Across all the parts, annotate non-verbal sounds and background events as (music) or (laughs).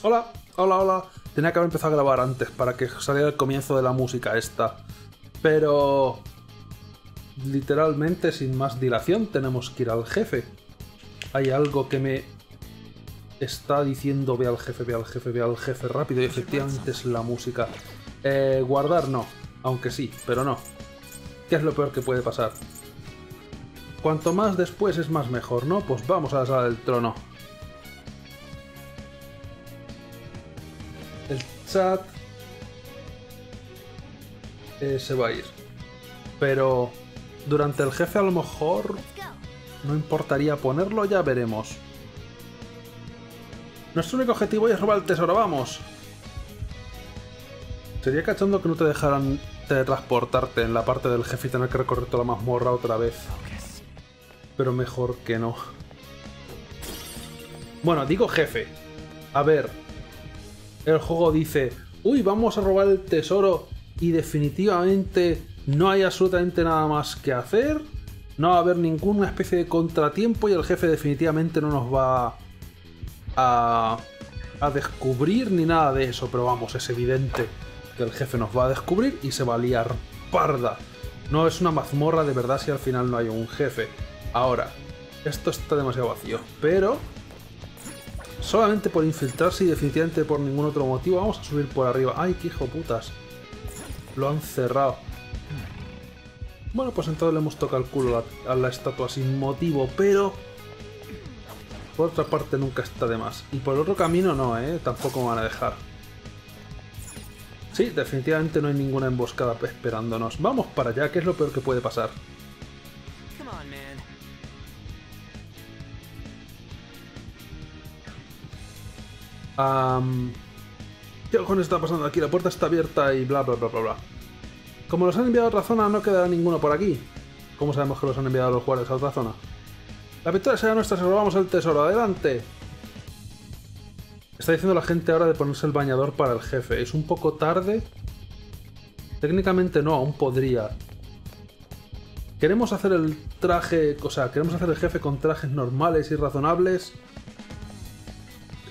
Hola, hola, hola. Tenía que haber empezado a grabar antes para que saliera el comienzo de la música esta. Pero... Literalmente, sin más dilación, tenemos que ir al jefe. Hay algo que me está diciendo ve al jefe, ve al jefe, ve al jefe rápido y efectivamente es la música. Eh, guardar no, aunque sí, pero no. ¿Qué es lo peor que puede pasar? Cuanto más después es más mejor, ¿no? Pues vamos a la sala del trono. Chat eh, se va a ir. Pero durante el jefe a lo mejor no importaría ponerlo, ya veremos. Nuestro único objetivo es robar el tesoro, vamos. Sería cachondo que no te dejaran teletransportarte en la parte del jefe y tener que recorrer toda la mazmorra otra vez. Pero mejor que no. Bueno, digo jefe. A ver. El juego dice, uy, vamos a robar el tesoro y definitivamente no hay absolutamente nada más que hacer. No va a haber ninguna especie de contratiempo y el jefe definitivamente no nos va a, descubrir ni nada de eso. Pero vamos, es evidente que el jefe nos va a descubrir y se va a liar parda. No es una mazmorra de verdad si al final no hay un jefe. Ahora, esto está demasiado vacío, pero solamente por infiltrarse y definitivamente por ningún otro motivo vamos a subir por arriba. ¡Ay, qué hijo putas! Lo han cerrado. Bueno, pues entonces le hemos tocado el culo a la, estatua sin motivo, pero... Por otra parte nunca está de más. Y por otro camino no, ¿eh? Tampoco me van a dejar. Sí, definitivamente no hay ninguna emboscada esperándonos. Vamos para allá, que es lo peor que puede pasar. ¿Qué cojones está pasando aquí? La puerta está abierta y bla bla bla bla bla. Como los han enviado a otra zona, no quedará ninguno por aquí. ¿Cómo sabemos que los han enviado los jugadores a otra zona? La victoria será nuestra si robamos el tesoro. ¡Adelante! Está diciendo la gente ahora de ponerse el bañador para el jefe. ¿Es un poco tarde? Técnicamente no, aún podría. ¿Queremos hacer el traje, o sea, queremos hacer el jefe con trajes normales y razonables?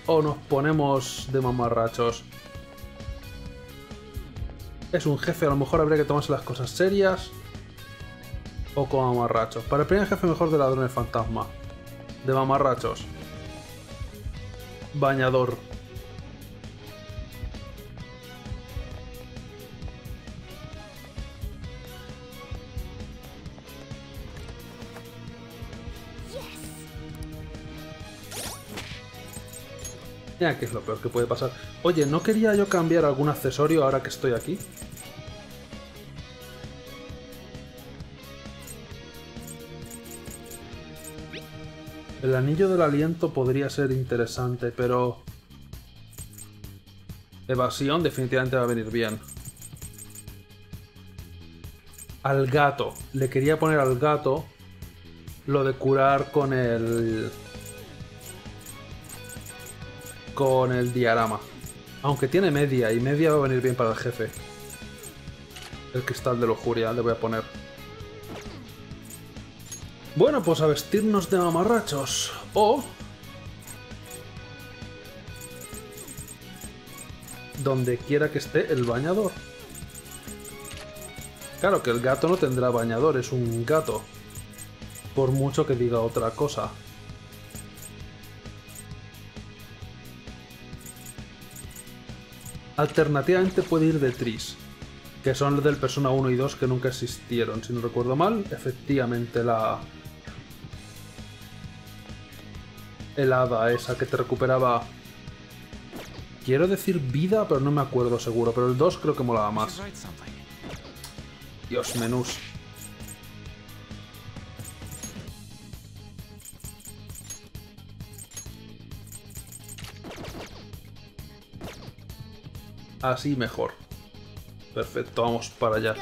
¿O nos ponemos de mamarrachos? Es un jefe, a lo mejor habría que tomarse las cosas serias. O con mamarrachos. Para el primer jefe mejor de ladrones fantasma. De mamarrachos. Bañador. Que es lo peor que puede pasar. Oye, ¿no quería yo cambiar algún accesorio ahora que estoy aquí? El anillo del aliento podría ser interesante, pero... Evasión definitivamente va a venir bien. Al gato. Le quería poner al gato lo de curar con el con el diarama. Aunque tiene media, y media va a venir bien para el jefe. El cristal de lujuria le voy a poner. Bueno, pues a vestirnos de mamarrachos. O... Donde quiera que esté el bañador. Claro que el gato no tendrá bañador, es un gato. Por mucho que diga otra cosa. Alternativamente puede ir de Tris, que son los del Persona 1 y 2 que nunca existieron. Si no recuerdo mal, efectivamente la... El hada esa que te recuperaba... Quiero decir vida, pero no me acuerdo seguro. Pero el 2 creo que molaba más. Dios, menús. Así mejor. Perfecto, vamos para allá.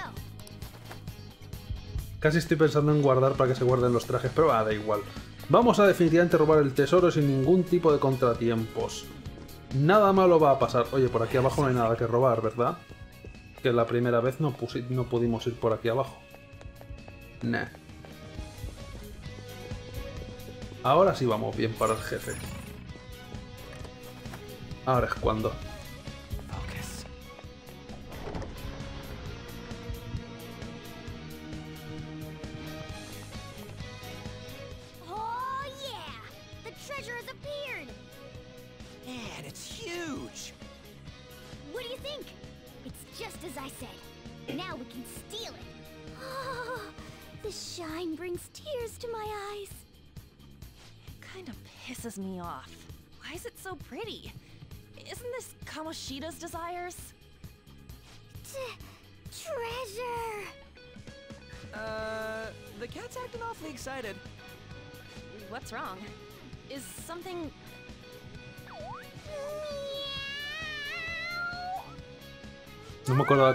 Casi estoy pensando en guardar para que se guarden los trajes, pero da igual. Vamos a definitivamente robar el tesoro sin ningún tipo de contratiempos. Nada malo va a pasar. Oye, por aquí abajo no hay nada que robar, ¿verdad? Que la primera vez no, no pudimos ir por aquí abajo. Nah. Ahora sí vamos bien para el jefe. Ahora es cuando.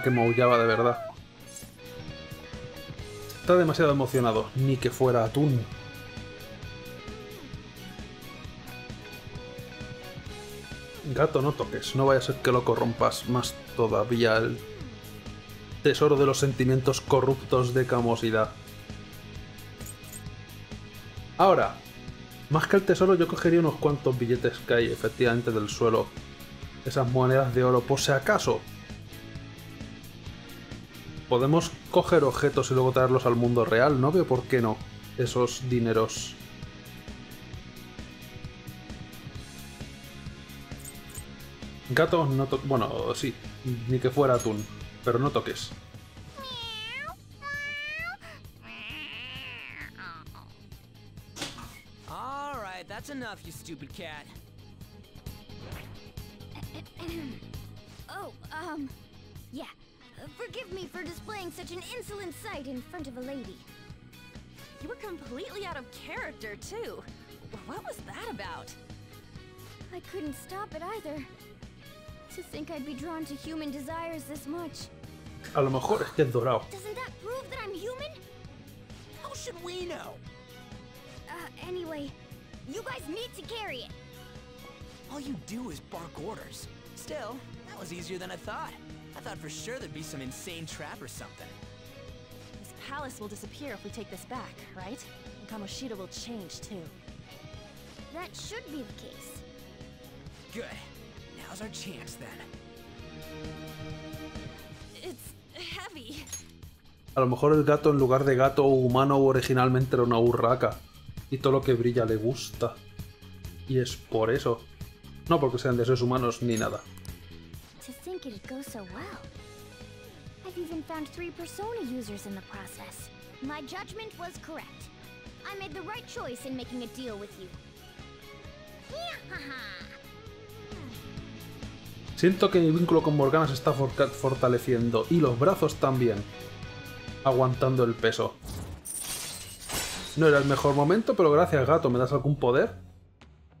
Que maullaba de verdad. Está demasiado emocionado, ni que fuera atún. Gato, no toques, no vaya a ser que lo corrompas más todavía el tesoro de los sentimientos corruptos de camosidad. Ahora, más que el tesoro yo cogería unos cuantos billetes que hay efectivamente del suelo. Esas monedas de oro, por si acaso. Podemos coger objetos y luego traerlos al mundo real, no veo por qué no. Esos dineros. Gato, no to Bueno, sí, ni que fuera atún, pero no toques. That's enough, you stupid cat. (coughs) oh, um, yeah. Forgive me for displaying such an insolent sight in front of a lady. You were completely out of character, too. What was that about? I couldn't stop it either. To think I'd be drawn to human desires this much. A lo mejor es que es dorado. Doesn't that prove that I'm human? How should we know? Uh, anyway, you guys need to carry it. All you do is bark orders. Still, that was easier than I thought. I thought for sure there'd be some insane trap or something. This palace will disappear if we take this back, right? And Kamoshida will change, too. That should be the case. Good. Now's our chance then. It's heavy. A lo mejor el gato en lugar de gato humano originalmente era una urraca. Y todo lo que brilla le gusta. Y es por eso. No porque sean deseos humanos ni nada. Think it'd go so well. I've even found three Persona users in the process. My judgment was correct. I made the right choice in making a deal with you. Siento que mi vínculo con Morgana se está fortaleciendo. Y los brazos también. Aguantando el peso. No era el mejor momento, pero gracias gato, ¿me das algún poder?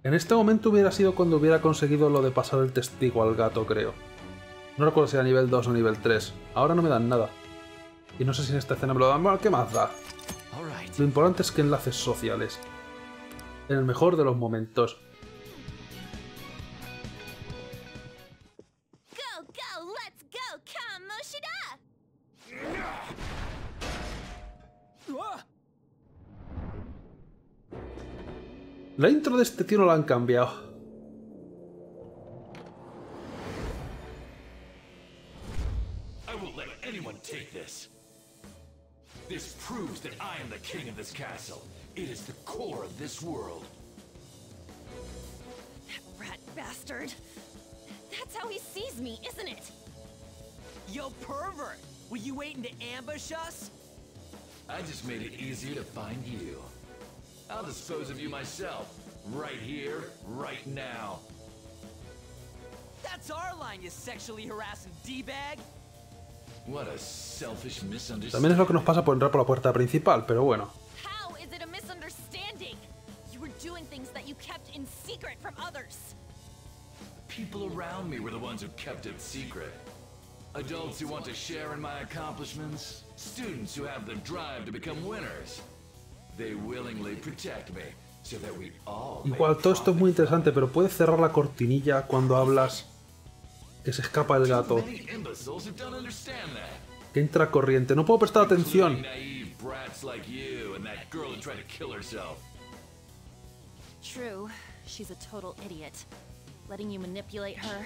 En este momento hubiera sido cuando hubiera conseguido lo de pasar el testigo al gato, creo. No recuerdo si era nivel 2 o nivel 3. Ahora no me dan nada. Y no sé si en esta escena me lo dan. Bueno, ¿qué más da? Lo importante es que enlaces sociales. En el mejor de los momentos. La intro de este tío no la han cambiado. Proves that I am the king of this castle. It is the core of this world. That rat bastard. That's how he sees me, isn't it? Yo, pervert! Were you waiting to ambush us? I just made it easier to find you. I'll dispose of you myself. Right here, right now. That's our line, you sexually harassing D-bag! What a selfish También es lo que nos pasa por entrar por la puerta principal, pero bueno. People around me were the ones who kept it secret. Adults who want to share in my accomplishments. Students who have the drive to become winners. They willingly protect me so that we all may Igual, todo esto es muy interesante, pero puedes cerrar la cortinilla cuando hablas que se escapa el gato, Many imbeciles who don't understand that. que entra corriente. No puedo prestar atención. Including naive brats like you and that girl who tried to kill herself. True, she's a total idiot. letting you manipulate her,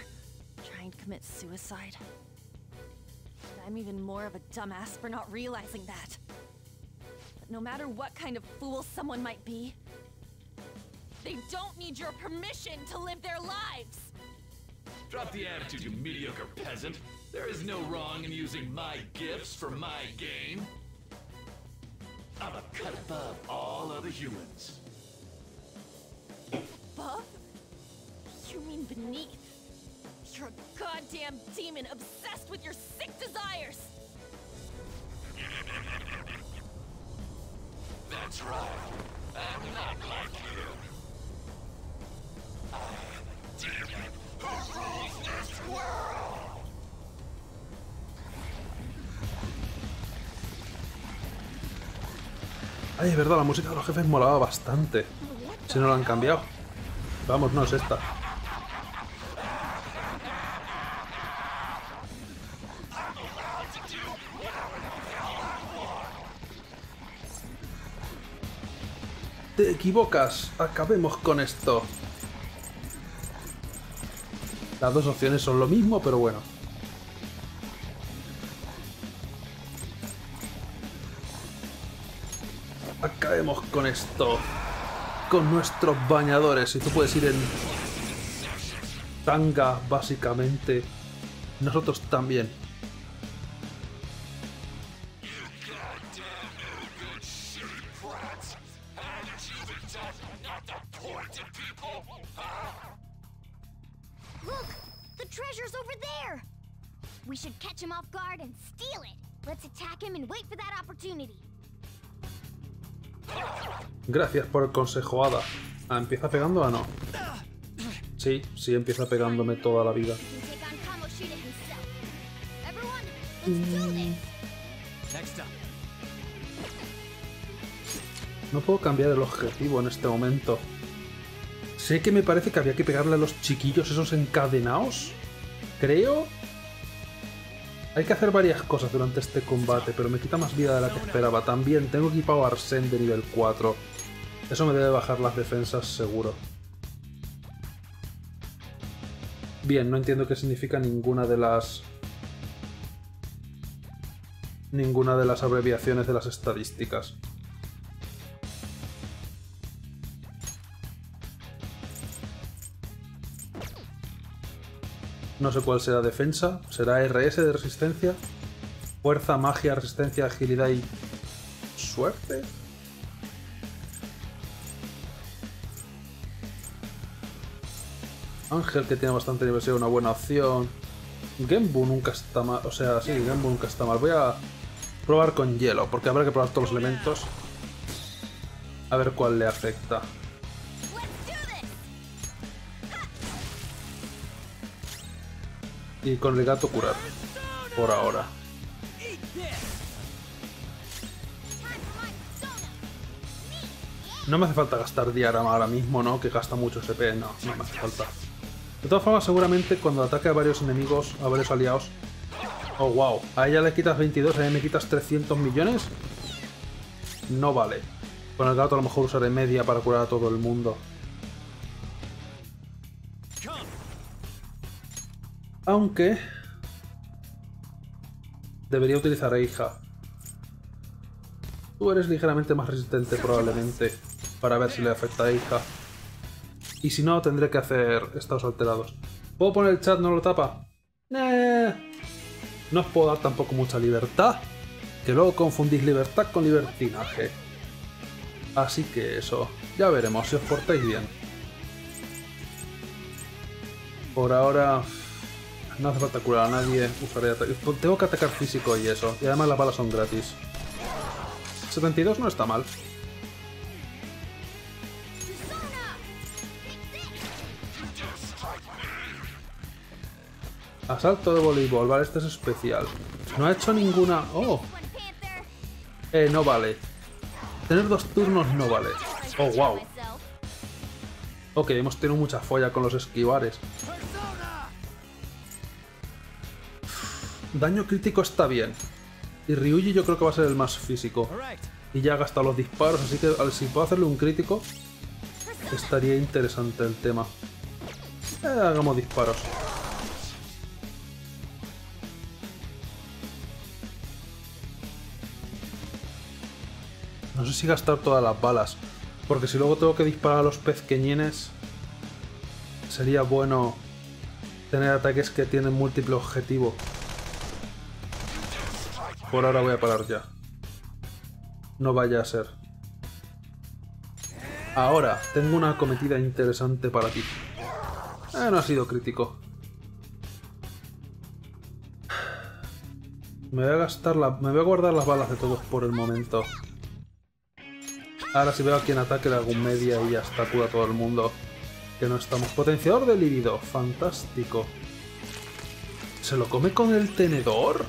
trying to commit suicide. And I'm even more of a dumbass for not realizing that. But no matter what kind of fool someone might be, they don't need your permission to live their lives! Drop the attitude, you mediocre peasant. There is no wrong in using my gifts for my gain. I'm a cut above all other humans. Above? You mean beneath? You're a goddamn demon obsessed with your sick desires! That's right. I'm not like you. I am a demon Ay, es verdad, la música de los jefes molaba bastante. Si no la han cambiado. Vamos, no es esta. Te equivocas. Acabemos con esto. Las dos opciones son lo mismo, pero bueno. Acabemos con esto. Con nuestros bañadores. Y tú puedes ir en tanga, básicamente. Nosotros también. We should catch him off guard and steal it. Let's attack him and wait for that opportunity. Gracias por el consejo, Ada. Ah, ¿Empieza pegando o no? Sí, sí, empieza pegándome toda la vida. No puedo cambiar el objetivo en este momento. Sé que me parece que había que pegarle a los chiquillos esos encadenados. Creo. Hay que hacer varias cosas durante este combate, pero me quita más vida de la que esperaba. También tengo equipado a de nivel 4. Eso me debe bajar las defensas seguro. Bien, no entiendo qué significa ninguna de las... Ninguna de las abreviaciones de las estadísticas. No sé cuál será defensa. ¿Será RS de resistencia? Fuerza, magia, resistencia, agilidad y... ¿Suerte? Ángel, que tiene bastante nivel, una buena opción. Genbu nunca está mal. O sea, sí, Genbu nunca está mal. Voy a probar con hielo, porque habrá que probar todos los elementos. A ver cuál le afecta. Y con el gato curar. Por ahora. No me hace falta gastar diarama ahora mismo, ¿no? Que gasta mucho SP. No, no me hace falta. De todas formas, seguramente cuando ataque a varios enemigos, a varios aliados... Oh, wow. A ella le quitas 22, a mí me quitas 300 millones. No vale. Con el gato a lo mejor usaré media para curar a todo el mundo. Aunque... Debería utilizar a hija. Tú eres ligeramente más resistente probablemente. Para ver si le afecta a hija. Y si no, tendré que hacer estados alterados. ¿Puedo poner el chat? ¿No lo tapa? Eh, No os puedo dar tampoco mucha libertad. Que luego confundís libertad con libertinaje. Así que eso. Ya veremos si os portáis bien. Por ahora... No hace falta curar a nadie. Usaré ataque. Tengo que atacar físico y eso. Y además las balas son gratis. 72 no está mal. Asalto de voleibol. Vale, este es especial. No ha hecho ninguna... ¡Oh! Eh, no vale. Tener dos turnos no vale. Oh, wow. Ok, hemos tenido mucha folla con los esquivares. Daño crítico está bien. Y Ryuji yo creo que va a ser el más físico. Y ya ha gastado los disparos, así que si puedo hacerle un crítico, estaría interesante el tema. Eh, hagamos disparos. No sé si gastar todas las balas. Porque si luego tengo que disparar a los pezqueñines, sería bueno tener ataques que tienen múltiple objetivo. Por ahora voy a parar ya. No vaya a ser. Ahora, tengo una cometida interesante para ti. Eh, no ha sido crítico. Me voy a gastar la... Me voy a guardar las balas de todos por el momento. Ahora si veo a quien ataque de algún media y ya está, cura todo el mundo. Que no estamos. Potenciador de líbido. Fantástico. ¿Se lo come con el tenedor?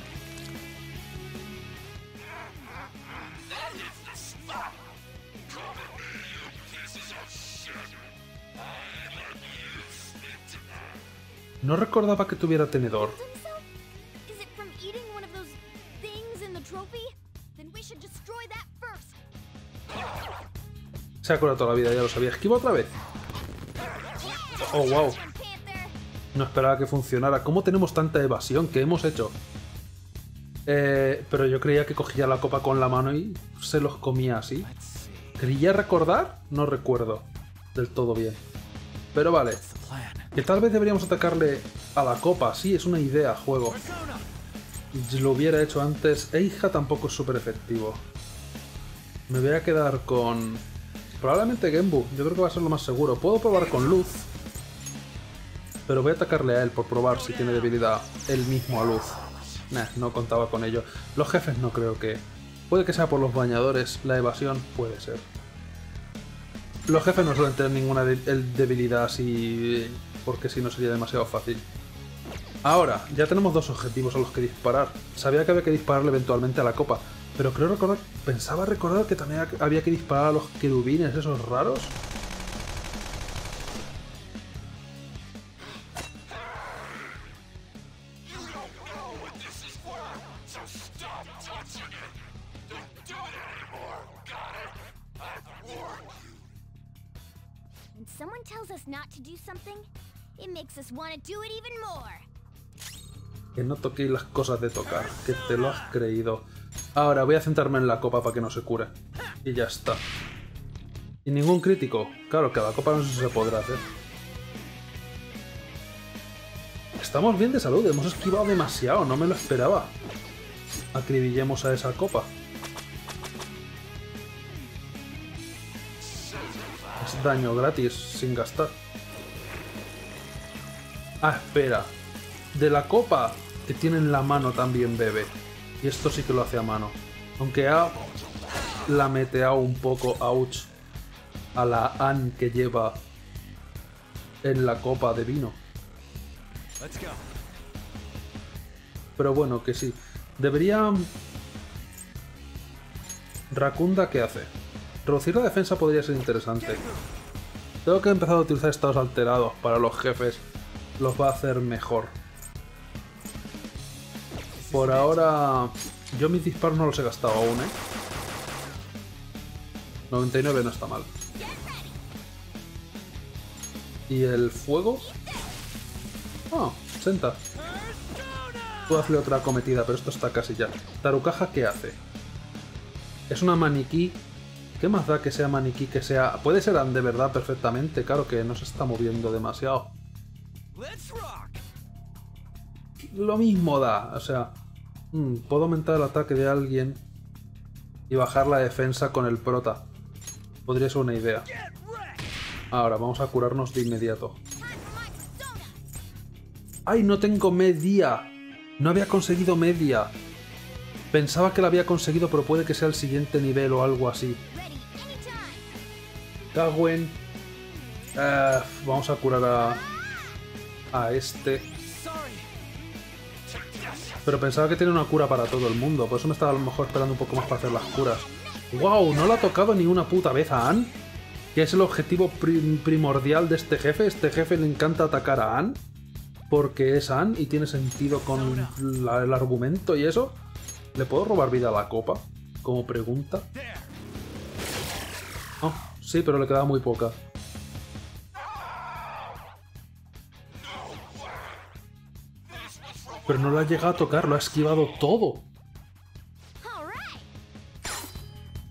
No recordaba que tuviera tenedor. Se ha curado toda la vida, ya lo sabía. Esquivo otra vez. Oh, wow. No esperaba que funcionara. ¿Cómo tenemos tanta evasión? ¿Qué hemos hecho? Eh, pero yo creía que cogía la copa con la mano y se los comía así. ¿Creía recordar? No recuerdo del todo bien. Pero vale. Que tal vez deberíamos atacarle a la copa. Sí, es una idea, juego. Lo hubiera hecho antes. Eija tampoco es súper efectivo. Me voy a quedar con... Probablemente Genbu. Yo creo que va a ser lo más seguro. Puedo probar con Luz. Pero voy a atacarle a él por probar si tiene debilidad él mismo a Luz. Nah, no contaba con ello. Los jefes no creo que... Puede que sea por los bañadores. La evasión puede ser. Los jefes no suelen tener ninguna debilidad así... Porque si no sería demasiado fácil. Ahora, ya tenemos dos objetivos a los que disparar. Sabía que había que dispararle eventualmente a la copa, pero creo recordar, pensaba recordar que también ha- había que disparar a los querubines esos raros. Someone tells us not to do something, Que no toquéis las cosas de tocar, que te lo has creído. Ahora voy a centrarme en la copa para que no se cure. Y ya está. Y ningún crítico. Claro, que a la copa no sé si se podrá hacer. Estamos bien de salud, hemos esquivado demasiado, no me lo esperaba. Acribillemos a esa copa. Es daño gratis, sin gastar. Ah, espera. De la copa que tiene en la mano también bebe. Y esto sí que lo hace a mano. Aunque ha la meteado un poco, ouch, a la An que lleva en la copa de vino. Pero bueno, que sí. Debería... Racunda, ¿qué hace? Reducir la defensa podría ser interesante. Tengo que empezar a utilizar estados alterados para los jefes. Los va a hacer mejor. Por ahora... Yo mis disparos no los he gastado aún, ¿eh? 99 no está mal. ¿Y el fuego? Ah, senta. Tú hazle otra cometida, pero esto está casi ya. Tarukaja, ¿qué hace? Es una maniquí. ¿Qué más da que sea maniquí que sea... Puede ser de verdad perfectamente, claro que no se está moviendo demasiado. Let's rock. Lo mismo da, o sea... mm, puedo aumentar el ataque de alguien y bajar la defensa con el prota. Podría ser una idea. Ahora, vamos a curarnos de inmediato. ¡Ay, no tengo media! No había conseguido media. Pensaba que la había conseguido, pero puede que sea el siguiente nivel o algo así. Cagüen. Ah, vamos a curar a. a este. Pero pensaba que tenía una cura para todo el mundo, por eso me estaba a lo mejor esperando un poco más para hacer las curas. ¡Wow! No la ha tocado ni una puta vez a Ann. Que es el objetivo prim- primordial de este jefe. Este jefe le encanta atacar a Ann. Porque es Ann y tiene sentido con el argumento y eso. ¿Le puedo robar vida a la copa? Como pregunta. Oh, sí, pero le queda muy poca. Pero no lo ha llegado a tocar, lo ha esquivado todo.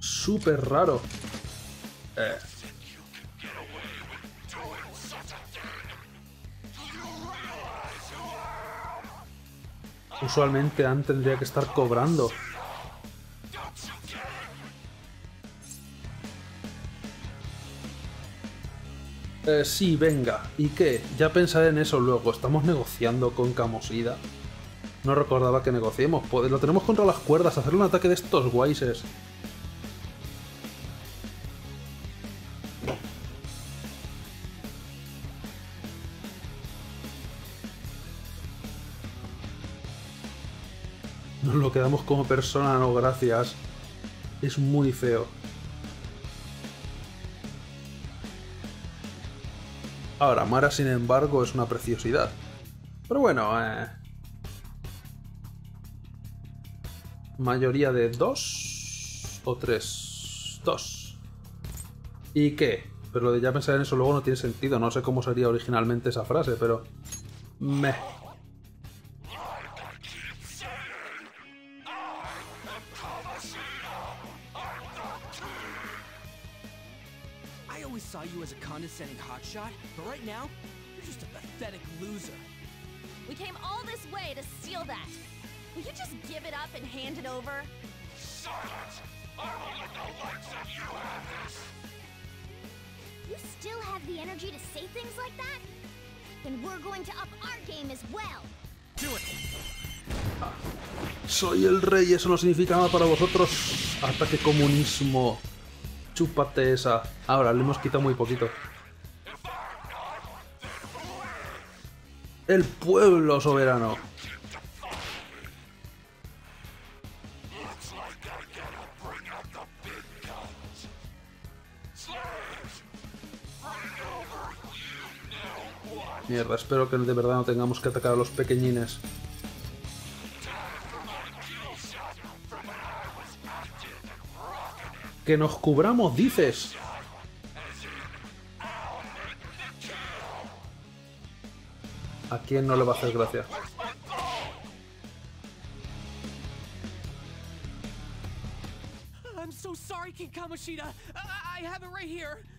Súper raro. Eh. Usualmente Anne tendría que estar cobrando. Eh, sí, venga. ¿Y qué? Ya pensaré en eso luego. Estamos negociando con Camosida. No recordaba que negociemos. Pues Lo tenemos contra las cuerdas. Hacer un ataque de estos guayses. Nos lo quedamos como persona, no gracias. Es muy feo. Ahora, Mara, sin embargo, es una preciosidad. Pero bueno, eh... Mayoría de dos o tres. Dos. ¿Y qué? Pero lo de ya pensar en eso luego no tiene sentido. No sé cómo sería originalmente esa frase, pero... Meh. I always saw you as a condescending hotshot, but right now, you're just a pathetic loser. We came all this way to steal that. Will you just give it up and hand it over? You still have the energy to say things like that? Then we're going to up our game as well. Do it! Soy el rey, eso no significa nada para vosotros. Ataque comunismo. Chúpate esa. Ahora, le hemos quitado muy poquito. El pueblo soberano. Mierda, espero que de verdad no tengamos que atacar a los pequeñines. Que nos cubramos, dices. ¿A quién no le va a hacer gracia? I'm so sorry, King Kamoshida. I, I.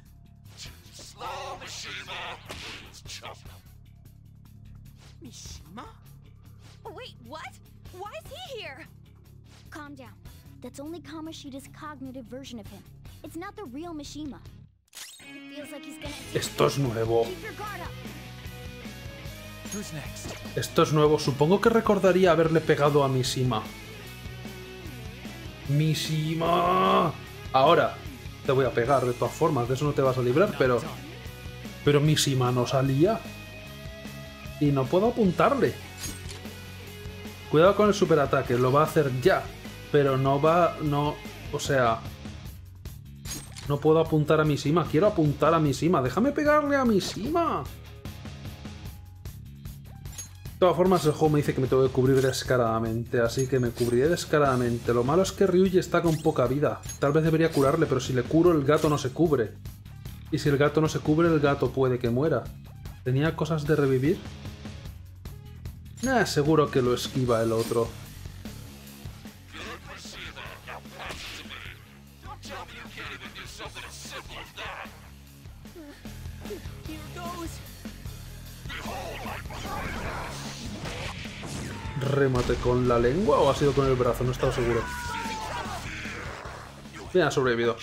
Mishima? Wait, what? Why is he here? Calm down. That's only Kamoshida's cognitive version of him. It's not the real Mishima. It feels like he's gonna Esto es nuevo. keep your guard up. Who's next? Esto es nuevo. Supongo que recordaría haberle pegado a Mishima. Mishima. Ahora te voy a pegar de todas formas. De eso no te vas a librar, pero... Pero Mishima no salía. Y no puedo apuntarle. Cuidado con el superataque. Lo va a hacer ya. Pero no va... No... O sea... No puedo apuntar a Mishima. Quiero apuntar a Mishima. Déjame pegarle a Mishima. De todas formas, el juego me dice que me tengo que cubrir descaradamente, así que me cubriré descaradamente. Lo malo es que Ryuji está con poca vida. Tal vez debería curarle, pero si le curo, el gato no se cubre. Y si el gato no se cubre, el gato puede que muera. ¿Tenía cosas de revivir? Nah, seguro que lo esquiva el otro. ¿Remate con la lengua o ha sido con el brazo? No estaba seguro. Bien, ha sobrevivido.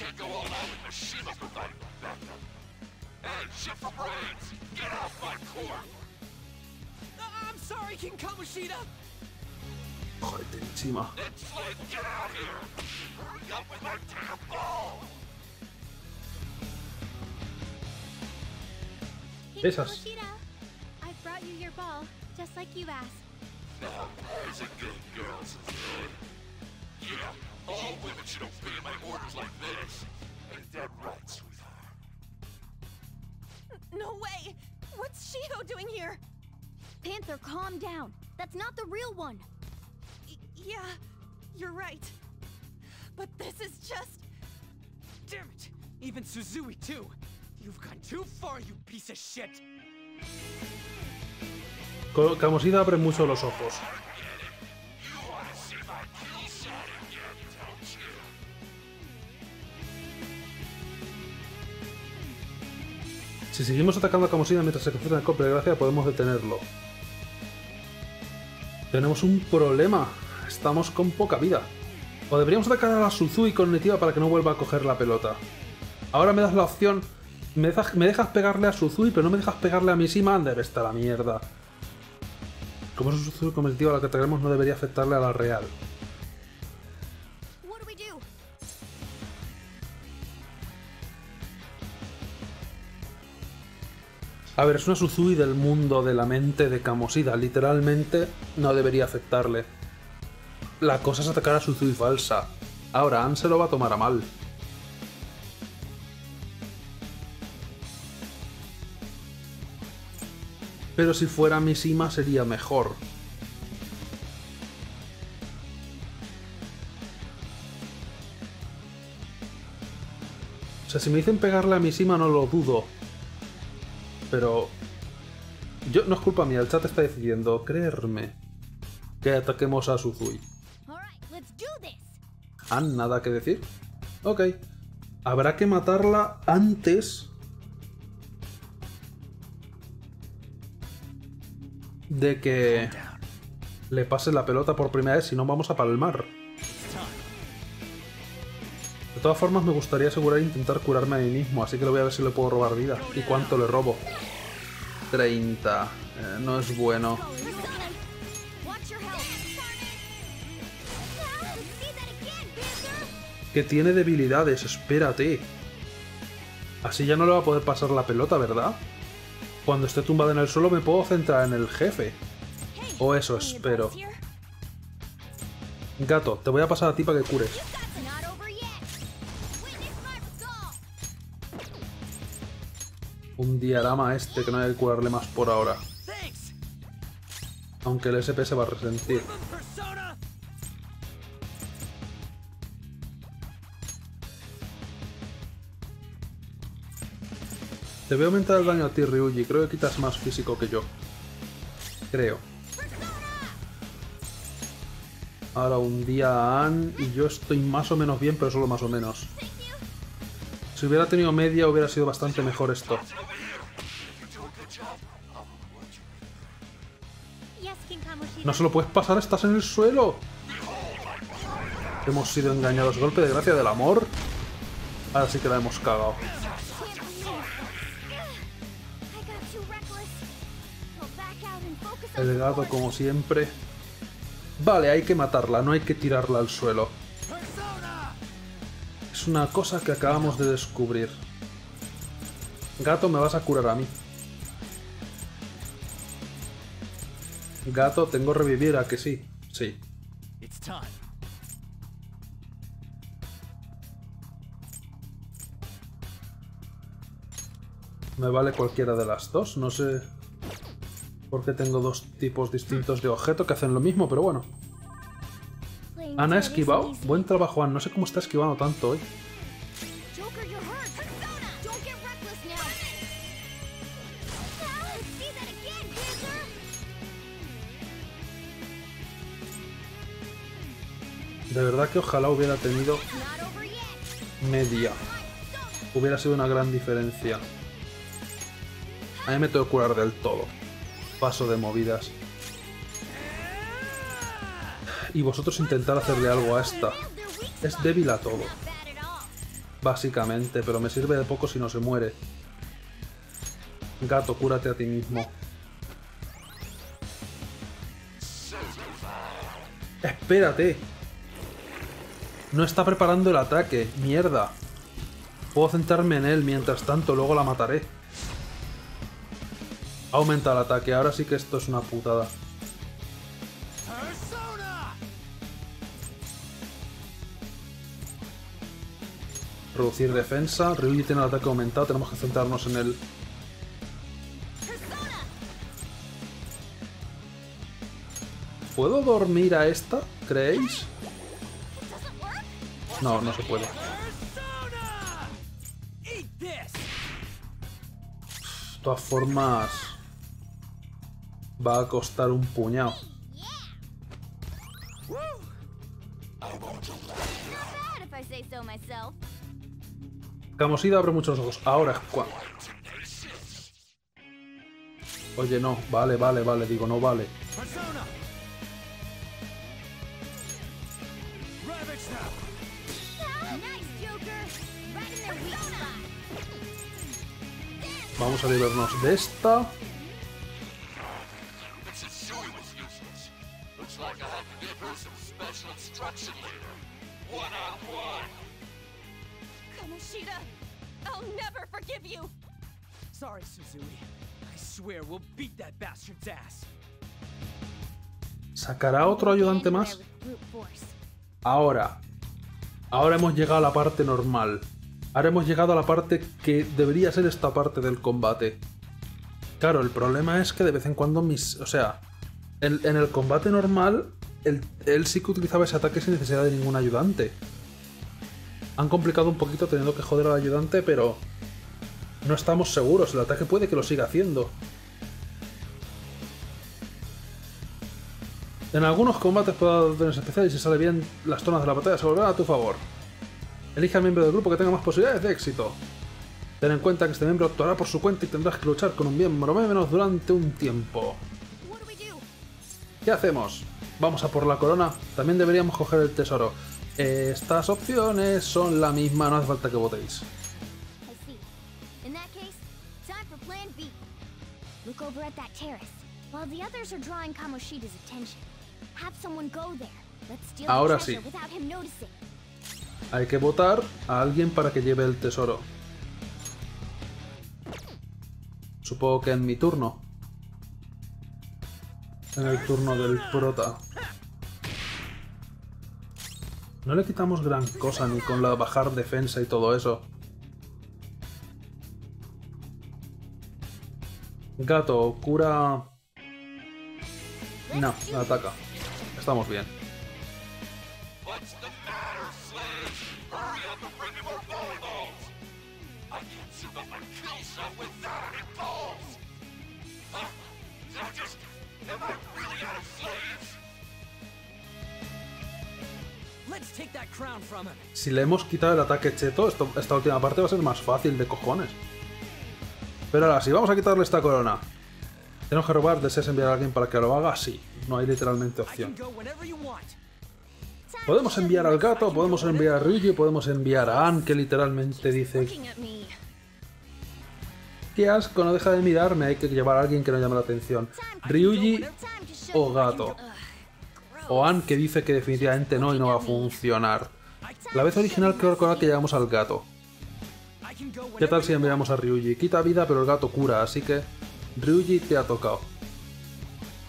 Jódete encima. King Esas. Kamoshida, I brought you your ball, just like you asked. No way! What's Shiho doing here? Panther, calm down. That's not the real one. Yeah, you're right. But this is just. Damn it! Even Suzui, too. You've gone too far, you piece of shit. Camosida abre mucho los ojos. Si seguimos atacando a Camosida mientras se en el cofre de gracia, podemos detenerlo. Tenemos un problema. Estamos con poca vida. O deberíamos atacar a la Suzui cognitiva para que no vuelva a coger la pelota. Ahora me das la opción. Me dejas, me dejas pegarle a Suzui, pero no me dejas pegarle a Mishima. Debe estar la mierda. Como es un Suzui cognitiva, la que traemos no debería afectarle a la real. A ver, es una Suzui del mundo de la mente de Kamosida. Literalmente no debería afectarle. La cosa es atacar a Suzui falsa. Ahora, Anne se lo va a tomar a mal. Pero si fuera Mishima sería mejor. O sea, si me dicen pegarle a Mishima no lo dudo. Pero... Yo, no es culpa mía, el chat está decidiendo, creerme, que ataquemos a Suzui. ¿Han nada que decir? Ok. Habrá que matarla antes de que le pase la pelota por primera vez, si no vamos a palmar. De todas formas, me gustaría asegurar e intentar curarme a mí mismo, así que lo voy a ver si le puedo robar vida. ¿Y cuánto le robo? 30. Eh, no es bueno. Que tiene debilidades, espérate. Así ya no le va a poder pasar la pelota, ¿verdad? Cuando esté tumbada en el suelo me puedo centrar en el jefe. O eso espero. Gato, te voy a pasar a ti para que cures. Un diarama este que no hay que curarle más por ahora. Aunque el SP se va a resentir. Te a aumentar el daño a ti, Ryuji. Creo que quitas más físico que yo. Creo. Ahora un día a Ann y yo estoy más o menos bien, pero solo más o menos. Si hubiera tenido media hubiera sido bastante mejor esto. No se lo puedes pasar, estás en el suelo. Hemos sido engañados. Golpe de gracia del amor. Ahora sí que la hemos cagado. El gato como siempre. Vale, hay que matarla, no hay que tirarla al suelo. Es una cosa que acabamos de descubrir. Gato, me vas a curar a mí. Gato, tengo revivir, ¿a que sí? Sí. Me vale cualquiera de las dos, no sé por qué tengo dos tipos distintos de objeto que hacen lo mismo, pero bueno. Ana ha esquivado. Buen trabajo, Ana. No sé cómo está esquivando tanto hoy. Ah. De verdad que ojalá hubiera tenido media. Hubiera sido una gran diferencia. A mí me tengo que curar del todo. Paso de movidas. Y vosotros intentar hacerle algo a esta. Es débil a todo, básicamente, pero me sirve de poco si no se muere. Gato, cúrate a ti mismo. Espérate. No está preparando el ataque. Mierda. Puedo centrarme en él mientras tanto, luego la mataré. Aumenta el ataque, ahora sí que esto es una putada. Reducir defensa. Ryuji tiene el ataque aumentado, tenemos que centrarnos en él. ¿Puedo dormir a esta? ¿Creéis? No, no se puede. De todas formas... va a costar un puñado. Camosida abre muchos ojos. Ahora cuando. Oye, no. Vale, vale, vale. Digo, no vale. Persona! Ravage Snap! Nice, Joker. Kamoshida, I'll never forgive you. Sorry, Suzui. I swear we'll beat that bastard's ass. ¿Sacará otro ayudante más? Ahora. Ahora hemos llegado a la parte normal. Ahora hemos llegado a la parte que debería ser esta parte del combate. Claro, el problema es que de vez en cuando mis... O sea, en, en el combate normal, él, él sí que utilizaba ese ataque sin necesidad de ningún ayudante. Han complicado un poquito teniendo que joder al ayudante, pero... No estamos seguros, el ataque puede que lo siga haciendo. En algunos combates puede dar órdenes especiales y si sale bien las zonas de la batalla se volverán a tu favor. Elige al miembro del grupo que tenga más posibilidades de éxito. Ten en cuenta que este miembro actuará por su cuenta y tendrás que luchar con un miembro menos durante un tiempo. ¿Qué hacemos? Vamos a por la corona. También deberíamos coger el tesoro. Estas opciones son la misma, no hace falta que votéis. Ahora sí. Hay que votar a alguien para que lleve el tesoro. Supongo que en mi turno. En el turno del prota. No le quitamos gran cosa ni con la bajar defensa y todo eso. Gato, cura... No, ataca. Estamos bien. Si le hemos quitado el ataque cheto, esto- esta última parte va a ser más fácil de cojones. Pero ahora, si vamos a quitarle esta corona, tenemos que robar, deseas enviar a alguien para que lo haga, sí. No hay literalmente opción. Podemos enviar al gato, podemos enviar a Ryuji, podemos enviar a Ann, que literalmente dice. Qué asco, no deja de mirarme, hay que llevar a alguien que no llame la atención. Ryuji o gato. Do. O Ann, que dice que definitivamente no y no va a funcionar. La vez original creo recordar que llevamos al gato. ¿Qué tal si enviamos a Ryuji? Quita vida, pero el gato cura, así que Ryuji te ha tocado.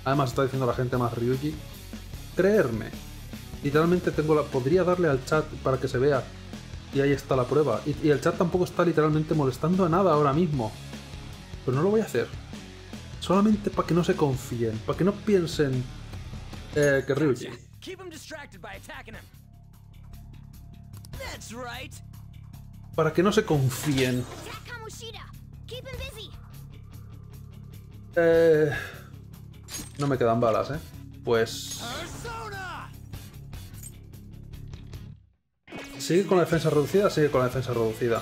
Además está diciendo la gente más Ryuji. Creerme. Literalmente tengo la. Podría darle al chat para que se vea. Y ahí está la prueba. Y, y el chat tampoco está literalmente molestando a nada ahora mismo. Pero no lo voy a hacer. Solamente para que no se confíen. Para que no piensen eh, que Ryuji. Keep him distracted by attacking him. That's right. Para que no se confíen. Busy. Eh, no me quedan balas, ¿eh? Pues... Sigue con la defensa reducida, sigue con la defensa reducida.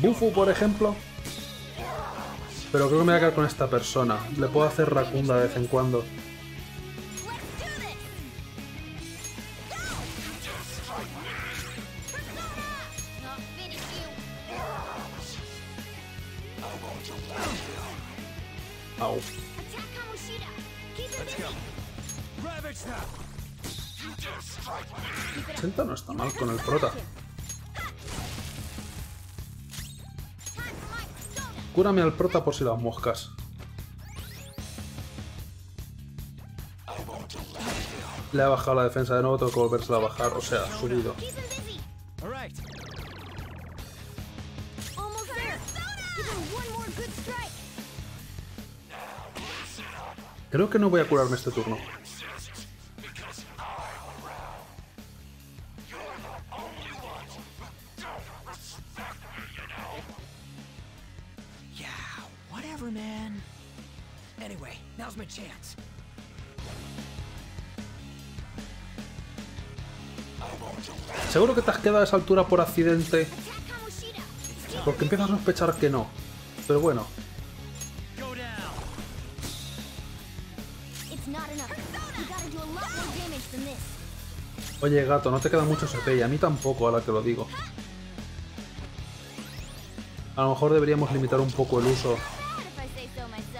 Bufu, por ejemplo. Pero creo que me voy a quedar con esta persona. Le puedo hacer racunda de vez en cuando. Cúrame al prota por si las moscas. Le ha bajado la defensa de nuevo, tengo que volvérsela a bajar. O sea, subido. Creo que no voy a curarme este turno. Seguro que te has quedado a esa altura por accidente, porque empiezo a sospechar que no. Pero bueno, oye gato, no te queda mucho SP y a mí tampoco, ahora que lo digo. A lo mejor deberíamos limitar un poco el uso.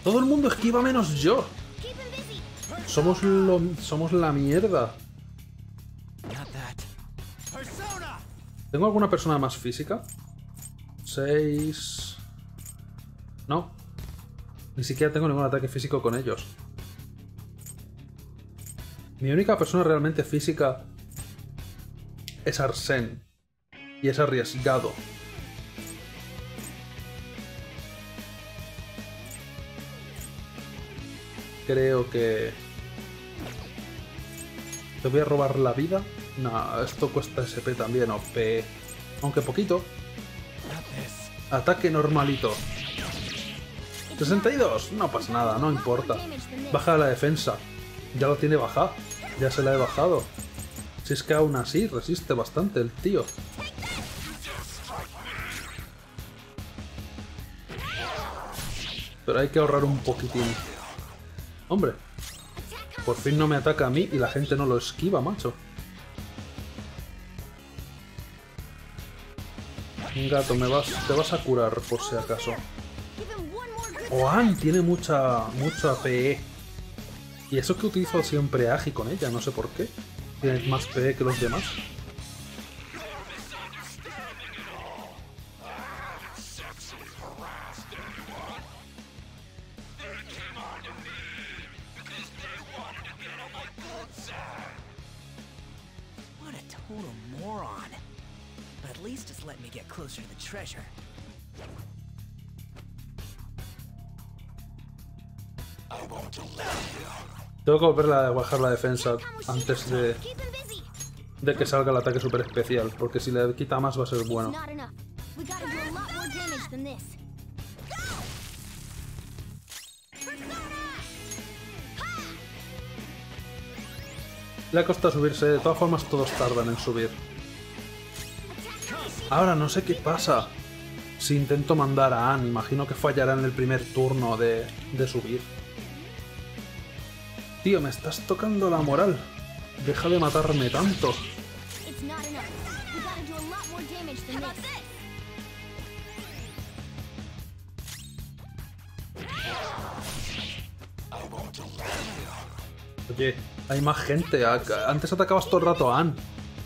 Todo el mundo esquiva menos yo. Somos lo, somos la mierda. ¿Tengo alguna persona más física? 6... No. Ni siquiera tengo ningún ataque físico con ellos. Mi única persona realmente física es Arsen. Y es arriesgado. Creo que... ¿Te voy a robar la vida? No, esto cuesta SP también, o P. Aunque poquito. Ataque normalito. 62, no pasa nada, no importa. Baja la defensa. Ya lo tiene bajado. Ya se la he bajado. Si es que aún así resiste bastante el tío. Pero hay que ahorrar un poquitín. Hombre, por fin no me ataca a mí y la gente no lo esquiva, macho. Gato, me vas, te vas a curar por si acaso. Oan tiene mucha, mucha PE. Y eso que utilizo siempre Agi con ella, no sé por qué. Tiene más PE que los demás. Closer to the treasure. Tengo que volver a bajar la defensa antes de, de que salga el ataque super especial, porque si le quita más va a ser bueno. Le ha costado subirse, de todas formas todos tardan en subir. Ahora no sé qué pasa. Si intento mandar a Anne, imagino que fallará en el primer turno de, de subir. Tío, me estás tocando la moral. Deja de matarme tanto. Oye, hay más gente. Antes atacabas todo el rato a Anne.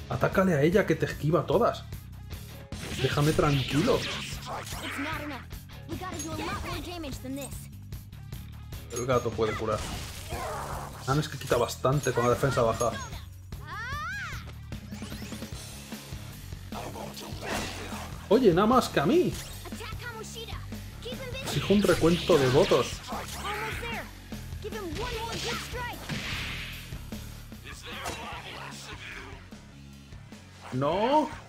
Atácale a ella que te esquiva todas. Déjame tranquilo. El gato puede curar. Anne es que quita bastante con la defensa baja. Oye, nada más que a mí. Exijo un recuento de votos. Almost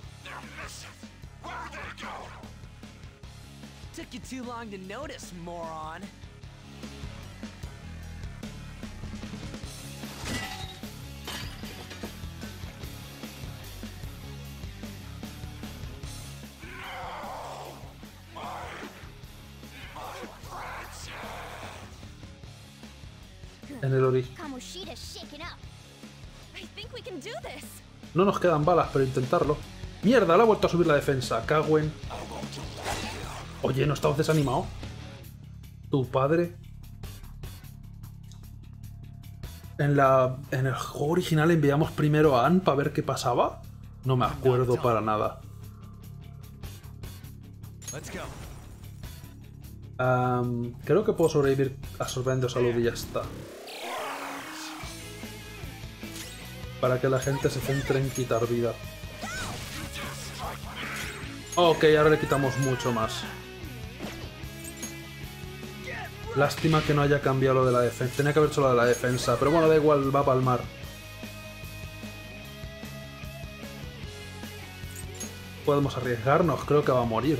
you too long to notice, moron. No nos quedan balas, pero intentarlo. Mierda, le ha vuelto a subir la defensa. Caguen. Oye, ¿no estabas desanimado? ¿Tu padre? En, la, en el juego original enviamos primero a Anne para ver qué pasaba. No me acuerdo para nada. Am, creo que puedo sobrevivir absorbiendo salud y ya está. Para que la gente se centre en quitar vida. Ok, ahora le quitamos mucho más. Lástima que no haya cambiado lo de la defensa. Tenía que haber hecho lo de la defensa, pero bueno, da igual, va a palmar. Podemos arriesgarnos, creo que va a morir.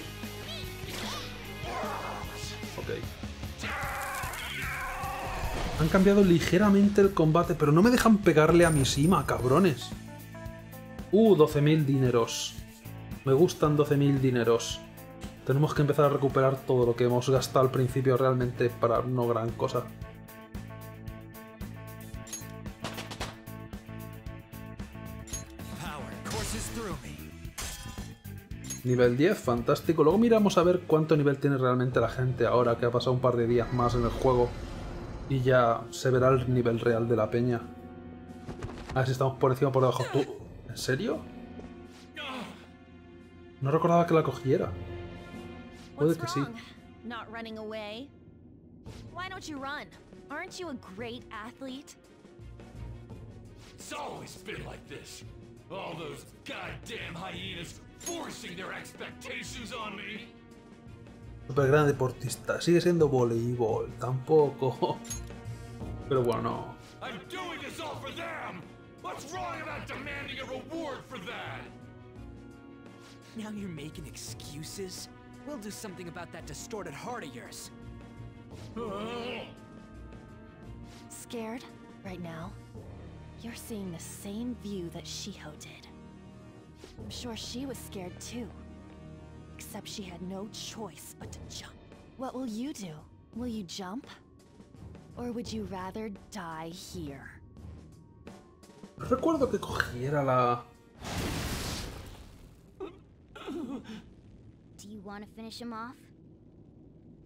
Ok. Han cambiado ligeramente el combate, pero no me dejan pegarle a mi Sima, cabrones. Uh, 12.000 dineros. Me gustan 12.000 dineros. Tenemos que empezar a recuperar todo lo que hemos gastado al principio realmente para no gran cosa. Nivel 10, fantástico. Luego miramos a ver cuánto nivel tiene realmente la gente ahora que ha pasado un par de días más en el juego. Y ya se verá el nivel real de la peña. A ver si estamos por encima o por debajo. ¿Tú? ¿En serio? No recordaba que la cogiera. Puede What's que sí. wrong? Not running away? Why don't you run? Aren't you a great athlete? It's always been like this. All those goddamn hyenas forcing their expectations on me. Super gran deportista. Sigue siendo voleibol. Tampoco. (laughs) Pero bueno, no. I'm doing this all for them. What's wrong about demanding a reward for that? Now you're making excuses? We'll do something about that distorted heart of yours. Scared? Right now? You're seeing the same view that Shiho did. I'm sure she was scared too. Except she had no choice but to jump. What will you do? Will you jump? Or would you rather die here? Recuerdo que cogiera la... Do you want to finish him off?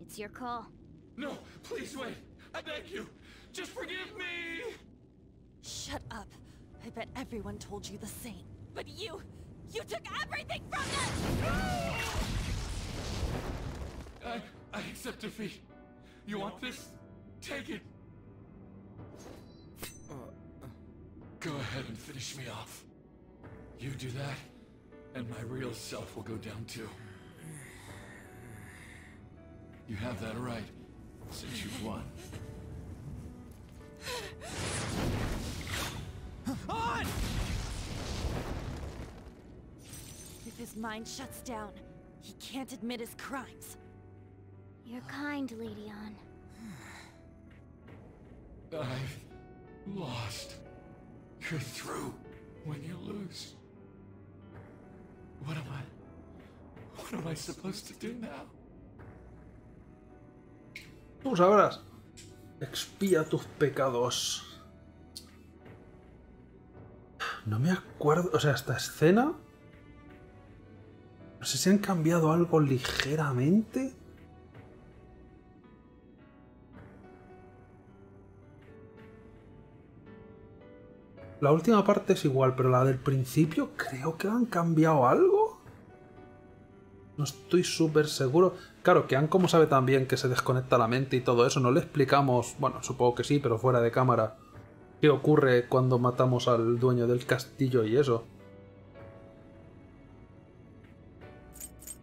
It's your call. No, please wait. I beg you. Just forgive me. Shut up. I bet everyone told you the same. But you... You took everything from them! I, I accept defeat. You want this? Take it. Uh, uh. Go ahead and finish me off. You do that, and my real self will go down too. You have that right, since you've won. On! If his mind shuts down, he can't admit his crimes. You're kind, Lady An. I've lost. You're through when you lose. What am I? What am I supposed to do now? Tú sabrás. Expía tus pecados. No me acuerdo. O sea, esta escena. No sé si han cambiado algo ligeramente. La última parte es igual, pero la del principio creo que han cambiado algo. No estoy súper seguro. Claro, que Ann como sabe también que se desconecta la mente y todo eso, no le explicamos, bueno, supongo que sí, pero fuera de cámara, qué ocurre cuando matamos al dueño del castillo y eso.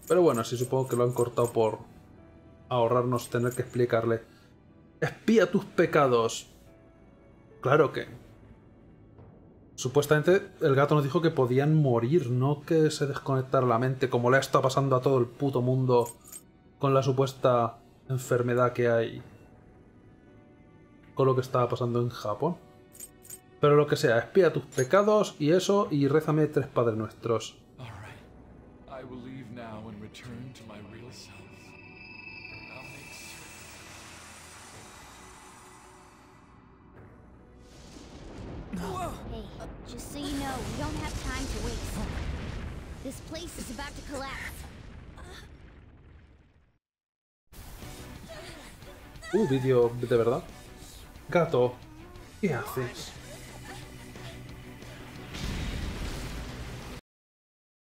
Pero bueno, sí supongo que lo han cortado por ahorrarnos tener que explicarle. Espía tus pecados. Claro que... Supuestamente el gato nos dijo que podían morir, no que se desconectara la mente, como le está pasando a todo el puto mundo con la supuesta enfermedad que hay con lo que estaba pasando en Japón. Pero lo que sea, espía tus pecados y eso, y rézame tres Padres Nuestros. Just so you know, we don't have time to waste. This place is about to collapse. Uh, vídeo de verdad. Gato, ¿qué haces?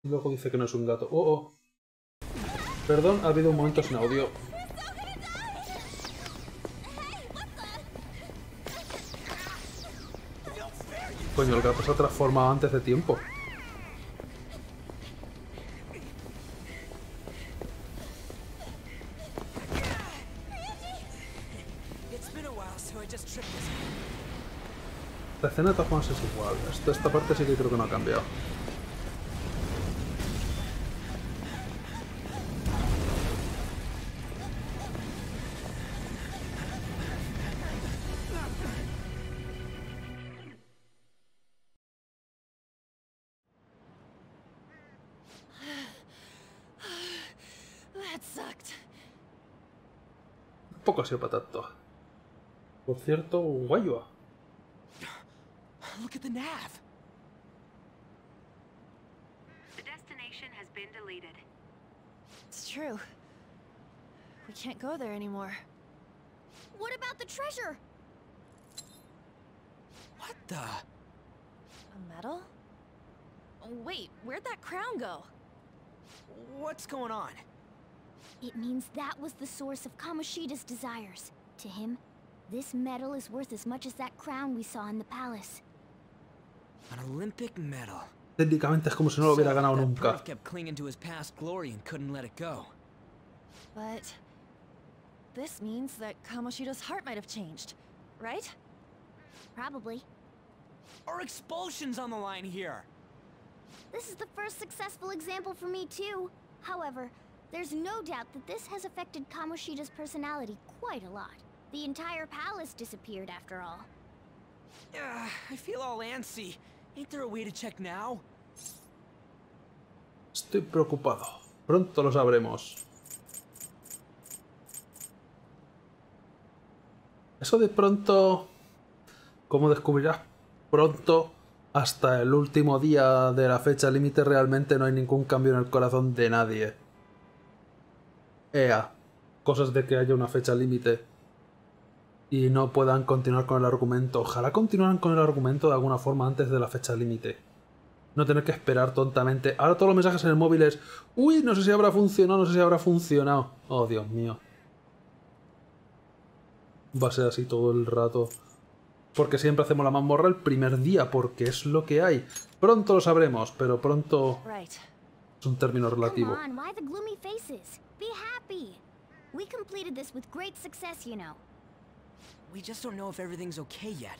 Luego dice que no es un gato. Oh, oh. Perdón, ha habido un momento sin audio. Coño, el gato se ha transformado antes de tiempo. La escena de todas es igual. Esta, esta parte sí que creo que no ha cambiado. Tampoco ha sido para tanto. Por cierto, Guayua. Look at the nav. The destination has been deleted. It's true. We can't go there anymore. What about the treasure? What the? A medal? Oh, wait, where'd that crown go? What's going on? It means that was the source of Kamoshida's desires. To him, this medal is worth as much as that crown we saw in the palace. An Olympic medal. Técnicamente es como si no lo hubiera So, ganado that nunca. kept clinging to his past glory and couldn't let it go. But... This means that Kamoshida's heart might have changed, right? Probably. Our expulsion's on the line here. This is the first successful example for me, too. However, there's no doubt that this has affected Kamoshida's personality quite a lot. The entire palace disappeared, after all. Ugh, I feel all antsy. Ain't there a way to check now? Estoy preocupado. Pronto lo sabremos. Eso de pronto, como descubrirás pronto, hasta el último día de la fecha límite realmente no hay ningún cambio en el corazón de nadie. Ea, cosas de que haya una fecha límite y no puedan continuar con el argumento. Ojalá continuaran con el argumento de alguna forma antes de la fecha límite. No tener que esperar tontamente. Ahora todos los mensajes en el móvil es. Uy, no sé si habrá funcionado, no sé si habrá funcionado. Oh, Dios mío. Va a ser así todo el rato. Porque siempre hacemos la mazmorra el primer día, porque es lo que hay. Pronto lo sabremos, pero pronto Right. Es un término Come relativo. on, why the gloomy faces? Be happy! We completed this with great success, you know. We just don't know if everything's okay yet.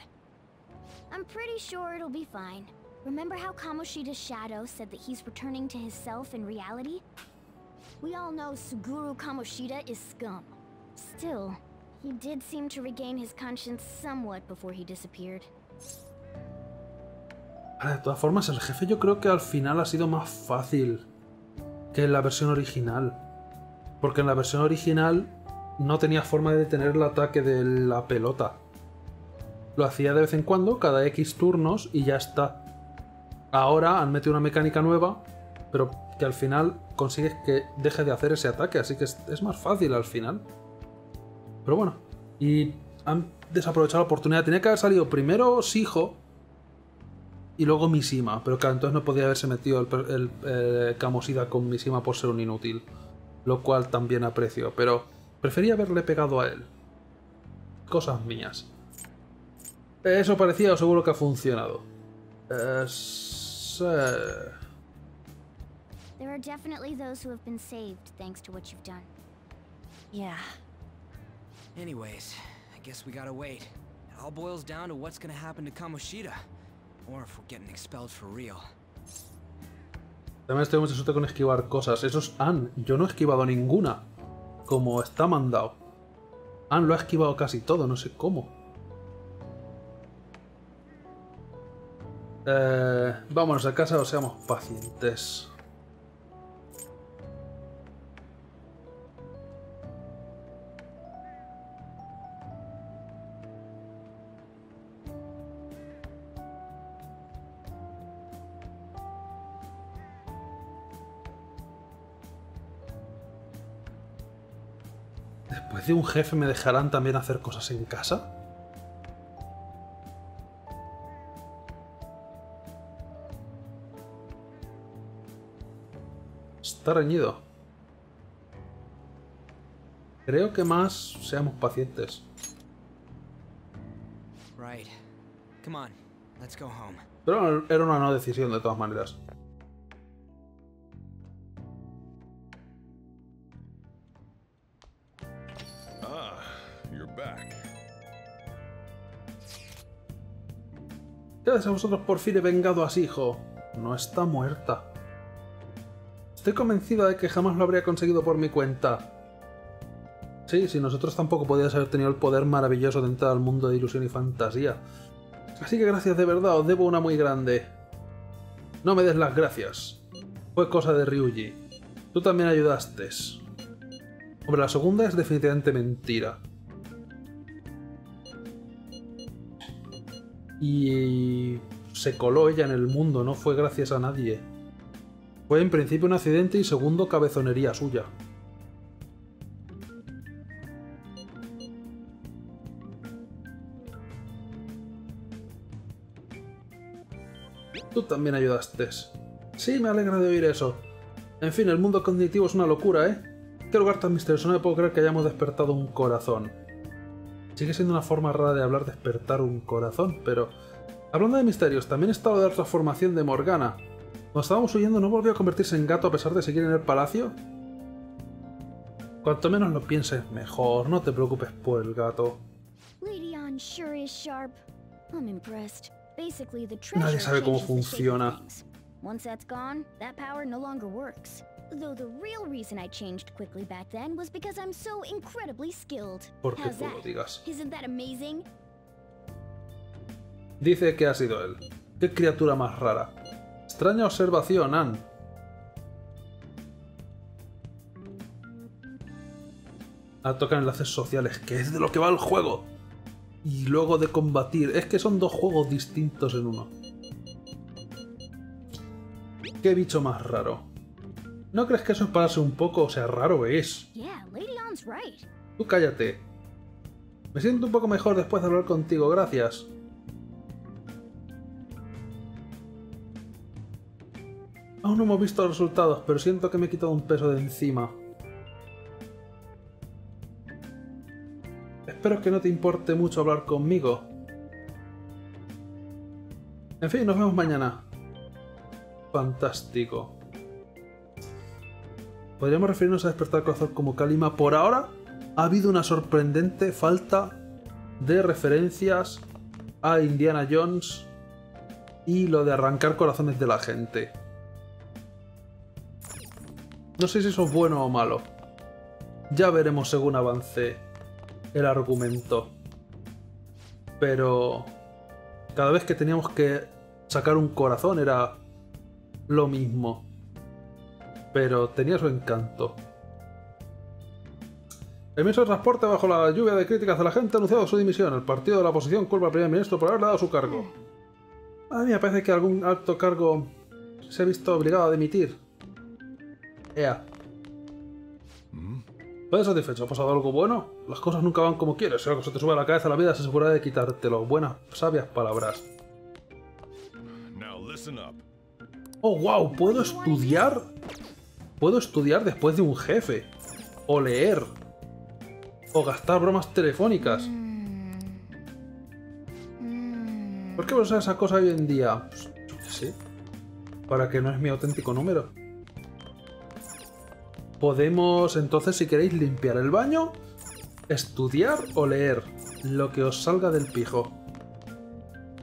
I'm pretty sure it'll be fine. Remember how Kamoshida's shadow said that he's returning to his self in reality? We all know Suguru Kamoshida is scum. Still, he did seem to regain his conscience somewhat before he disappeared. Ahora, De todas formas, el jefe yo creo que al final ha sido más fácil que en la versión original. Porque en la versión original no tenía forma de detener el ataque de la pelota. Lo hacía de vez en cuando, cada X turnos, y ya está. Ahora han metido una mecánica nueva, pero que al final consigues que deje de hacer ese ataque, así que es, más fácil al final. Pero bueno, y han desaprovechado la oportunidad. Tenía que haber salido primero Sijo y luego Mishima, pero claro, entonces no podía haberse metido el, per- el, eh, Kamosida con Mishima por ser un inútil, lo cual también aprecio, pero prefería haberle pegado a él. Cosas mías. Eso parecía o seguro que ha funcionado. Eh, sí. There are definitely those who have been saved thanks to what you've done. Yeah. Anyways, I guess we gotta wait. It all boils down to what's gonna happen to Kamoshida. Or if we're getting expelled for real. También estoy mucha suerte con esquivar cosas. Eso es Ann. Yo no he esquivado ninguna. Como está mandado. Ann lo ha esquivado casi todo, no sé cómo. Eh, vámonos a casa o seamos pacientes. De un jefe me dejarán también hacer cosas en casa. Está reñido. Creo que más seamos pacientes. Pero era una no decisión de todas maneras. Back. Gracias a vosotros por fin he vengado a hijo. No está muerta. Estoy convencida de que jamás lo habría conseguido por mi cuenta. Sí, si nosotros tampoco podías haber tenido el poder maravilloso de entrar al mundo de ilusión y fantasía. Así que gracias de verdad, os debo una muy grande. No me des las gracias. Fue cosa de Ryuji. Tú también ayudaste. Hombre, la segunda es definitivamente mentira. Y se coló ella en el mundo, no fue gracias a nadie. Fue en principio un accidente y segundo cabezonería suya. Tú también ayudaste. Sí, me alegra de oír eso. En fin, el mundo cognitivo es una locura, ¿eh? Qué lugar tan misterioso, no me puedo creer que hayamos despertado un corazón. Sigue siendo una forma rara de hablar despertar un corazón, pero... Hablando de misterios, también está lo de la transformación de Morgana. Cuando estábamos huyendo, ¿no volvió a convertirse en gato a pesar de seguir en el palacio? Cuanto menos lo pienses, mejor. No te preocupes por el gato. Nadie sabe cómo funciona. Once that's gone, that power no longer works. Though the real reason I changed quickly back then was because I'm so incredibly skilled. Porque How's tú lo that? digas. Isn't that amazing? Dice que ha sido él. Qué criatura más rara. Extraña observación, Ann. Ah, tocan enlaces sociales, que es de lo que va el juego. Y luego de combatir. Es que son dos juegos distintos en uno. Qué bicho más raro. ¿No crees que eso es pararse un poco? O sea, raro es. Tú cállate. Me siento un poco mejor después de hablar contigo, gracias. Aún no hemos visto los resultados, pero siento que me he quitado un peso de encima. Espero que no te importe mucho hablar conmigo. En fin, nos vemos mañana. Fantástico. Podríamos referirnos a despertar corazón como Kalima. Por ahora, ha habido una sorprendente falta de referencias a Indiana Jones y lo de arrancar corazones de la gente. No sé si eso es bueno o malo. Ya veremos según avance el argumento. Pero cada vez que teníamos que sacar un corazón era lo mismo. Pero tenía su encanto. El ministro de Transporte, bajo la lluvia de críticas de la gente, ha anunciado su dimisión. El partido de la oposición culpa al primer ministro por haberle dado su cargo. A mí me parece que algún alto cargo se ha visto obligado a dimitir. Ea. ¿Puedes satisfecho? ¿Ha pasado algo bueno? Las cosas nunca van como quieres. Si algo se te sube a la cabeza, la vida se asegura de quitártelo. Buenas, sabias palabras. Now listen up. Oh, wow, ¿puedo estudiar? Puedo estudiar después de un jefe. O leer. O gastar bromas telefónicas. ¿Por qué usar esa cosa hoy en día? Pues, qué sé. Para que no es mi auténtico número. Podemos, entonces, si queréis, limpiar el baño, estudiar o leer. Lo que os salga del pijo.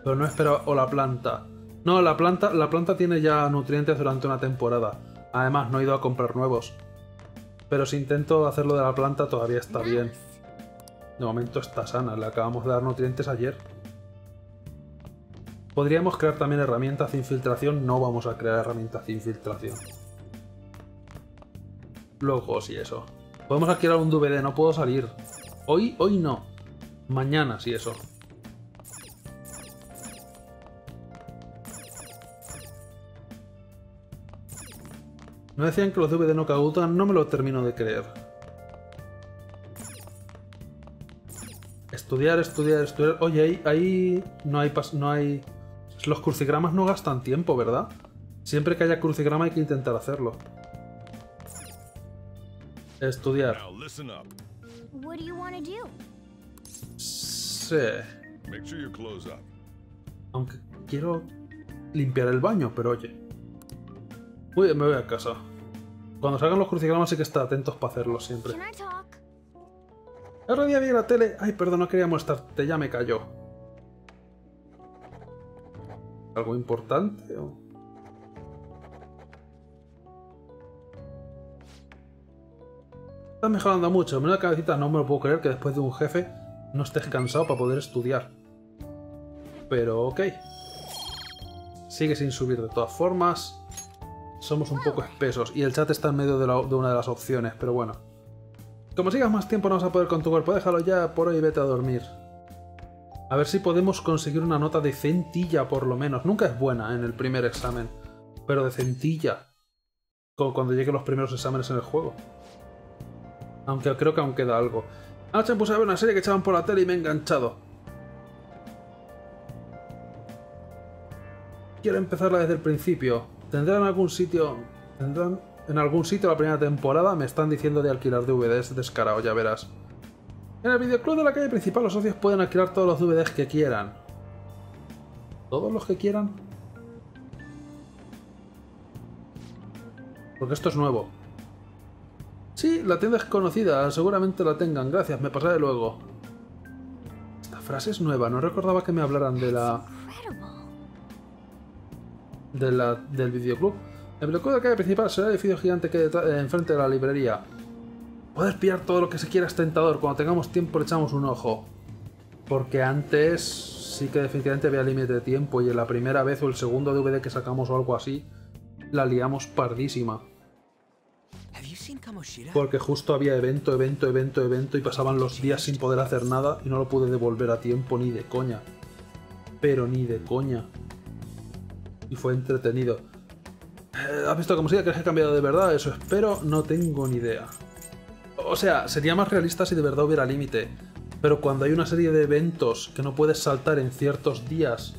Pero no espero... O la planta. No, la planta, la planta tiene ya nutrientes durante una temporada. Además, no he ido a comprar nuevos. Pero si intento hacerlo de la planta todavía está bien. De momento está sana, le acabamos de dar nutrientes ayer. Podríamos crear también herramientas de infiltración. No vamos a crear herramientas de infiltración. Logos y eso. Podemos adquirir un DVD, no puedo salir. Hoy, hoy no. Mañana, sí, eso. No decían que los DVD no caducan, no me lo termino de creer. Estudiar, estudiar, estudiar. Oye, ahí, ahí no hay pas- no hay. Los crucigramas no gastan tiempo, ¿verdad? Siempre que haya crucigrama hay que intentar hacerlo. Estudiar. Now listen up. What do you want to do? Sí. Make sure you close up. Aunque quiero limpiar el baño, pero oye. Uy, me voy a casa. Cuando salgan los crucigramas hay que estar atentos para hacerlos siempre. El otro día vi la tele. Ay, perdón, no quería molestarte, ya me cayó. ¿Algo importante? o? Estás mejorando mucho. Menuda cabecita, no me lo puedo creer que después de un jefe no estés cansado para poder estudiar. Pero ok. Sigue sin subir de todas formas. Somos un poco espesos. Y el chat está en medio de, la- de una de las opciones, pero bueno. Como sigas más tiempo no vas a poder con tu cuerpo. Déjalo ya por hoy y vete a dormir. A ver si podemos conseguir una nota de centilla por lo menos. Nunca es buena en el primer examen, pero de centilla. Cuando lleguen los primeros exámenes en el juego. Aunque creo que aún queda algo. Anoche me puse a ver una serie que echaban por la tele y me he enganchado. Quiero empezarla desde el principio. ¿Tendrán algún sitio... ¿Tendrán en algún sitio la primera temporada? Me están diciendo de alquilar DVDs descarado, ya verás. En el videoclub de la calle principal los socios pueden alquilar todos los DVDs que quieran. ¿Todos los que quieran? Porque esto es nuevo. Sí, la tienda es conocida, seguramente la tengan. Gracias, me pasaré luego. Esta frase es nueva, no recordaba que me hablaran de la... De la, del videoclub. El videoclub de la calle principal será el edificio gigante que hay eh, enfrente de la librería. Poder pillar todo lo que se quiera es tentador. Cuando tengamos tiempo le echamos un ojo. Porque antes sí que definitivamente había límite de tiempo y en la primera vez o el segundo DVD que sacamos o algo así, la liamos pardísima. Porque justo había evento, evento, evento, evento y pasaban los días sin poder hacer nada y no lo pude devolver a tiempo ni de coña. Pero ni de coña. Y fue entretenido. Eh, ¿Has visto cómo sigue? ¿Crees que he cambiado de verdad? Eso espero, no tengo ni idea. O sea, sería más realista si de verdad hubiera límite. Pero cuando hay una serie de eventos que no puedes saltar en ciertos días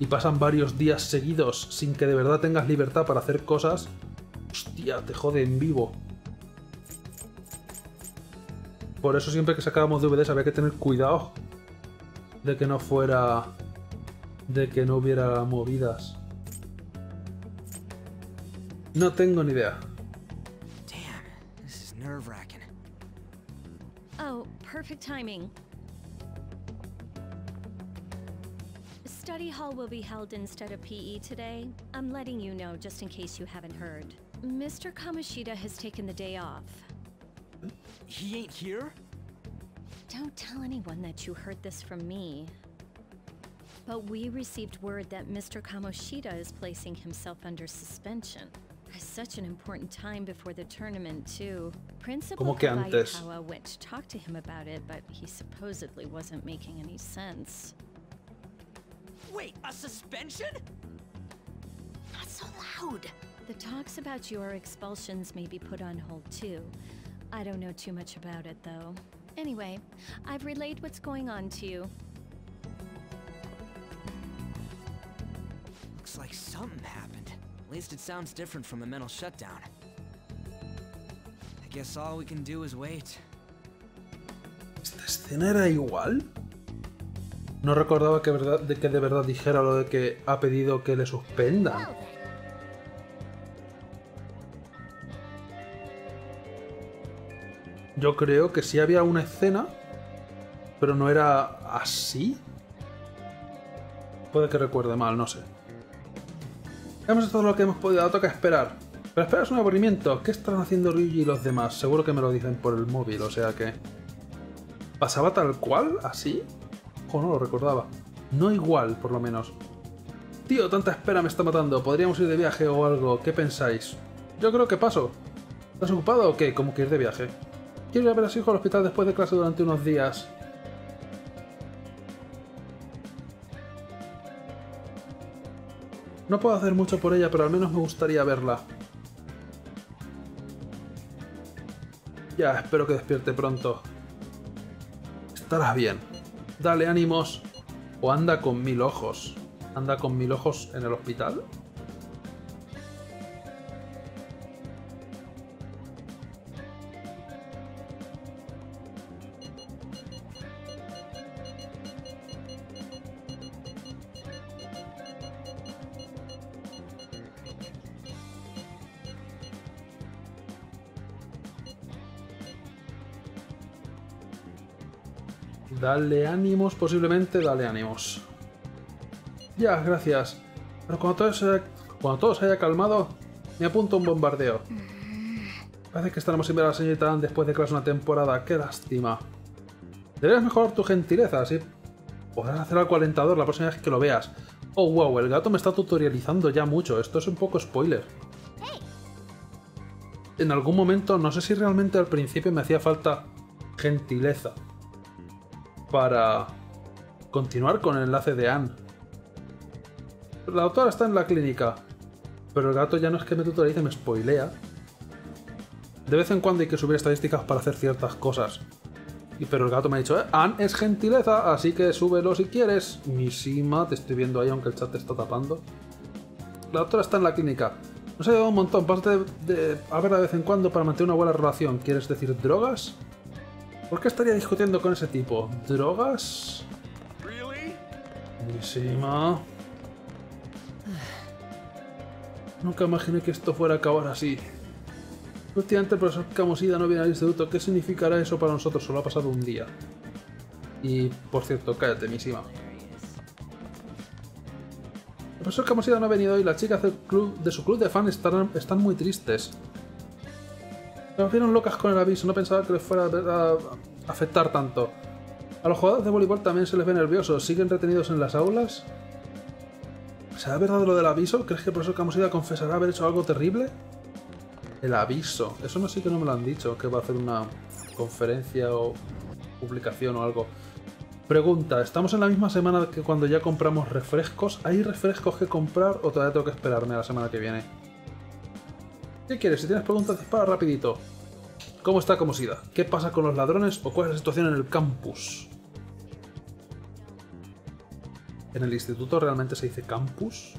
y pasan varios días seguidos sin que de verdad tengas libertad para hacer cosas, hostia, te jode en vivo. Por eso siempre que sacábamos DVDs había que tener cuidado de que no fuera... de que no hubiera movidas. No tengo ni idea. Damn, this is nerve wracking. Oh, perfect timing. Study hall will be held instead of PE today. I'm letting you know just in case you haven't heard. Mr. Kamoshida has taken the day off. He ain't here? Don't tell anyone that you heard this from me. But we received word that Mr. Kamoshida is placing himself under suspension. At such an important time before the tournament, too. Principal Como que antes? Kawaikawa went to talk to him about it, but he supposedly wasn't making any sense. Wait, a suspension? Not so loud. The talks about your expulsions may be put on hold too. I don't know too much about it though. Anyway, I've relayed what's going on to you. Like something happened. At least it sounds different from the mental shutdown. I guess all we can do is wait. ¿Esta escena era igual? No recordaba que, verdad, de que de verdad dijera lo de que ha pedido que le suspendan. Yo creo que sí había una escena, pero no era así. Puede que recuerde mal, no sé. Hemos todo lo que hemos podido, toca esperar. Pero espera, es un aburrimiento. ¿Qué están haciendo Ryuji y los demás? Seguro que me lo dicen por el móvil, o sea que... ¿Pasaba tal cual? ¿Así? O no lo recordaba. No igual, por lo menos. Tío, tanta espera me está matando. Podríamos ir de viaje o algo. ¿Qué pensáis? Yo creo que paso. ¿Estás ocupado o qué? ¿Cómo que ir de viaje? Quiero ir a ver a su hijo al hospital después de clase durante unos días. No puedo hacer mucho por ella, pero al menos me gustaría verla. Ya, espero que despierte pronto. Estarás bien. Dale ánimos. O anda con mil ojos. ¿Anda con mil ojos en el hospital? Dale ánimos, posiblemente dale ánimos. Ya, gracias. Pero cuando todo se, cuando todo se haya calmado, me apunto un bombardeo. Parece que estaremos sin ver a la señorita después de clase una temporada. Qué lástima. Deberías mejorar tu gentileza, así podrás hacer algo alentador la próxima vez que lo veas. Oh, wow, el gato me está tutorializando ya mucho. Esto es un poco spoiler. En algún momento, no sé si realmente al principio me hacía falta gentileza para continuar con el enlace de Anne. La doctora está en la clínica, pero el gato ya no es que me tutorialice, me spoilea. De vez en cuando hay que subir estadísticas para hacer ciertas cosas. Y, pero el gato me ha dicho, eh, Anne es gentileza, así que súbelo si quieres. Misima, te estoy viendo ahí aunque el chat te está tapando. La doctora está en la clínica. Nos ha ayudado un montón, pásate de, de, a ver de vez en cuando para mantener una buena relación. ¿Quieres decir drogas? ¿Por qué estaría discutiendo con ese tipo? ¿Drogas? Misima. Nunca imaginé que esto fuera a acabar así. Últimamente el profesor Camosida no viene al instituto. ¿Qué significará eso para nosotros? Solo ha pasado un día. Y, por cierto, cállate, misima. El profesor Camosida no ha venido y las chicas del club, de su club de fans están, están muy tristes. Se volvieron locas con el aviso, no pensaba que les fuera a, afectar tanto. A los jugadores de voleibol también se les ve nerviosos. ¿Siguen retenidos en las aulas? ¿Será verdad lo del aviso? ¿Crees que el profesor Camosida confesará haber hecho algo terrible? El aviso. Eso no sé que no me lo han dicho, que va a hacer una conferencia o publicación o algo. Pregunta, ¿estamos en la misma semana que cuando ya compramos refrescos? ¿Hay refrescos que comprar o todavía tengo que esperarme a la semana que viene? ¿Qué quieres? Si tienes preguntas, dispara rapidito. ¿Cómo está Comosida? ¿Qué pasa con los ladrones o cuál es la situación en el campus? ¿En el instituto realmente se dice campus?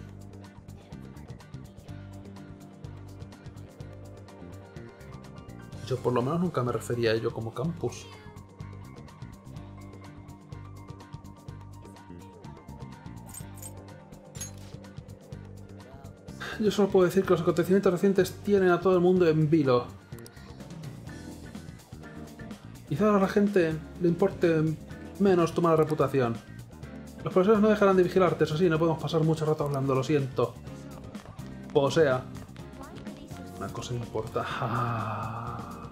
Yo por lo menos nunca me refería a ello como campus. Yo solo puedo decir que los acontecimientos recientes tienen a todo el mundo en vilo. Quizá a la gente le importe menos tu mala reputación. Los profesores no dejarán de vigilarte, eso sí, no podemos pasar mucho rato hablando, lo siento. O sea, una cosa importa. Ah.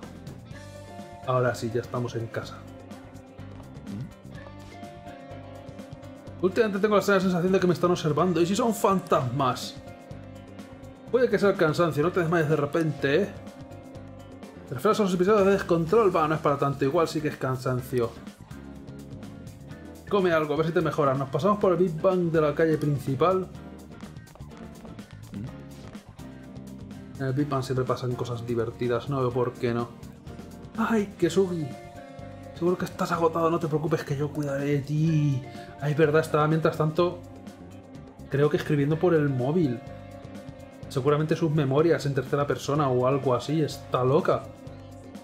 (laughs) Ahora sí, ya estamos en casa. Últimamente tengo la sensación de que me están observando. ¿Y si son fantasmas? Puede que sea el cansancio, no te desmayes de repente, ¿eh? Te a los episodios de descontrol, va, no es para tanto, igual sí que es cansancio. Come algo, a ver si te mejoras. Nos pasamos por el Big Bang de la calle principal. En el Big Bang siempre pasan cosas divertidas, no veo por qué no. ¡Ay, Kesugi! Seguro que estás agotado, no te preocupes que yo cuidaré de ti. Ay, verdad, estaba mientras tanto... Creo que escribiendo por el móvil. Seguramente sus memorias en tercera persona o algo así. Está loca.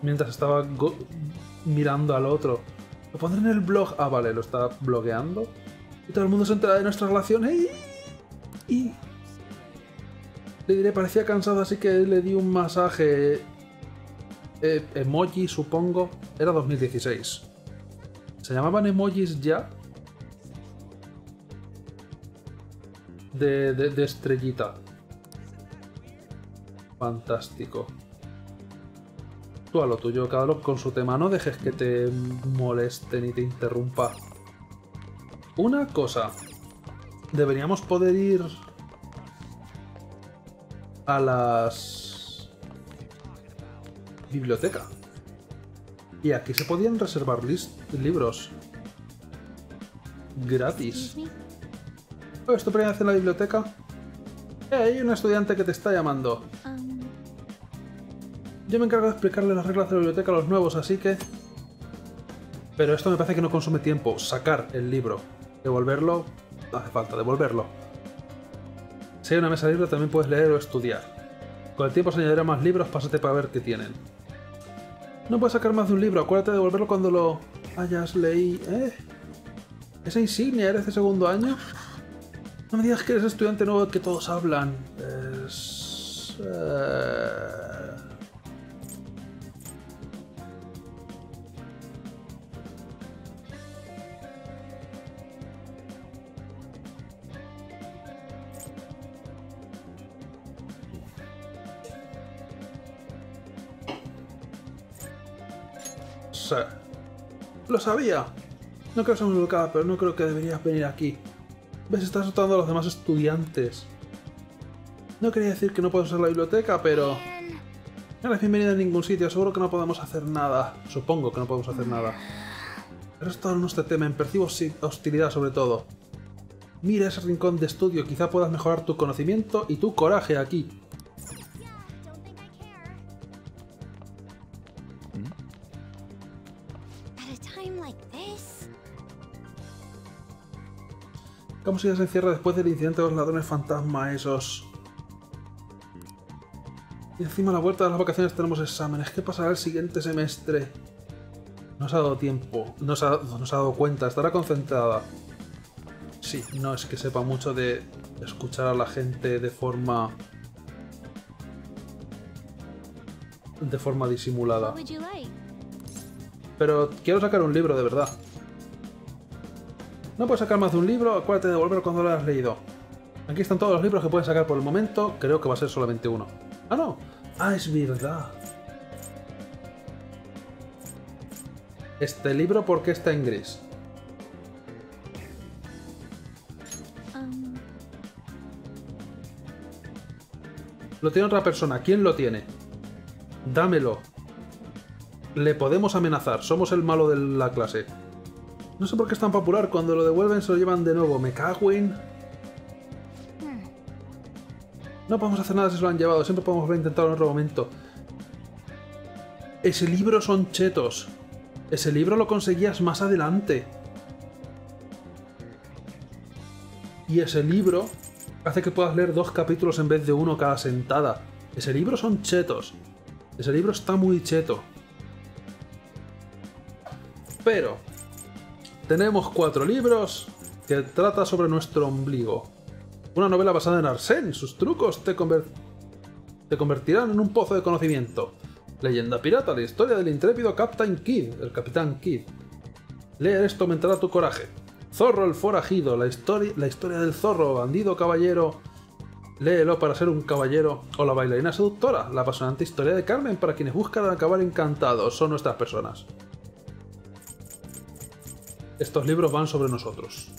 Mientras estaba mirando al otro. Lo pondré en el blog. Ah, vale, lo está blogueando. Y todo el mundo se entera de nuestra relación. ¡Y! y... Le diré, parecía cansado, así que le di un masaje. Eh, emoji, supongo. Era 2016. ¿Se llamaban emojis ya? De, de estrellita. Fantástico. Tú a lo tuyo, cada uno con su tema. No dejes que te moleste ni te interrumpa. Una cosa. Deberíamos poder ir a las biblioteca. Y aquí se podían reservar libros gratis. ¿Es tu primera vez en la biblioteca? Eh, hay un estudiante que te está llamando. Um, Yo me encargo de explicarle las reglas de la biblioteca a los nuevos, así que... Pero esto me parece que no consume tiempo. Sacar el libro. Devolverlo... No hace falta, devolverlo. Si hay una mesa libre también puedes leer o estudiar. Con el tiempo se añadirán más libros, pásate para ver qué tienen. No puedes sacar más de un libro, acuérdate de devolverlo cuando lo hayas leído. ¿Eh? ¿Esa insignia eres de segundo año? No me digas que eres estudiante nuevo que todos hablan. Es... eh, Lo sabía. No creo ser muy educada, pero no creo que deberías venir aquí. ¿Ves? Estás asustando a los demás estudiantes. No quería decir que no puedo usar la biblioteca, pero... No eres bienvenida en ningún sitio, seguro que no podemos hacer nada. Supongo que no podemos hacer nada. Pero estos no te temen, percibo hostilidad sobre todo. Mira ese rincón de estudio, quizá puedas mejorar tu conocimiento y tu coraje aquí. ¿Cómo si ya se encierra después del incidente de los ladrones fantasma esos? Y encima a la vuelta de las vacaciones tenemos exámenes. ¿Qué pasará el siguiente semestre? No se ha dado tiempo. No se ha, no se ha dado cuenta. Estará concentrada. Sí, no es que sepa mucho de escuchar a la gente de forma... De forma disimulada. Pero quiero sacar un libro de verdad. No puedes sacar más de un libro, acuérdate de devolverlo cuando lo hayas leído. Aquí están todos los libros que puedes sacar por el momento, creo que va a ser solamente uno. Ah, no. Ah, es verdad. Este libro, ¿por qué está en gris? Um, Lo tiene otra persona. ¿Quién lo tiene? Dámelo. Le podemos amenazar. Somos el malo de la clase. No sé por qué es tan popular. Cuando lo devuelven se lo llevan de nuevo. Me cago en... No podemos hacer nada si se lo han llevado. Siempre podemos volver a intentarlo en otro momento. Ese libro son chetos. Ese libro lo conseguías más adelante. Y ese libro hace que puedas leer dos capítulos en vez de uno cada sentada. Ese libro son chetos. Ese libro está muy cheto. Pero tenemos cuatro libros que trata sobre nuestro ombligo. Una novela basada en Arsène. Sus trucos te, conver- te convertirán en un pozo de conocimiento. Leyenda pirata, la historia del intrépido Captain Kidd, el Capitán Kidd. Leer esto aumentará tu coraje. Zorro el forajido, la, la historia del zorro, bandido caballero. Léelo para ser un caballero. O la bailarina seductora, la apasionante historia de Carmen para quienes buscan acabar encantados. Son nuestras personas. Estos libros van sobre nosotros.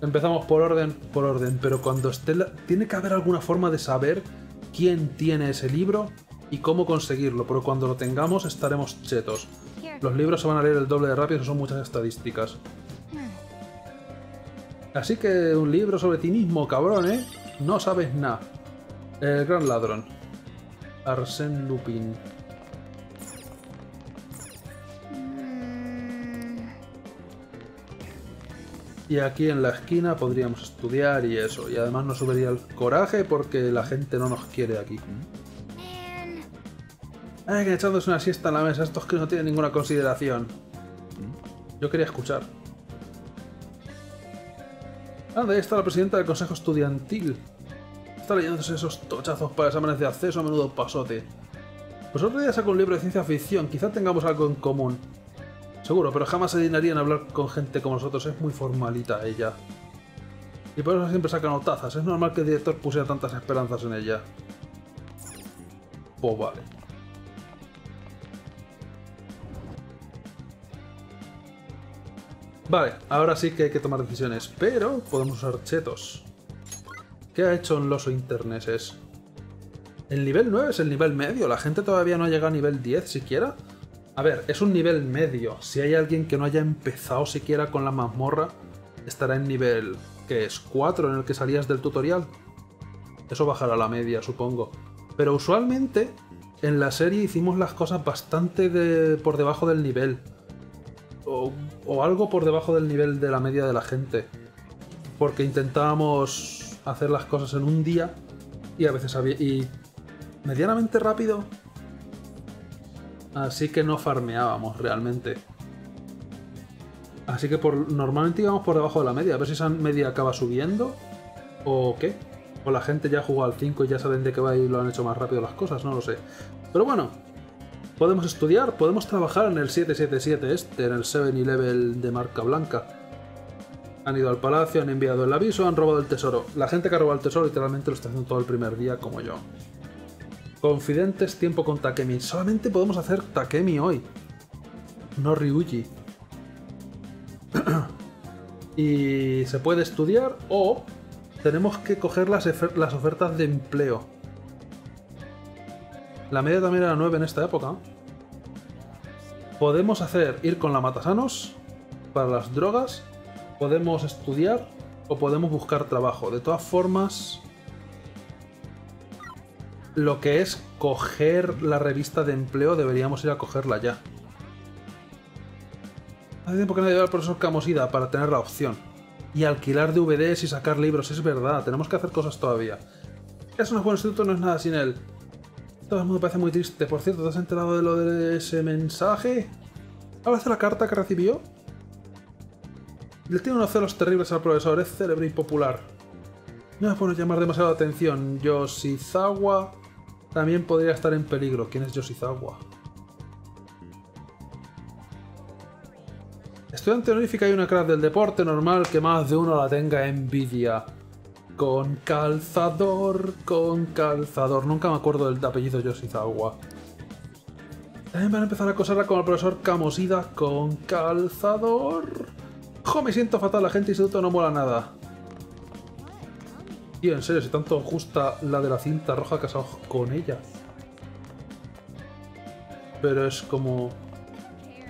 Empezamos por orden, por orden, pero cuando esté la- tiene que haber alguna forma de saber quién tiene ese libro y cómo conseguirlo, pero cuando lo tengamos estaremos chetos. Los libros se van a leer el doble de rápido, eso son muchas estadísticas. Así que un libro sobre ti mismo, cabrón, ¿eh? No sabes nada. El gran ladrón. Arsène Lupin. Y aquí en la esquina podríamos estudiar y eso. Y además nos subiría el coraje porque la gente no nos quiere aquí. Ay, que echándose una siesta en la mesa. Estos que no tienen ninguna consideración. Yo quería escuchar. Anda, ahí está la presidenta del consejo estudiantil. Está leyéndose esos tochazos para exámenes de acceso a menudo pasote. Pues otro día saco un libro de ciencia ficción. Quizá tengamos algo en común. Seguro, pero jamás se dignaría en hablar con gente como nosotros. Es muy formalita ella. Y por eso siempre saca notazas. Es normal que el director pusiera tantas esperanzas en ella. Pues vale. Vale, ahora sí que hay que tomar decisiones, pero podemos usar chetos. ¿Qué ha hecho en los interneses? El nivel 9 es el nivel medio, la gente todavía no ha llegado a nivel 10 siquiera. A ver, es un nivel medio. Si hay alguien que no haya empezado siquiera con la mazmorra, estará en nivel, que es 4 en el que salías del tutorial. Eso bajará la media, supongo. Pero usualmente en la serie hicimos las cosas bastante de- por debajo del nivel. O, o algo por debajo del nivel de la media de la gente. Porque intentábamos hacer las cosas en un día y a veces había... y medianamente rápido. Así que no farmeábamos realmente. Así que por, normalmente íbamos por debajo de la media. A ver si esa media acaba subiendo. ¿O qué? O la gente ya jugó al 5 y ya saben de qué va y lo han hecho más rápido las cosas, no lo sé. Pero bueno, podemos estudiar, podemos trabajar en el 777 este, en el 7-Level de marca blanca. Han ido al palacio, han enviado el aviso, han robado el tesoro. La gente que ha robado el tesoro literalmente lo está haciendo todo el primer día, como yo. Confidentes, tiempo con Takemi. Solamente podemos hacer Takemi hoy. No Ryuji. (clears throat) y se puede estudiar o tenemos que coger las, ofertas de empleo. La media también era 9 en esta época. Podemos hacer ir con la matasanos para las drogas, podemos estudiar o podemos buscar trabajo. De todas formas, lo que es coger la revista de empleo deberíamos ir a cogerla ya. Hace tiempo que no he llevado al profesor Camosida para tener la opción. Y alquilar DVDs y sacar libros, es verdad, tenemos que hacer cosas todavía. Es un buen instituto, no es nada sin él. Todo el mundo parece muy triste. Por cierto, ¿te has enterado de lo de ese mensaje? ¿Hablas de la carta que recibió? Le tiene unos celos terribles al profesor, es célebre y popular. No me pone llamar demasiado la atención. Yoshizawa también podría estar en peligro. ¿Quién es Yoshizawa? Estudiante honorífica y una crack del deporte normal que más de uno la tenga envidia. Con calzador, con calzador. Nunca me acuerdo del apellido Yoshizawa. También van a empezar a acosarla con el profesor Kamosida con calzador. ¡Jo, me siento fatal! La gente instituto no mola nada. Tío, en serio, si tanto os gusta la de la cinta roja casado con ella. Pero es como...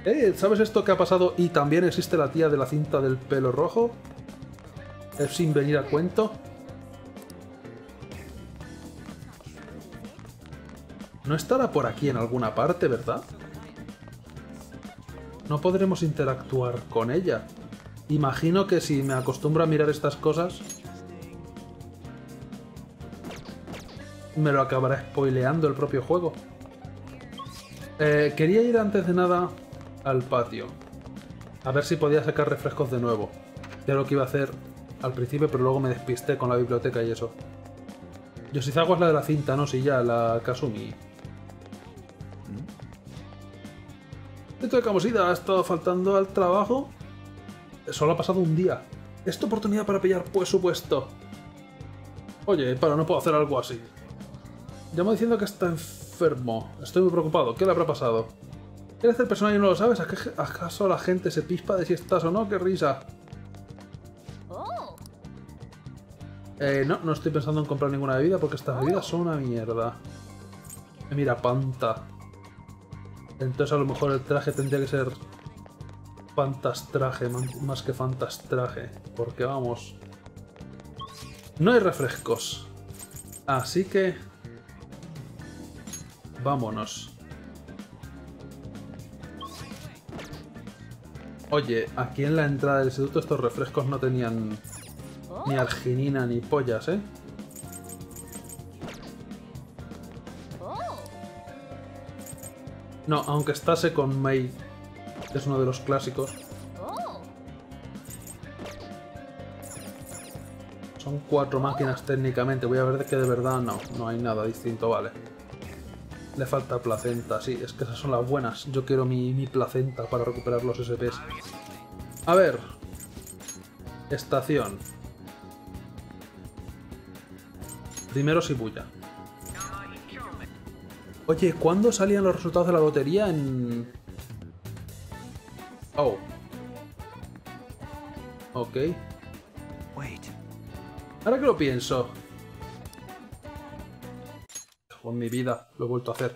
Eh, ¿sabes esto que ha pasado? Y también existe la tía de la cinta del pelo rojo. Es sin venir a cuento. No estará por aquí en alguna parte, ¿verdad? No podremos interactuar con ella. Imagino que si me acostumbro a mirar estas cosas... Me lo acabará spoileando el propio juego. Eh, quería ir antes de nada al patio. A ver si podía sacar refrescos de nuevo. Ya lo que iba a hacer al principio, pero luego me despisté con la biblioteca y eso. Yoshizawa es la de la cinta, no, sí, ya, la Kasumi. Esto de Kamosida ha estado faltando al trabajo. Solo ha pasado un día. Es tu oportunidad para pillar pues supuesto. Oye, para, no puedo hacer algo así. Llamo diciendo que está enfermo. Estoy muy preocupado. ¿Qué le habrá pasado? ¿Eres el personaje y no lo sabes? ¿Acaso la gente se pispa de si estás o no? ¡Qué risa! Eh, no, no estoy pensando en comprar ninguna bebida porque estas bebidas son una mierda. Eh, mira, panta. Entonces a lo mejor el traje tendría que ser fantastraje más que fantastraje. Porque vamos... No hay refrescos. Así que... Vámonos. Oye, aquí en la entrada del instituto estos refrescos no tenían ni arginina ni pollas, ¿eh? No, aunque estase con May, es uno de los clásicos. Son cuatro máquinas técnicamente, voy a ver de que de verdad no, no hay nada distinto, vale. Le falta placenta, sí, es que esas son las buenas. Yo quiero mi, mi placenta para recuperar los SPs. A ver. Estación. Primero Shibuya. Oye, ¿cuándo salían los resultados de la lotería en...? Oh. Ok. Ahora que lo pienso. Con mi vida, lo he vuelto a hacer.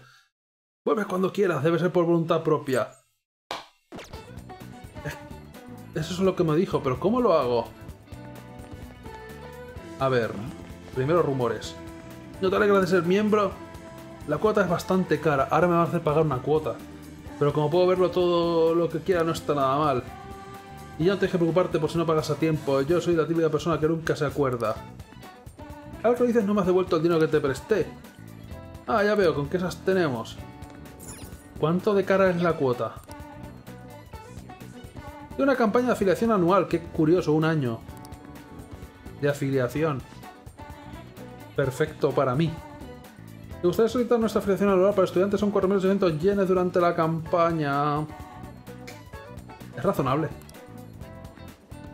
Vuelve cuando quieras, debe ser por voluntad propia. Eso es lo que me dijo, pero ¿cómo lo hago? A ver, primero rumores. ¿No te alegra de ser miembro? La cuota es bastante cara, ahora me van a hacer pagar una cuota. Pero como puedo verlo todo lo que quiera, no está nada mal. Y ya no tienes que preocuparte por si no pagas a tiempo, yo soy la típica persona que nunca se acuerda. Ahora que dices, no me has devuelto el dinero que te presté. Ah, ya veo, ¿con qué esas tenemos? ¿Cuánto de cara es la cuota? De una campaña de afiliación anual, qué curioso, un año. De afiliación. Perfecto para mí. ¿Te gustaría solicitar nuestra afiliación anual para estudiantes? Son 4.800 yenes durante la campaña. Es razonable.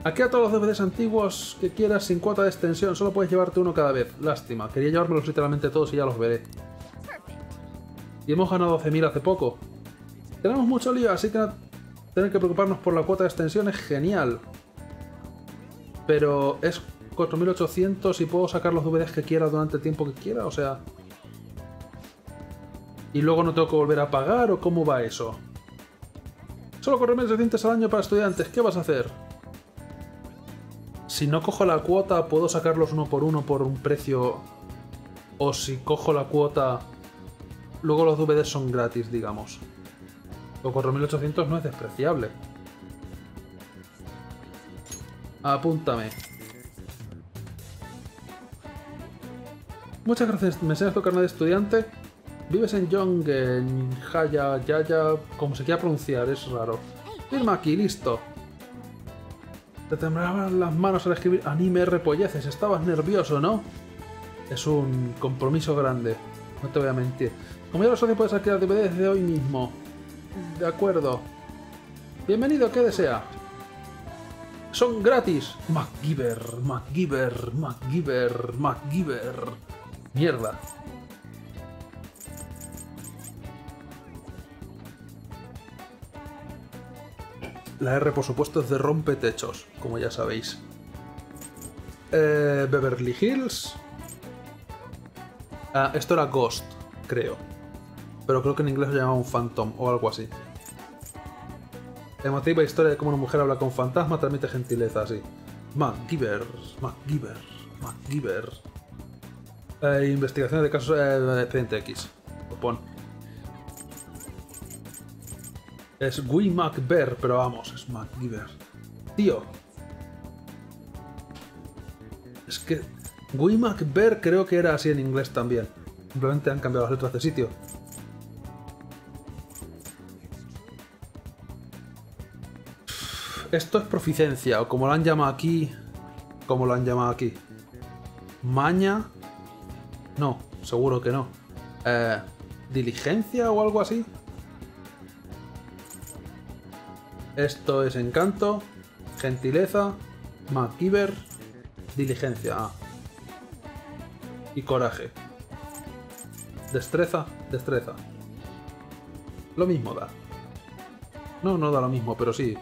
Aquí a todos los DVDs antiguos que quieras sin cuota de extensión. Solo puedes llevarte uno cada vez. Lástima. Quería llevármelos literalmente todos y ya los veré. Y hemos ganado 12.000 hace poco. Tenemos mucho lío, así que tener que preocuparnos por la cuota de extensión es genial. Pero es 4.800 y puedo sacar los DVDs que quiera durante el tiempo que quiera, o sea... ¿Y luego no tengo que volver a pagar o cómo va eso? Solo corre 1.600 al año para estudiantes. ¿Qué vas a hacer? Si no cojo la cuota, puedo sacarlos uno por uno por un precio. O si cojo la cuota, luego los DVDs son gratis, digamos. O 4.800 no es despreciable. Apúntame. Muchas gracias. ¿Me enseñas tu carnet de estudiante? Vives en Yongen, Haya, Yaya, como se quiera pronunciar, es raro. Firma aquí, listo. Te temblaban las manos al escribir anime repolleces. Estabas nervioso, ¿no? Es un compromiso grande. No te voy a mentir. Como ya lo puedes alquilar DVD desde hoy mismo. De acuerdo. Bienvenido, ¿qué desea? Son gratis. MacGyver, MacGyver, MacGyver, MacGyver. Mierda. La R, por supuesto, es de rompetechos, como ya sabéis. Eh, Beverly Hills. Ah, esto era Ghost, creo. Pero creo que en inglés se llamaba un Phantom o algo así. Emotiva historia de cómo una mujer habla con fantasma transmite gentileza, así. MacGyver, MacGyver, MacGyver. Eh, investigaciones de casos eh, expediente X. Lo pon. Es Guy MacBear, pero vamos, es MacGyver. Tío. Es que Guy MacBear creo que era así en inglés también. Simplemente han cambiado las letras de sitio. Esto es proficiencia, o como lo han llamado aquí. Como lo han llamado aquí. Maña. No, seguro que no. Eh, ¿Diligencia o algo así? Esto es encanto, gentileza, MacGyver, diligencia. Ah. Y coraje. Destreza, destreza. Lo mismo da. No, no da lo mismo, pero sí.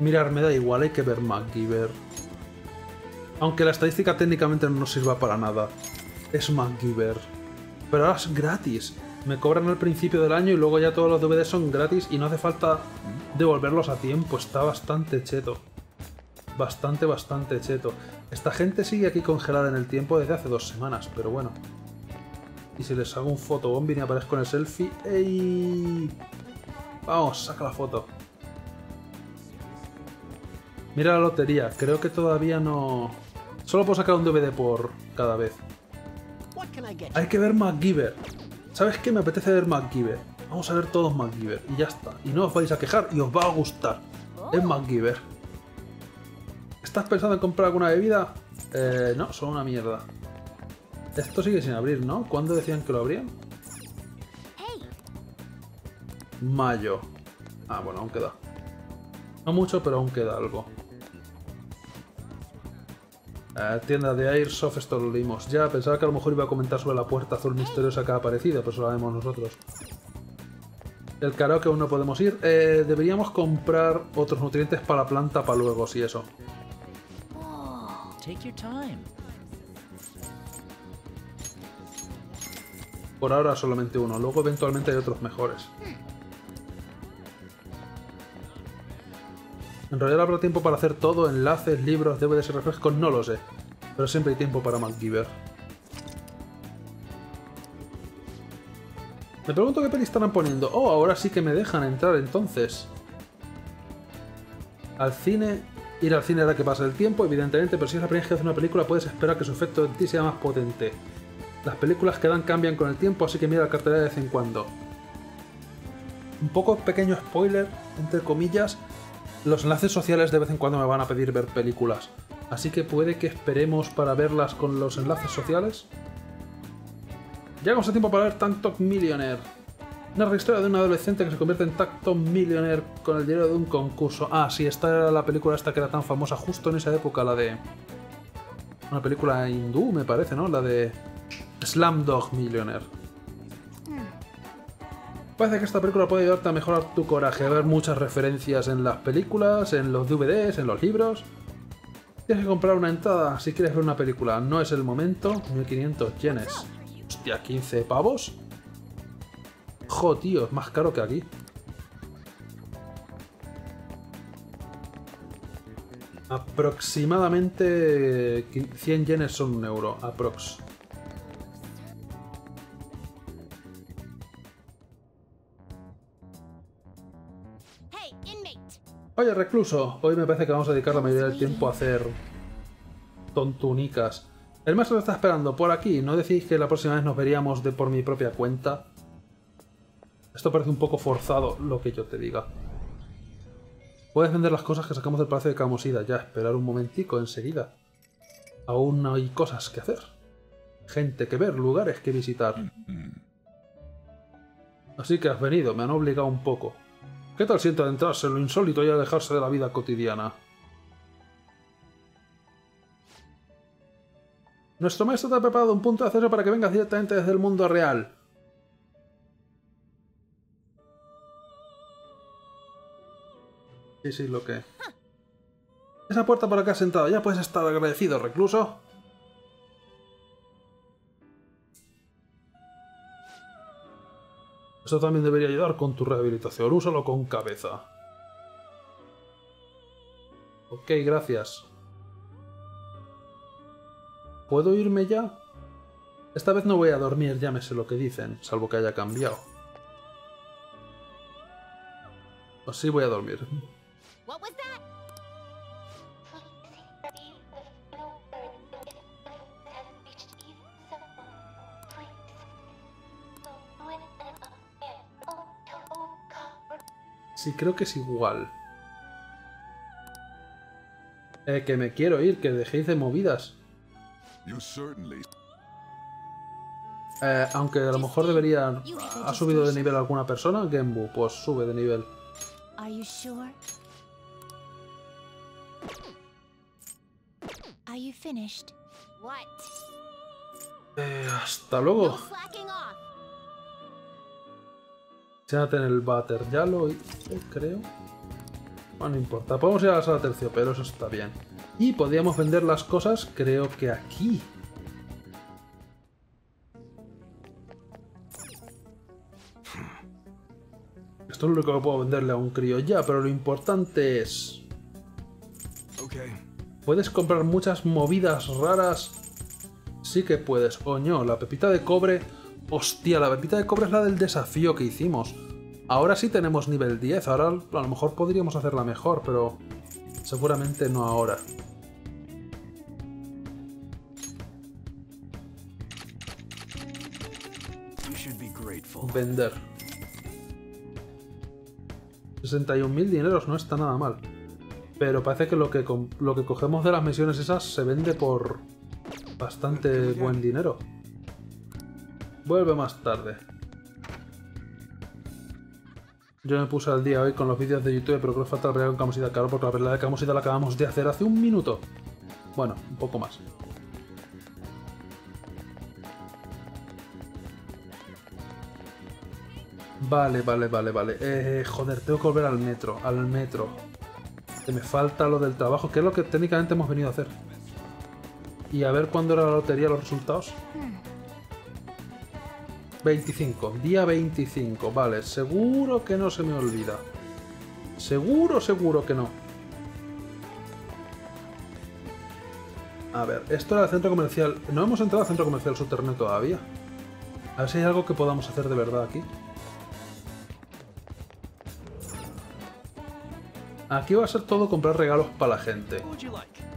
Mirar, me da igual, hay que ver MacGyver. Aunque la estadística técnicamente no nos sirva para nada. Es MacGyver. Pero ahora es gratis. Me cobran al principio del año y luego ya todos los DVDs son gratis y no hace falta devolverlos a tiempo. Está bastante cheto. Bastante, bastante cheto. Esta gente sigue aquí congelada en el tiempo desde hace dos semanas, pero bueno. Y si les hago un fotobombing y aparezco en el selfie... ¡Ey! Vamos, saca la foto. Mira la lotería, creo que todavía no... Solo puedo sacar un DVD por cada vez. Hay que ver MacGyver. ¿Sabes qué? Me apetece ver MacGyver. Vamos a ver todos MacGyver y ya está. Y no os vais a quejar y os va a gustar. Es MacGyver. ¿Estás pensando en comprar alguna bebida? Eh, no, son una mierda. Esto sigue sin abrir, ¿no? ¿Cuándo decían que lo abrían? Mayo. Ah, bueno, aún queda. No mucho, pero aún queda algo. Tienda de Airsoft, esto lo leímos ya. Pensaba que a lo mejor iba a comentar sobre la puerta azul misteriosa que ha aparecido, pero eso lo sabemos nosotros. El karaoke aún no podemos ir. Eh, deberíamos comprar otros nutrientes para la planta para luego, si eso. Por ahora solamente uno, luego eventualmente hay otros mejores. En realidad habrá tiempo para hacer todo, enlaces, libros, DVDs y refrescos, no lo sé. Pero siempre hay tiempo para MacGyver. Me pregunto qué peli estarán poniendo. Oh, ahora sí que me dejan entrar entonces. Al cine... Ir al cine hará que pase el tiempo, evidentemente, pero si es la primera vez que haces una película puedes esperar que su efecto en ti sea más potente. Las películas que dan cambian con el tiempo, así que mira la cartelera de vez en cuando. Un poco pequeño spoiler, entre comillas, los enlaces sociales de vez en cuando me van a pedir ver películas. Así que puede que esperemos para verlas con los enlaces sociales. Llegamos a tiempo para ver Tank Millionaire. La historia de un adolescente que se convierte en Tacto Millionaire con el dinero de un concurso. Ah, sí, esta era la película esta que era tan famosa justo en esa época, la de... Una película hindú, me parece, ¿no? La de Slamdog Millionaire. Parece que esta película puede ayudarte a mejorar tu coraje, a ver muchas referencias en las películas, en los DVDs, en los libros. Tienes que comprar una entrada si quieres ver una película. No es el momento. 1500 yenes. Hostia, 15 pavos. Jo, tío, es más caro que aquí. Aproximadamente 100 yenes son un euro, aprox. Oye, recluso, hoy me parece que vamos a dedicar la mayoría del tiempo a hacer tontunicas. El maestro te está esperando por aquí. ¿No decís que la próxima vez nos veríamos de por mi propia cuenta? Esto parece un poco forzado, lo que yo te diga. Puedes vender las cosas que sacamos del Palacio de Camosida. Ya, esperar un momentico, enseguida. Aún hay cosas que hacer. Gente que ver, lugares que visitar. Así que has venido, me han obligado un poco. ¿Qué tal siente adentrarse en lo insólito y alejarse de la vida cotidiana? Nuestro maestro te ha preparado un punto de acceso para que vengas directamente desde el mundo real. Sí, sí, lo que... Esa puerta por has entrado, ya puedes estar agradecido, recluso. Eso también debería ayudar con tu rehabilitación. Úsalo con cabeza. Ok, gracias. ¿Puedo irme ya? Esta vez no voy a dormir, sé lo que dicen, salvo que haya cambiado. O sí voy a dormir. What was that? Sí, creo que es igual. Eh, que me quiero ir, que dejéis de movidas. Eh, aunque a lo mejor debería... ¿Ha subido de nivel alguna persona? Genbu, pues sube de nivel. Are you sure? Are you finished? What? Eh, hasta luego. Séate en el váter. Ya lo hice, creo. Bueno, no importa. Podemos ir a la sala terciopelo, eso está bien. Y podríamos vender las cosas, creo que aquí. Esto es lo único que puedo venderle a un crío ya, pero lo importante es... Puedes comprar muchas movidas raras. Sí que puedes. Oño, la pepita de cobre. Hostia, la pepita de cobre es la del desafío que hicimos. Ahora sí tenemos nivel 10. Ahora a lo mejor podríamos hacerla mejor, pero seguramente no ahora. Vender. 61.000 dineros no está nada mal. Pero parece que lo que, lo que cogemos de las misiones esas se vende por bastante buen dinero. Vuelve más tarde. Yo me puse al día hoy con los vídeos de YouTube, pero creo que falta real con Camosida Caro porque la verdad de Camosida la acabamos de hacer hace un minuto. Bueno, un poco más. Vale, vale, vale, vale. Eh, joder, tengo que volver al metro, al metro. Que me falta lo del trabajo, que es lo que técnicamente hemos venido a hacer. Y a ver cuándo era la lotería, los resultados. 25, día 25, vale, seguro que no se me olvida. Seguro, seguro que no. A ver, esto era el centro comercial. No hemos entrado al centro comercial subterráneo todavía. A ver si hay algo que podamos hacer de verdad aquí. Aquí va a ser todo comprar regalos para la gente.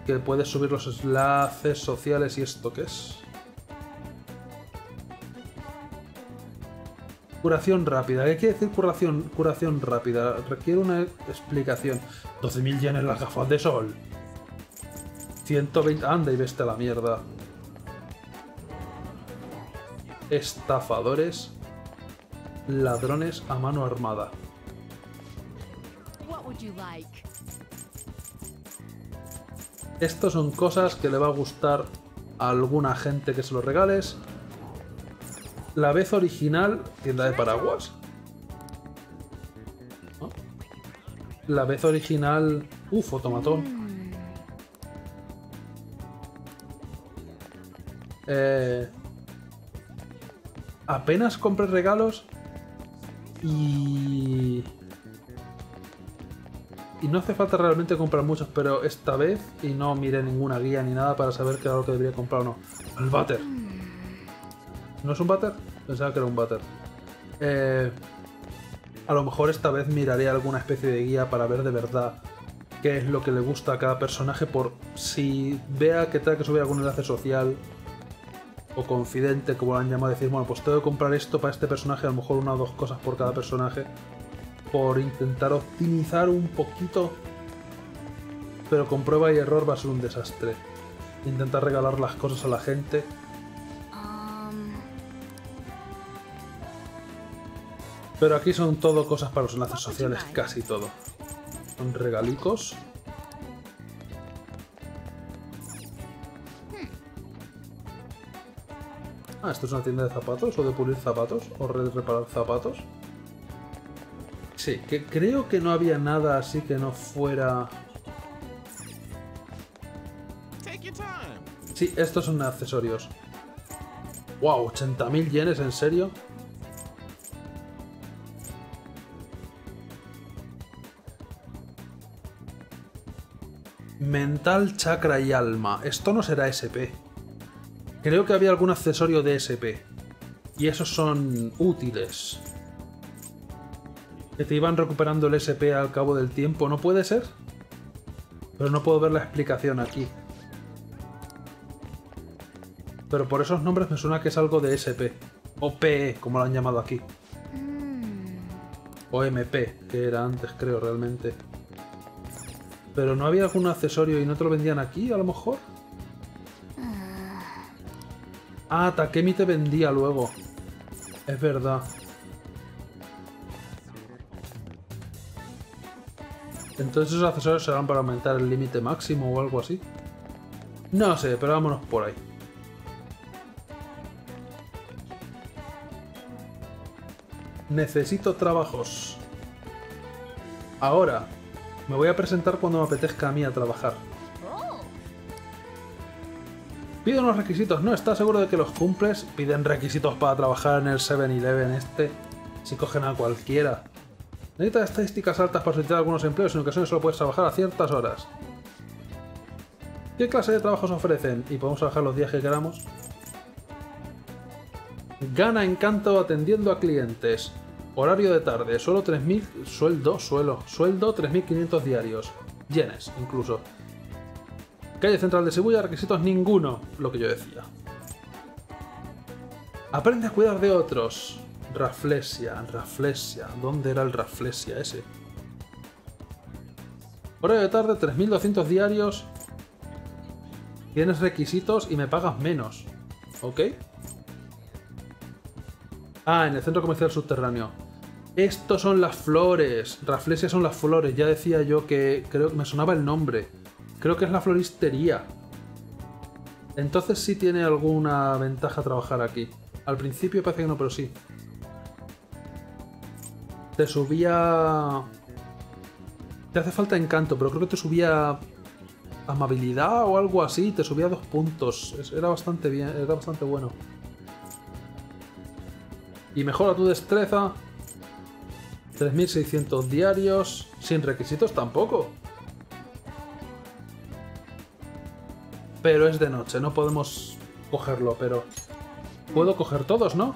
Que puedes subir los enlaces sociales y esto que es. Curación rápida. ¿Qué quiere decir curación, curación rápida? Requiere una explicación. 12.000 yenes las gafas de sol. 120... Anda y veste a la mierda. Estafadores. Ladrones a mano armada. Estos son cosas que le va a gustar a alguna gente que se los regales. La vez original, tienda de paraguas. ¿No? La vez original... Uh, fotomatón. Eh, apenas compré regalos Y... Y no hace falta realmente comprar muchos, pero esta vez, y no miré ninguna guía ni nada para saber qué era lo que debería comprar o no. El váter. ¿No es un váter? Pensaba que era un váter. Eh, a lo mejor esta vez miraré alguna especie de guía para ver de verdad qué es lo que le gusta a cada personaje por si vea que tenga que subir algún enlace social o confidente, como lo han llamado, decir, bueno, pues tengo que comprar esto para este personaje, a lo mejor una o dos cosas por cada personaje, por intentar optimizar un poquito, pero con prueba y error va a ser un desastre. Intentar regalar las cosas a la gente. Pero aquí son todo cosas para los enlaces sociales, casi todo. Son regalicos. Ah, esto es una tienda de zapatos o de pulir zapatos o de reparar zapatos. Sí, que creo que no había nada así que no fuera. Sí, estos son accesorios. Wow, 80.000 yenes, ¿en serio? Mental, chakra y alma. Esto no será SP. Creo que había algún accesorio de SP. Y esos son útiles. Que te iban recuperando el SP al cabo del tiempo, ¿no puede ser? Pero no puedo ver la explicación aquí. Pero por esos nombres me suena que es algo de SP. O PE, como lo han llamado aquí. O MP, que era antes, creo, realmente. Pero no había algún accesorio y no te lo vendían aquí, a lo mejor. Ah, Takemi te vendía luego. Es verdad. Entonces esos accesorios serán para aumentar el límite máximo o algo así. No sé, pero vámonos por ahí. Necesito trabajos. Ahora, me voy a presentar cuando me apetezca a mí a trabajar. Pide unos requisitos, ¿no? ¿Estás seguro de que los cumples? Piden requisitos para trabajar en el 7-Eleven este. Si cogen a cualquiera. Necesitas estadísticas altas para solicitar algunos empleos, en ocasiones solo puedes trabajar a ciertas horas. ¿Qué clase de trabajos ofrecen? Y podemos trabajar los días que queramos. Gana encanto atendiendo a clientes. Horario de tarde, suelo 3.000... Sueldo, suelo. Sueldo 3.500 diarios. Yenes, incluso. Calle central de Shibuya, requisitos ninguno, lo que yo decía. Aprende a cuidar de otros. Raflesia, Raflesia. ¿Dónde era el Raflesia ese? Horario de tarde, 3.200 diarios. Tienes requisitos y me pagas menos. ¿Ok? Ah, en el centro comercial subterráneo. Estos son las flores. Raflesia son las flores. Ya decía yo que creo que me sonaba el nombre. Creo que es la floristería. Entonces sí tiene alguna ventaja trabajar aquí. Al principio parece que no, pero sí. Te subía... Te hace falta encanto, pero creo que te subía amabilidad o algo así. Te subía dos puntos. Era bastante bien, era bastante bueno. Y mejora tu destreza. 3600 diarios. Sin requisitos tampoco. Pero es de noche, no podemos cogerlo, pero... Puedo coger todos, ¿no?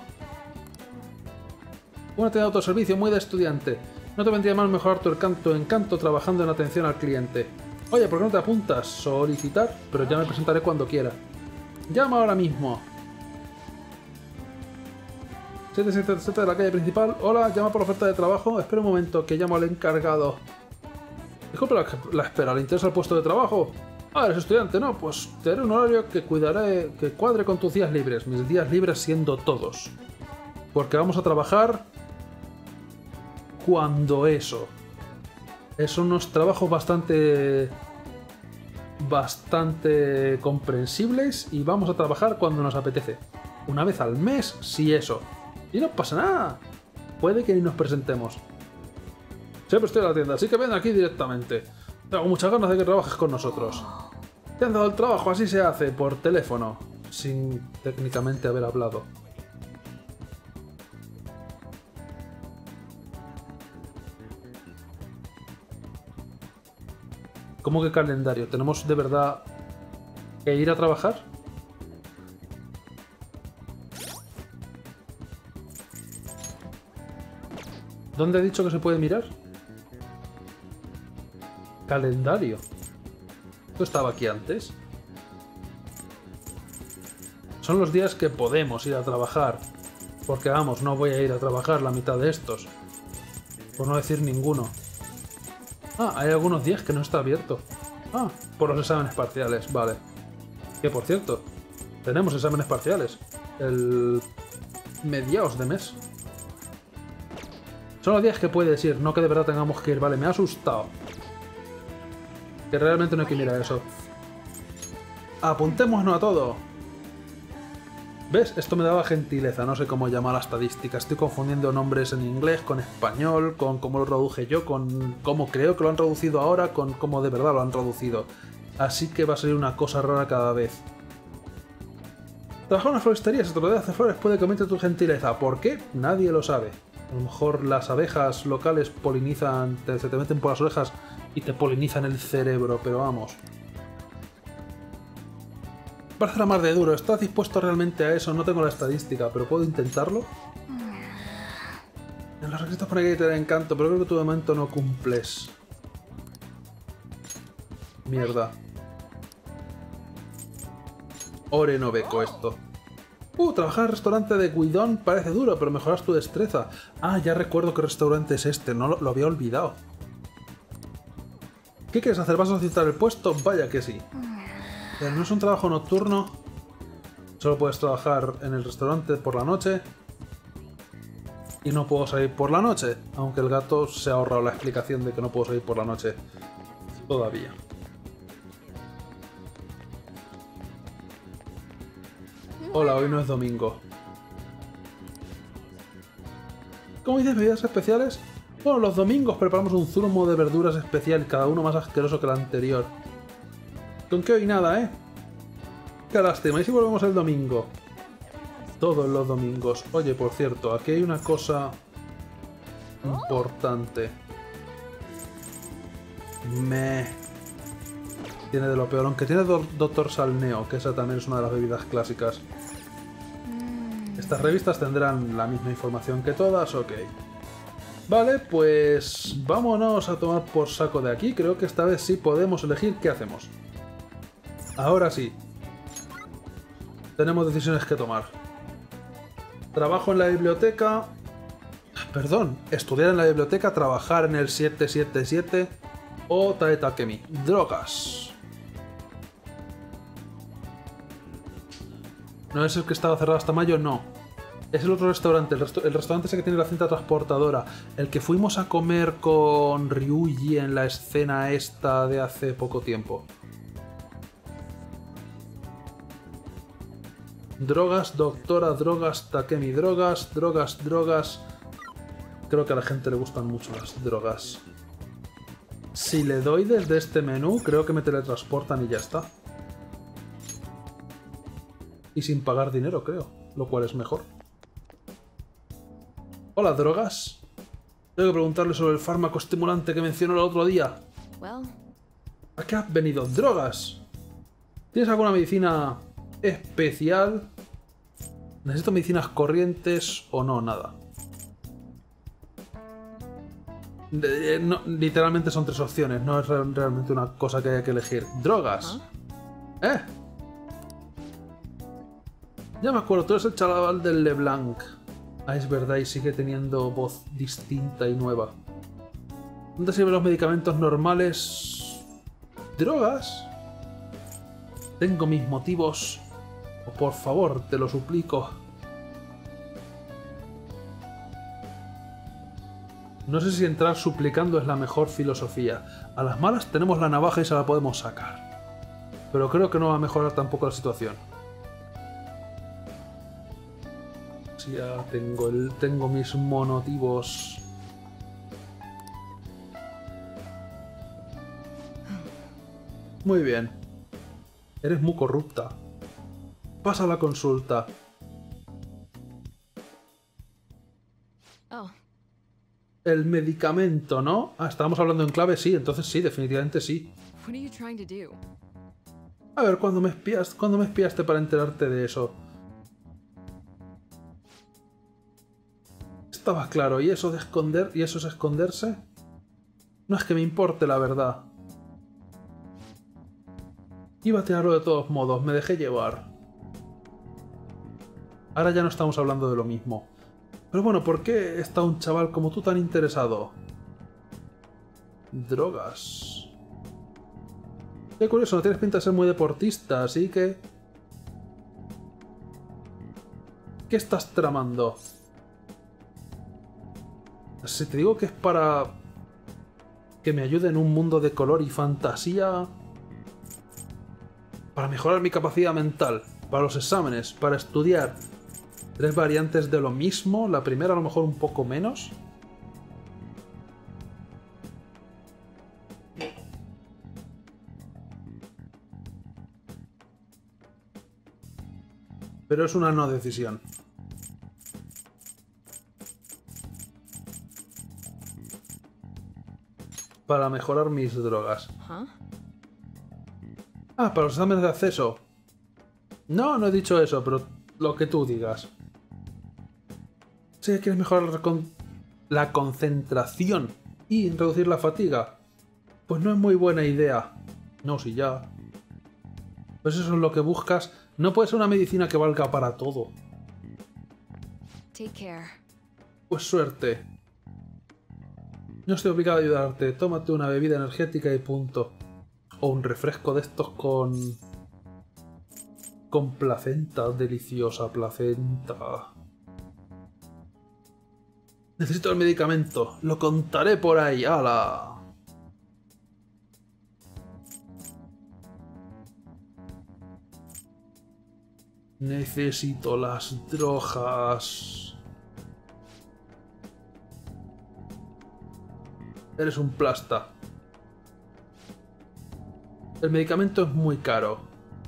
Una tienda de autoservicio muy de estudiante. No te vendría mal mejorar tu encanto, encanto trabajando en atención al cliente. Oye, ¿por qué no te apuntas? Solicitar, pero ya me presentaré cuando quiera. Llama ahora mismo. 777 de la calle principal. Hola, llama por oferta de trabajo. Espera un momento, que llamo al encargado. Disculpe la, la espera, ¿le interesa el puesto de trabajo? Ah, eres estudiante, ¿no? Pues te haré un horario que cuidaré, que cuadre con tus días libres. Mis días libres siendo todos. Porque vamos a trabajar cuando eso. Son unos trabajos bastante bastante comprensibles y vamos a trabajar cuando nos apetece. Una vez al mes, si eso. Y no pasa nada. Puede que ni nos presentemos. Siempre estoy en la tienda, así que ven aquí directamente. Tengo muchas ganas de que trabajes con nosotros. Te han dado el trabajo, así se hace, por teléfono, sin técnicamente haber hablado. ¿Cómo que calendario? ¿Tenemos de verdad que ir a trabajar? ¿Dónde ha dicho que se puede mirar? Calendario. Esto estaba aquí antes. Son los días que podemos ir a trabajar. Porque vamos, no voy a ir a trabajar la mitad de estos. Por no decir ninguno. Ah, hay algunos días que no está abierto. Ah, por los exámenes parciales, vale. Que por cierto, tenemos exámenes parciales. El mediados de mes. Los días que puedes ir, no que de verdad tengamos que ir. Vale, me ha asustado. Que realmente no hay que mirar eso. Apuntémonos a todo. ¿Ves? Esto me daba gentileza, no sé cómo llamar la estadística. Estoy confundiendo nombres en inglés con español, con cómo lo traduje yo, con cómo creo que lo han traducido ahora, con cómo de verdad lo han traducido. Así que va a salir una cosa rara cada vez. Trabajar en una floristería, si te rodea de hacer flores, puede que tu gentileza. ¿Por qué? Nadie lo sabe. A lo mejor las abejas locales polinizan, te- se te meten por las orejas y te polinizan el cerebro, pero vamos. Parece la mar de duro. ¿Estás dispuesto realmente a eso? No tengo la estadística, pero ¿puedo intentarlo? En los requisitos pone que te da encanto, pero creo que de momento no cumples. Mierda. Ore no beco esto. Uh, trabajar en el restaurante de Guidón parece duro, pero mejoras tu destreza. Ah, ya recuerdo qué restaurante es este, no lo, había olvidado. ¿Qué quieres hacer? ¿Vas a solicitar el puesto? Vaya que sí. Pero no es un trabajo nocturno. Solo puedes trabajar en el restaurante por la noche. Y no puedo salir por la noche. Aunque el gato se ha ahorrado la explicación de que no puedo salir por la noche. Todavía. Hola, hoy no es domingo. ¿Cómo dices bebidas especiales? Bueno, los domingos preparamos un zumo de verduras especial, cada uno más asqueroso que el anterior. Con que hoy nada, ¿eh? Qué lástima. ¿Y si volvemos el domingo? Todos los domingos. Oye, por cierto, aquí hay una cosa importante. Me tiene de lo peor, aunque tiene do- Doctor Salneo, que esa también es una de las bebidas clásicas. Estas revistas tendrán la misma información que todas, ok. Vale, pues vámonos a tomar por saco de aquí. Creo que esta vez sí podemos elegir qué hacemos. Ahora sí. Tenemos decisiones que tomar. Trabajo en la biblioteca. Perdón, estudiar en la biblioteca, trabajar en el 777 o Taetakemi. Drogas. ¿No es el que estaba cerrado hasta mayo? No. Es el otro restaurante, el, el restaurante ese que tiene la cinta transportadora. El que fuimos a comer con Ryuji en la escena esta de hace poco tiempo. Drogas, doctora, drogas, Takemi, drogas, drogas, drogas. Creo que a la gente le gustan mucho las drogas. Si le doy desde este menú, creo que me teletransportan y ya está. Y sin pagar dinero, creo, lo cual es mejor. Hola, drogas. Tengo que preguntarle sobre el fármaco estimulante que mencionó el otro día. ¿A qué has venido? ¡Drogas! ¿Tienes alguna medicina especial? ¿Necesito medicinas corrientes o no? Nada. Eh, no, literalmente son tres opciones, no es re- realmente una cosa que haya que elegir. ¡Drogas! ¿Eh? Ya me acuerdo, tú eres el chaval del LeBlanc. Ah, es verdad, y sigue teniendo voz distinta y nueva. ¿Dónde sirven los medicamentos normales? ¿Drogas? Tengo mis motivos. Por favor, te lo suplico. No sé si entrar suplicando es la mejor filosofía. A las malas tenemos la navaja y se la podemos sacar. Pero creo que no va a mejorar tampoco la situación. Tengo, el, tengo mis motivos. Muy bien. Eres muy corrupta. Pasa a la consulta. oh, el medicamento, ¿no? Ah, estábamos hablando en clave, sí, entonces sí, definitivamente sí. What are you trying to do? A ver, cuando me espías, cuando me espiaste para enterarte de eso. Estaba claro, y eso de esconder, y eso es esconderse. No es que me importe la verdad. Iba a tirarlo de todos modos, me dejé llevar. Ahora ya no estamos hablando de lo mismo. Pero bueno, ¿por qué está un chaval como tú tan interesado? Drogas. Qué curioso, no tienes pinta de ser muy deportista, así que... ¿Qué estás tramando? Si te digo que es para... que me ayude en un mundo de color y fantasía... Para mejorar mi capacidad mental, para los exámenes, para estudiar. Tres variantes de lo mismo, la primera a lo mejor un poco menos. Pero es una no decisión. Para mejorar mis drogas. Ah, para los exámenes de acceso. No, no he dicho eso, pero lo que tú digas. Si quieres mejorar la, con- la concentración y reducir la fatiga, pues no es muy buena idea. No, si ya. Pues eso es lo que buscas. No puede ser una medicina que valga para todo. Take care. Pues suerte. No estoy obligado a ayudarte. Tómate una bebida energética y punto. O un refresco de estos con... Con placenta. Deliciosa placenta. Necesito el medicamento. Lo contaré por ahí. ¡Hala! Necesito las drogas. Eres un plasta. El medicamento es muy caro.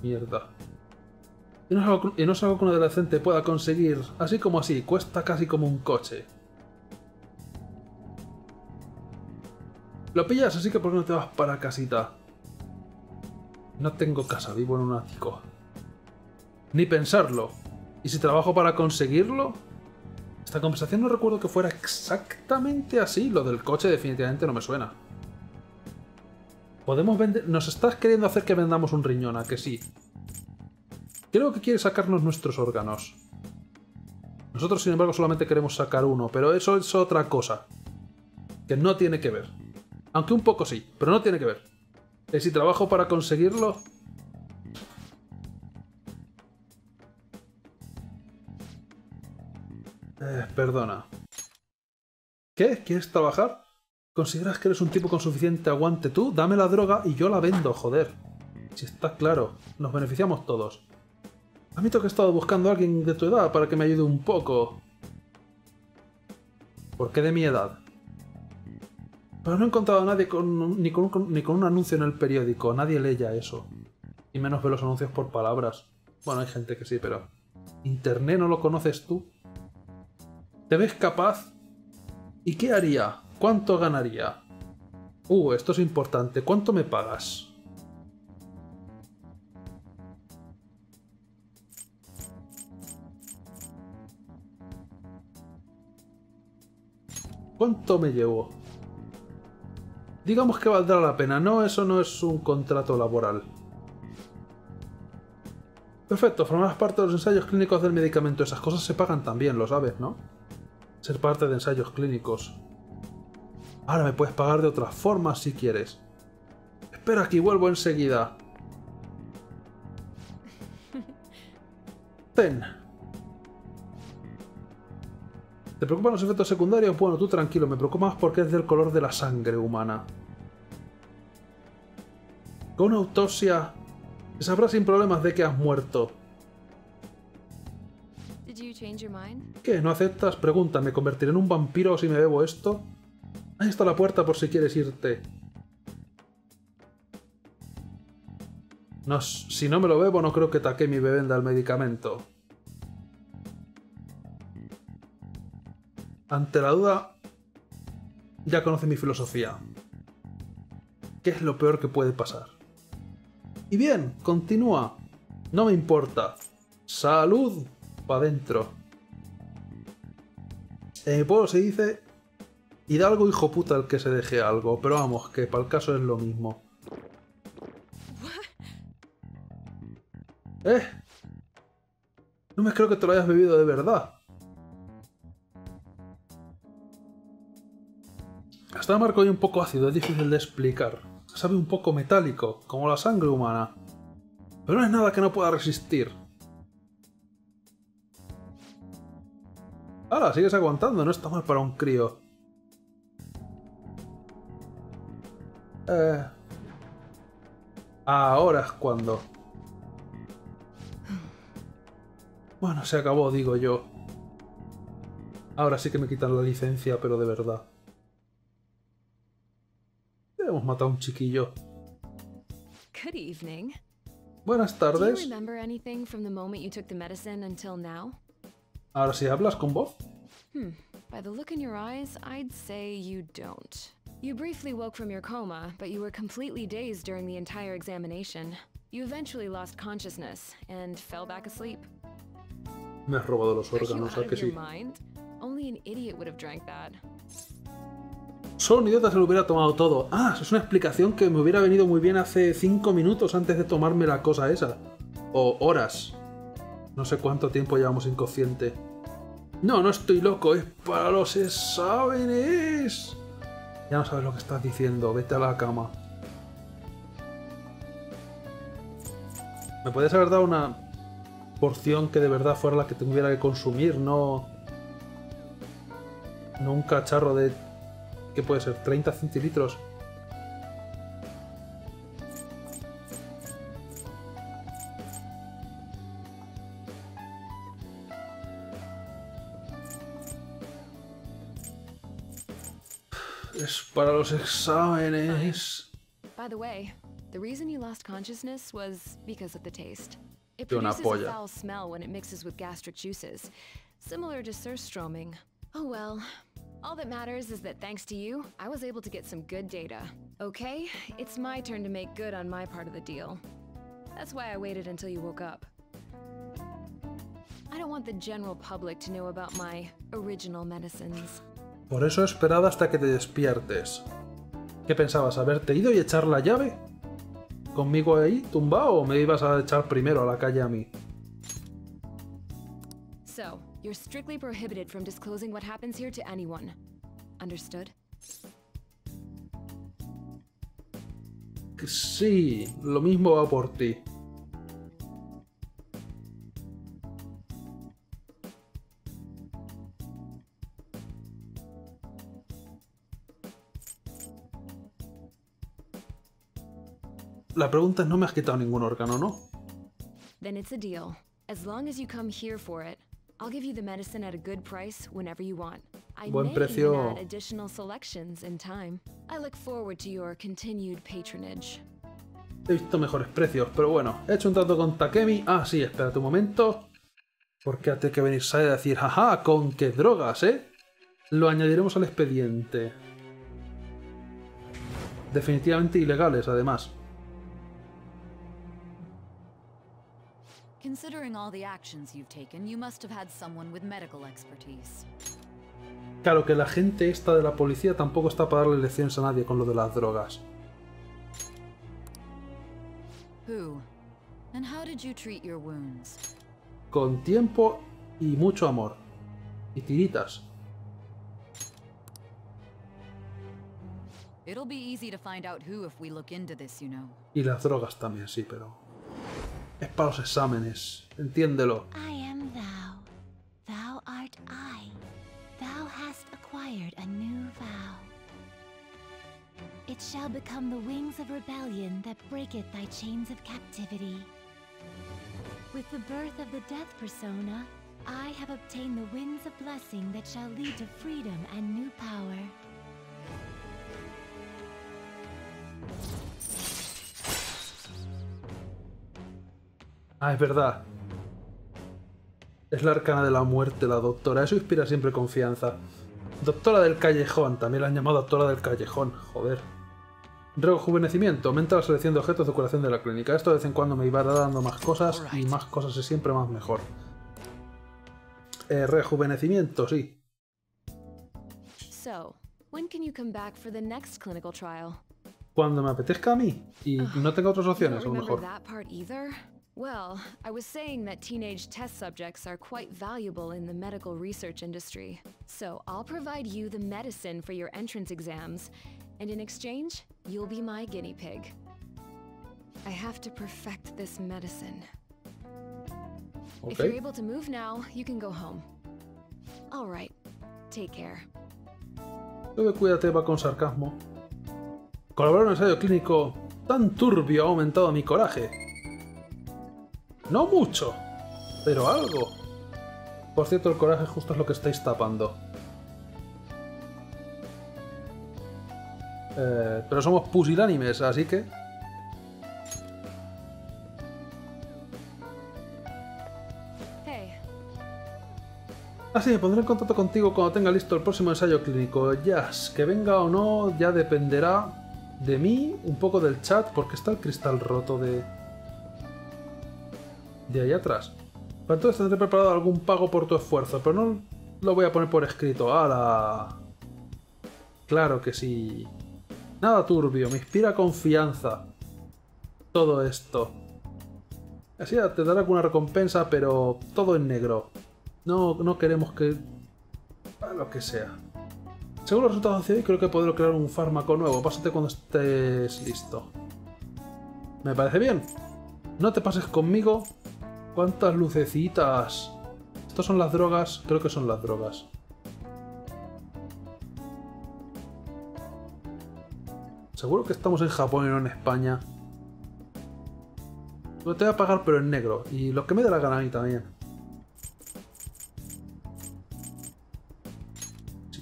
Mierda. Y no, es algo, no que un adolescente pueda conseguir así como así. Cuesta casi como un coche. Lo pillas, así que ¿por qué no te vas para casita? No tengo casa, vivo en un ático. Ni pensarlo. ¿Y si trabajo para conseguirlo? Esta conversación no recuerdo que fuera exactamente así. Lo del coche definitivamente no me suena. Podemos vender... Nos estás queriendo hacer que vendamos un riñón, ¿a que sí? Creo que quieres sacarnos nuestros órganos. Nosotros, sin embargo, solamente queremos sacar uno, pero eso es otra cosa. Que no tiene que ver. Aunque un poco sí, pero no tiene que ver. Y si trabajo para conseguirlo... Eh, perdona. ¿Qué? ¿Quieres trabajar? ¿Consideras que eres un tipo con suficiente aguante tú? Dame la droga y yo la vendo, joder. Si está claro, nos beneficiamos todos. Admito que he buscando a alguien de tu edad para que me ayude un poco. ¿Por qué de mi edad? Pero no he encontrado a nadie con, ni, con ni con un anuncio en el periódico. Nadie lee ya eso. Y menos ve los anuncios por palabras. Bueno, hay gente que sí, pero... ¿Internet no lo conoces tú? ¿Te ves capaz? ¿Y qué haría? ¿Cuánto ganaría? Uh, esto es importante. ¿Cuánto me pagas? ¿Cuánto me llevo? Digamos que valdrá la pena. No, eso no es un contrato laboral. Perfecto, formarás parte de los ensayos clínicos del medicamento. Esas cosas se pagan también, lo sabes, ¿no? Ser parte de ensayos clínicos. Ahora me puedes pagar de otras formas si quieres. Espera aquí, vuelvo enseguida. (laughs) Ten. ¿Te preocupan los efectos secundarios? Bueno, tú tranquilo, me preocupa más porque es del color de la sangre humana. Con una autopsia se sabrá sin problemas de que has muerto. ¿Qué? ¿No aceptas? Pregunta, ¿me convertiré en un vampiro si me bebo esto? Ahí está la puerta por si quieres irte. No, si no me lo bebo, no creo que Takemi me venda el medicamento. Ante la duda, ya conoce mi filosofía. ¿Qué es lo peor que puede pasar? Y bien, continúa. No me importa. Salud para adentro. En mi pueblo se dice Hidalgo hijo puta el que se deje algo, pero vamos, que para el caso es lo mismo. ¿Eh? No me creo que te lo hayas bebido de verdad. Está marco y un poco ácido, es difícil de explicar. Sabe un poco metálico, como la sangre humana. Pero no es nada que no pueda resistir. Ahora, sigues aguantando, no está mal para un crío. Eh... Ahora es cuando. Bueno, se acabó, digo yo. Ahora sí que me quitan la licencia, pero de verdad. Hemos matado a un chiquillo. Good evening. Buenas Do you tardes. remember anything from the moment you took the medicine until now? Ahora sí hablas con voz. Hmm. By the look in your eyes, I'd say you don't. You briefly woke from your coma, but you were completely dazed during the entire examination. You eventually lost consciousness and fell back asleep. Me has robado los órganos, ¿a que sí? Only an idiot would have drank that. Solo un idiota se lo hubiera tomado todo. Ah, es una explicación que me hubiera venido muy bien hace 5 minutos antes de tomarme la cosa esa. O horas. No sé cuánto tiempo llevamos inconsciente. No, no estoy loco, es para los exámenes. Ya no sabes lo que estás diciendo, vete a la cama. Me podías haber dado una porción que de verdad fuera la que tuviera que consumir, no. No un cacharro de. ¿Qué puede ser? ¿30 centilitros? Para los exámenes. By the way, the reason you lost consciousness was because of the taste. It produces a foul smell when it mixes with gastric juices, similar to surstroming. Oh well. All that matters is that thanks to you, I was able to get some good data. Okay, it's my turn to make good on my part of the deal. That's why I waited until you woke up. I don't want the general public to know about my original medicines. Por eso he esperado hasta que te despiertes. ¿Qué pensabas? ¿Haberte ido y echar la llave? ¿Conmigo ahí, tumbado, o me ibas a echar primero a la calle a mí? So, you're strictly prohibited from disclosing what happens here to anyone. Understood? Sí, lo mismo va por ti. La pregunta es, no me has quitado ningún órgano, ¿no? Then it's a deal. As long as you come here for it, I'll give you the medicine at a good price whenever you want. I Buen may precio. even add additional selections in time. I look forward to your continued patronage. He visto mejores precios, pero bueno, he hecho un trato con Takemi. Ah, sí, espérate un momento. Porque antes que venir Sai a decir, jaja, ¿con qué drogas, eh? Lo añadiremos al expediente. Definitivamente ilegales, además. Considering all the actions you've taken, you must have had someone with medical expertise. Claro que la gente esta de la policía tampoco está para darle lecciones a nadie con lo de las drogas. Who? And how did you treat your wounds? Con tiempo y mucho amor. Y tiritas. It'll be easy to find out who if we look into this, you know. Y las drogas también, sí, pero... Es para los exámenes. Entiéndelo. I am thou. Thou art I. Thou hast acquired a new vow. It shall become the wings of rebellion that breaketh thy chains of captivity. With the birth of the death persona, I have obtained the winds of blessing that shall lead to freedom and new power. Ah, es verdad. Es la arcana de la muerte, la doctora. Eso inspira siempre confianza. Doctora del callejón. También la han llamado doctora del callejón. Joder. Rejuvenecimiento. Aumenta la selección de objetos de curación de la clínica. Esto de vez en cuando me iba dando más cosas y más cosas es siempre más mejor. Eh, rejuvenecimiento, sí. Cuando me apetezca a mí y no tenga otras opciones, a lo mejor. That part either? Well, I was saying that teenage test subjects are quite valuable in the medical research industry. So I'll provide you the medicine for your entrance exams, and in exchange, you'll be my guinea pig. I have to perfect this medicine. If you're able to move now, you can go home. All right. Take care. Luego cuídate, va con sarcasmo. Colaborar en un ensayo clínico tan turbio ha aumentado mi coraje. No mucho, pero algo. Por cierto, el coraje justo es lo que estáis tapando. Eh, pero somos pusilánimes, así que... Así, me pondré en contacto contigo cuando tenga listo el próximo ensayo clínico. Jazz, que venga o no, ya dependerá de mí, un poco del chat, porque está el cristal roto de... De ahí atrás. Para entonces tendré preparado algún pago por tu esfuerzo, pero no lo voy a poner por escrito. ¡Hala! Claro que sí. Nada turbio, me inspira confianza. Todo esto. Así te dará alguna recompensa, pero todo en negro. No, no queremos que... a lo que sea. Según los resultados de hoy, creo que podré crear un fármaco nuevo. Pásate cuando estés listo. Me parece bien. No te pases conmigo. ¿Cuántas lucecitas? ¿Estos son las drogas? Creo que son las drogas. Seguro que estamos en Japón y no en España. Lo te voy a pagar pero en negro. Y lo que me dé la gana a mí también.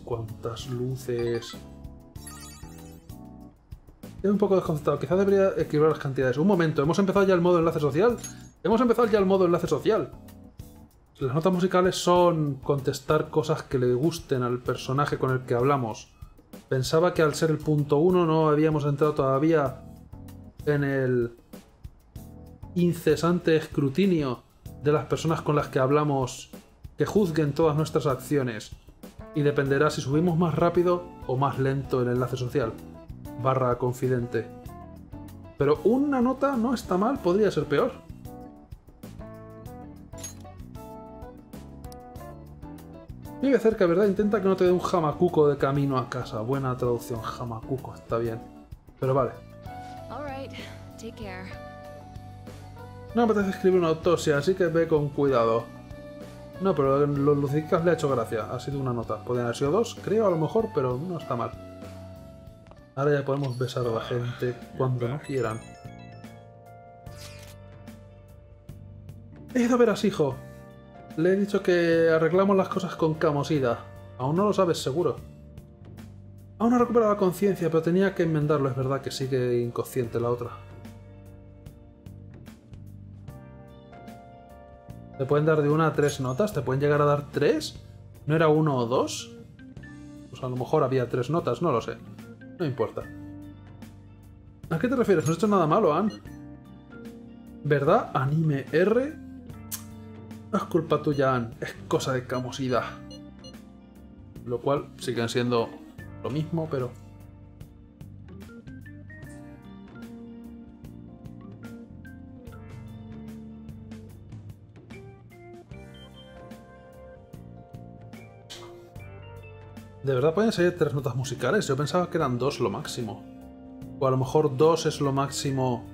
Cuántas luces. Estoy un poco desconcertado. Quizás debería equilibrar las cantidades. Un momento, ¿hemos empezado ya el modo enlace social? Hemos empezado ya el modo enlace social. Las notas musicales son contestar cosas que le gusten al personaje con el que hablamos. Pensaba que al ser el punto 1 no habíamos entrado todavía en el incesante escrutinio de las personas con las que hablamos que juzguen todas nuestras acciones y dependerá si subimos más rápido o más lento el enlace social barra confidente pero una nota no está mal podría ser peor vive cerca verdad intenta que no te dé un jamacuco de camino a casa buena traducción jamacuco está bien pero vale. No me apetece escribir una autopsia, así que ve con cuidado. No, pero los lucicas le ha hecho gracia. Ha sido una nota. Podrían haber sido dos, creo, a lo mejor, pero no está mal. Ahora ya podemos besar a la gente cuando no quieran. He ido a ver a hijo. Le he dicho que arreglamos las cosas con Camosida. Aún no lo sabes seguro. Aún no recuperado la conciencia, pero tenía que enmendarlo. Es verdad que sigue inconsciente la otra. Te pueden dar de una a tres notas, te pueden llegar a dar tres. ¿No era uno o dos? Pues a lo mejor había tres notas, no lo sé. No importa. ¿A qué te refieres? No has hecho nada malo, Ann. ¿Verdad? Anime R. No es culpa tuya, Ann. Es cosa de camosidad. Lo cual siguen siendo lo mismo, pero... De verdad pueden ser tres notas musicales. Yo pensaba que eran dos lo máximo. O a lo mejor dos es lo máximo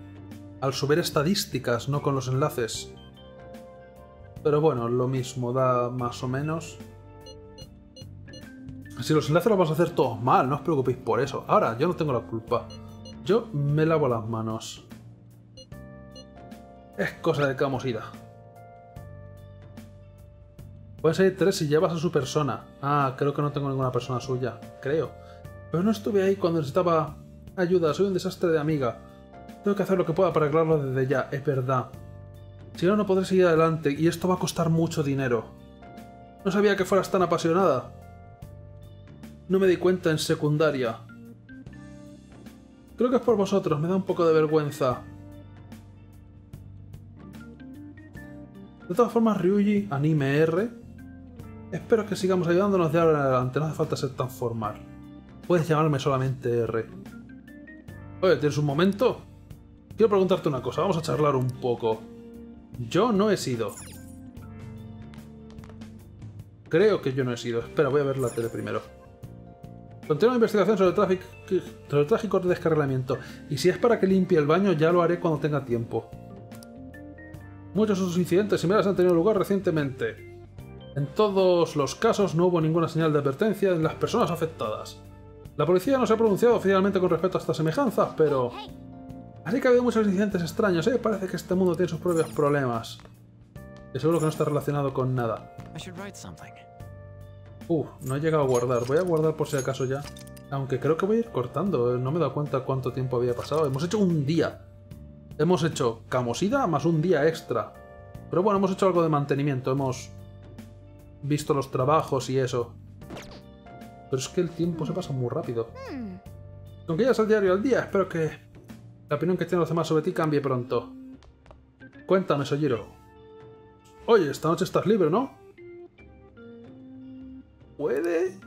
al subir estadísticas, no con los enlaces. Pero bueno, lo mismo, da más o menos. Si los enlaces los vas a hacer todos mal, no os preocupéis por eso. Ahora, yo no tengo la culpa. Yo me lavo las manos. Es cosa de camosidad. Pueden ser tres si llevas a su persona. Ah, creo que no tengo ninguna persona suya. Creo. Pero no estuve ahí cuando necesitaba ayuda. Soy un desastre de amiga. Tengo que hacer lo que pueda para arreglarlo desde ya. Es verdad. Si no, no podré seguir adelante. Y esto va a costar mucho dinero. No sabía que fueras tan apasionada. No me di cuenta en secundaria. Creo que es por vosotros, me da un poco de vergüenza. De todas formas, Ryuji, anime R. Espero que sigamos ayudándonos de ahora en adelante, no hace falta ser tan formal. Puedes llamarme solamente R. Oye, ¿tienes un momento? Quiero preguntarte una cosa, vamos a charlar un poco. Yo no he sido. Creo que yo no he sido. Espera, voy a ver la tele primero. Continúa la investigación sobre el, tráfico, sobre el. Y si es para que limpie el baño, ya lo haré cuando tenga tiempo. Muchos de sus incidentes similares han tenido lugar recientemente. En todos los casos no hubo ninguna señal de advertencia en las personas afectadas. La policía no se ha pronunciado oficialmente con respecto a estas semejanzas, pero... Así que ha habido muchos incidentes extraños, ¿eh? Parece que este mundo tiene sus propios problemas. Y seguro que no está relacionado con nada. Uh, no he llegado a guardar. Voy a guardar por si acaso ya. Aunque creo que voy a ir cortando. ¿eh? No me he dado cuenta cuánto tiempo había pasado. Hemos hecho un día. Hemos hecho Camosida más un día extra. Pero bueno, hemos hecho algo de mantenimiento. Hemos visto los trabajos y eso. Pero es que el tiempo se pasa muy rápido. Aunque ya es el diario al día, espero que la opinión que tienen los demás sobre ti cambie pronto. Cuéntame, Sojiro. Oye, esta noche estás libre, ¿no? ¿Puede?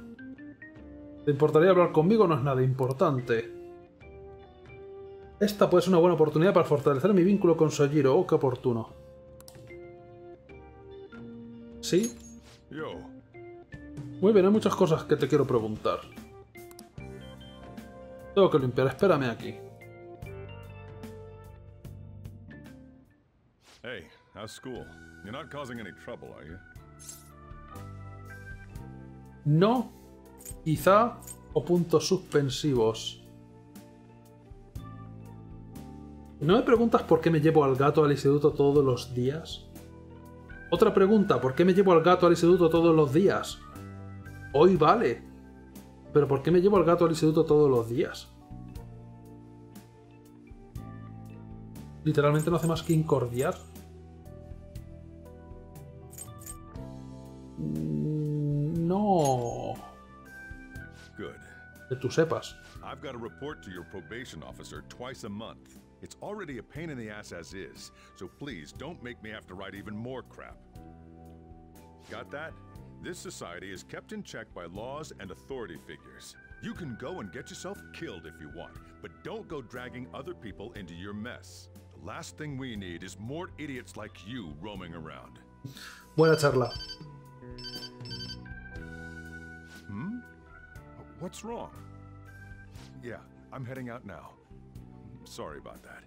¿Te importaría hablar conmigo? No es nada importante. Esta puede ser una buena oportunidad para fortalecer mi vínculo con Sojiro. Oh, qué oportuno. ¿Sí? Muy bien, hay muchas cosas que te quiero preguntar. Tengo que limpiar, espérame aquí. Hey, how's school? You're not causing any trouble, are you? No, quizá o puntos suspensivos. ¿No me preguntas por qué me llevo al gato al instituto todos los días? Otra pregunta, ¿por qué me llevo al gato al instituto todos los días? Hoy vale. Pero ¿por qué me llevo al gato al instituto todos los días? Literalmente no hace más que incordiar. No. Good. Que tú sepas. I've got to report to your probation officer twice a month. It's already a pain in the ass as is, so please don't make me have to write even more crap. Got that? This society is kept in check by laws and authority figures. You can go and get yourself killed if you want, but don't go dragging other people into your mess. The last thing we need is more idiots like you roaming around. Buena charla. Hmm? What's wrong? Yeah, I'm heading out now. Sorry about that.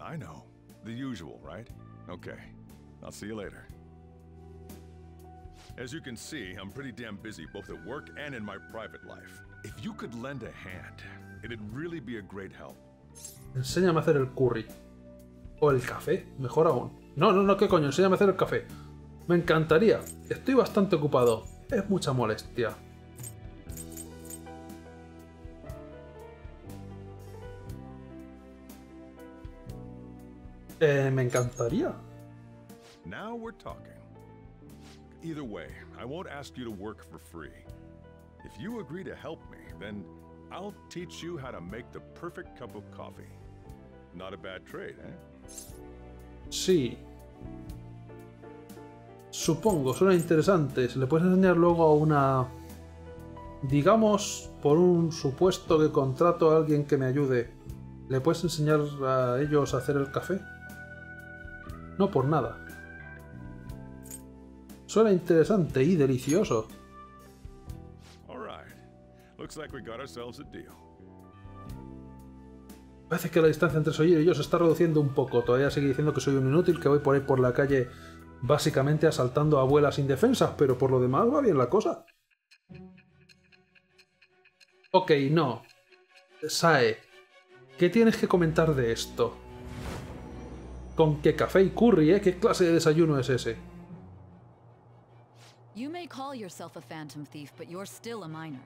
I know. The usual, right? Okay. I'll see you later. As you can see, I'm pretty damn busy both at work and in my private life. If you could lend a hand, it'd really be a great help. Enséñame a hacer el curry. O el café, mejor aún. No, no, no, ¿qué coño? Enséñame a hacer el café. Me encantaría. Estoy bastante ocupado. Es mucha molestia. Eh, me encantaría. Now we're talking. Either way, I won't ask you to work for free. If you agree to help me, then I'll teach you how to make the perfect cup of coffee. Not a bad trade, eh? Sí. Supongo, suena interesante. Se le puedes enseñar luego a una... Digamos, por un supuesto que contrato a alguien que me ayude. ¿Le puedes enseñar a ellos a hacer el café? No por nada. Suena interesante y delicioso. All right. Looks like we got ourselves a deal. Parece que la distancia entre Sawyer y yo se está reduciendo un poco. Todavía sigue diciendo que soy un inútil, que voy por ahí por la calle básicamente asaltando a abuelas indefensas, pero por lo demás va bien la cosa. Ok, no. Sae, ¿qué tienes que comentar de esto? ¿Con qué café y curry, eh? ¿Qué clase de desayuno es ese? You may call yourself a phantom thief, but you're still a minor.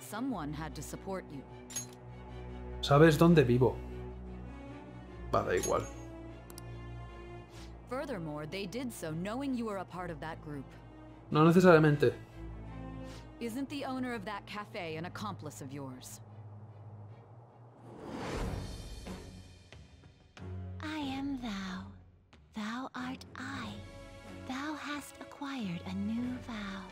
Someone had to support you. ¿Sabes dónde vivo? Va, da igual. Furthermore, they did so knowing you were a part of that group. No necesariamente. Isn't the owner of that cafe an accomplice of yours? I am thou. Thou art I. Thou hast acquired a new vow.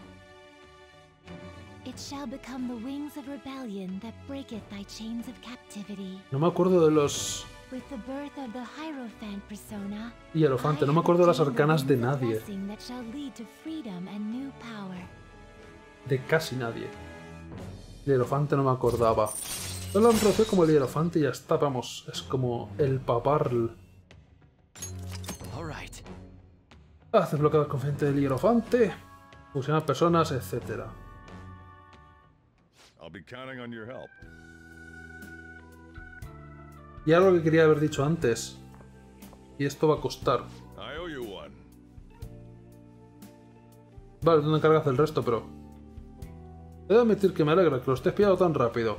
It shall become the wings of rebellion that breaketh thy chains of captivity. No me acuerdo de los With the birth of the Hierophant persona, hierofante, no me acuerdo de las arcanas de nadie. blessing that shall lead to freedom and new power. De casi nadie. El hierofante no me acordaba. Yo lo reconocido como el hierofante y ya está, vamos. Es como el paparl. Alright. Hace bloqueado con gente del hierofante. Fusiona personas, etc. I'll be counting on your help. Y algo que quería haber dicho antes. Y esto va a costar. Vale, tú te encargas del resto, pero... He de admitir que me alegra que lo estés pillado tan rápido.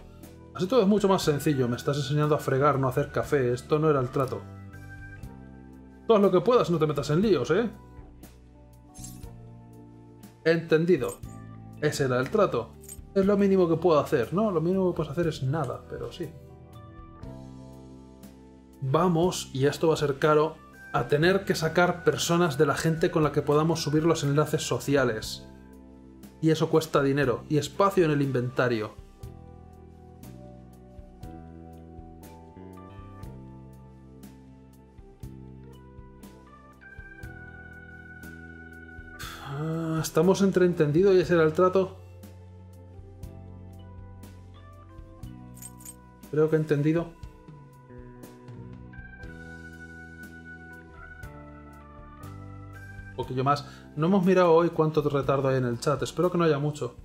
Así todo es mucho más sencillo. Me estás enseñando a fregar, no a hacer café. Esto no era el trato. Haz lo que puedas no te metas en líos, ¿eh? Entendido. Ese era el trato. Es lo mínimo que puedo hacer. No, lo mínimo que puedes hacer es nada, pero sí. Vamos, y esto va a ser caro, a tener que sacar personas de la gente con la que podamos subir los enlaces sociales. Y eso cuesta dinero y espacio en el inventario. Ah, ¿Estamos entre entendido y ese era el trato? Creo que he entendido. Poquillo más. No hemos mirado hoy cuánto retardo hay en el chat. Espero que no haya mucho.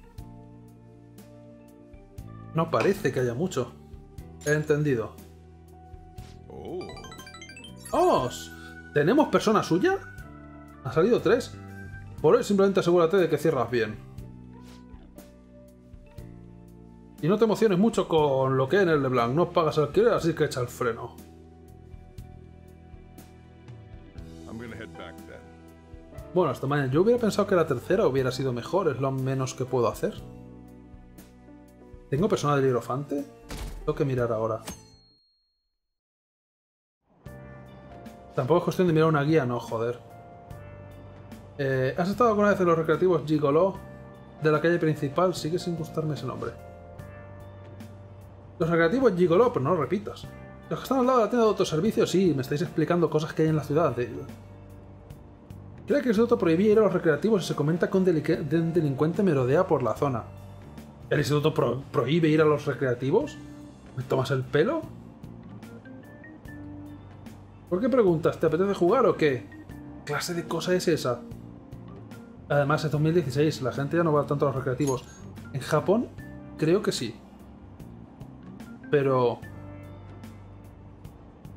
No parece que haya mucho. He entendido. Oh. ¡Vamos! ¿Tenemos persona suya? ¿Ha salido tres? Por hoy simplemente asegúrate de que cierras bien. Y no te emociones mucho con lo que hay en el LeBlanc. No pagas alquiler, así que echa el freno. Bueno, hasta mañana. Yo hubiera pensado que la tercera hubiera sido mejor. Es lo menos que puedo hacer. ¿Tengo persona del hierofante? Tengo que mirar ahora. Tampoco es cuestión de mirar una guía, no, joder. Eh, ¿Has estado alguna vez en los recreativos Gigolo de la calle principal? Sigue sin gustarme ese nombre. Los recreativos Gigolo, pero no lo repitas. Los que están al lado de la tienda de autoservicio, sí, me estáis explicando cosas que hay en la ciudad. Creo que el instituto prohibía ir a los recreativos y se comenta que un, delincuente merodea por la zona. ¿El instituto pro- prohíbe ir a los recreativos? ¿Me tomas el pelo? ¿Por qué preguntas? ¿Te apetece jugar o qué? ¿Qué clase de cosa es esa? Además es 2016, la gente ya no va tanto a los recreativos. En Japón, creo que sí. Pero...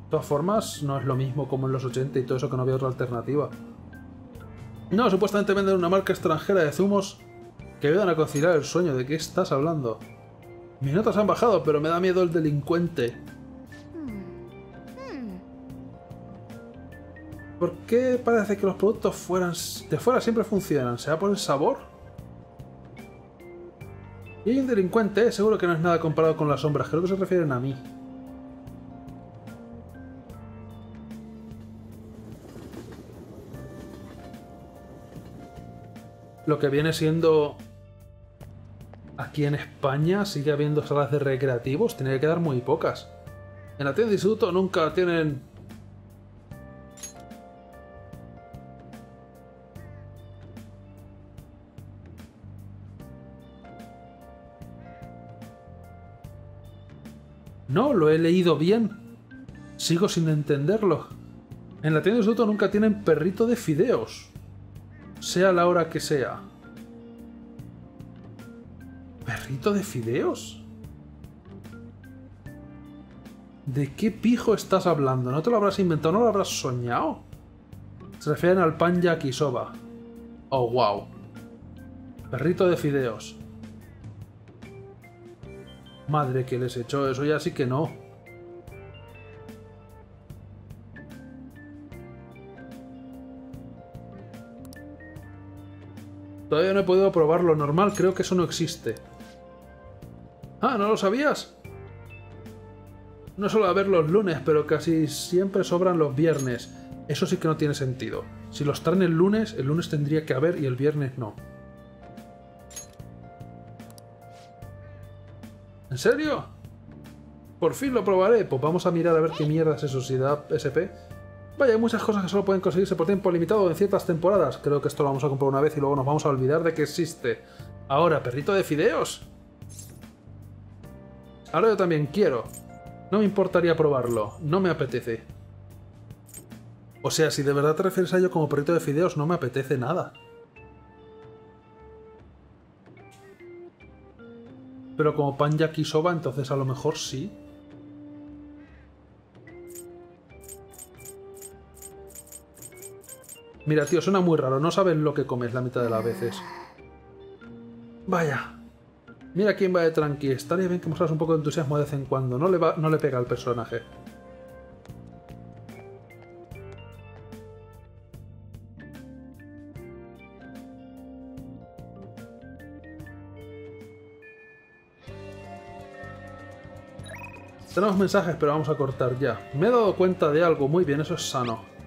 De todas formas, no es lo mismo como en los 80 y todo eso que no había otra alternativa. No, supuestamente venden una marca extranjera de zumos que ayudan a conciliar el sueño. ¿De qué estás hablando? Mis notas han bajado, pero me da miedo el delincuente. ¿Por qué parece que los productos fueran de fuera siempre funcionan? ¿Será por el sabor? Y hay un delincuente, ¿eh? seguro que no es nada comparado con las sombras. Creo que se refieren a mí. Lo que viene siendo... Aquí en España sigue habiendo salas de recreativos. Tiene que quedar muy pocas. En la tienda de instituto nunca tienen No, lo he leído bien. Sigo sin entenderlo. En la tienda de instituto nunca tienen perrito de fideos. Sea la hora que sea. ¿Perrito de fideos? ¿De qué pijo estás hablando? ¿No te lo habrás inventado? ¿No lo habrás soñado? Se refieren al pan yakisoba. Oh, wow. Perrito de fideos. Madre que les echó, eso ya sí que no. Todavía no he podido probarlo normal, creo que eso no existe. Ah, ¿no lo sabías? No suelo haber los lunes, pero casi siempre sobran los viernes. Eso sí que no tiene sentido. Si los traen el lunes, el lunes tendría que haber y el viernes no. ¿En serio? Por fin lo probaré. Pues vamos a mirar a ver qué mierda es eso, si da SP. Vaya, hay muchas cosas que solo pueden conseguirse por tiempo limitado en ciertas temporadas. Creo que esto lo vamos a comprar una vez y luego nos vamos a olvidar de que existe. Ahora, perrito de fideos. Ahora yo también quiero. No me importaría probarlo. No me apetece. O sea, si de verdad te refieres a ello como perrito de fideos, no me apetece nada. Pero como pan yakisoba, entonces a lo mejor sí. Mira, tío, suena muy raro. No sabes lo que comes la mitad de las veces. Vaya. Mira quién va de tranqui. Estaría bien que mostras un poco de entusiasmo de vez en cuando. No le, va, no le pega al personaje. Tenemos mensajes, pero vamos a cortar ya. Me he dado cuenta de algo. Muy bien, eso es sano.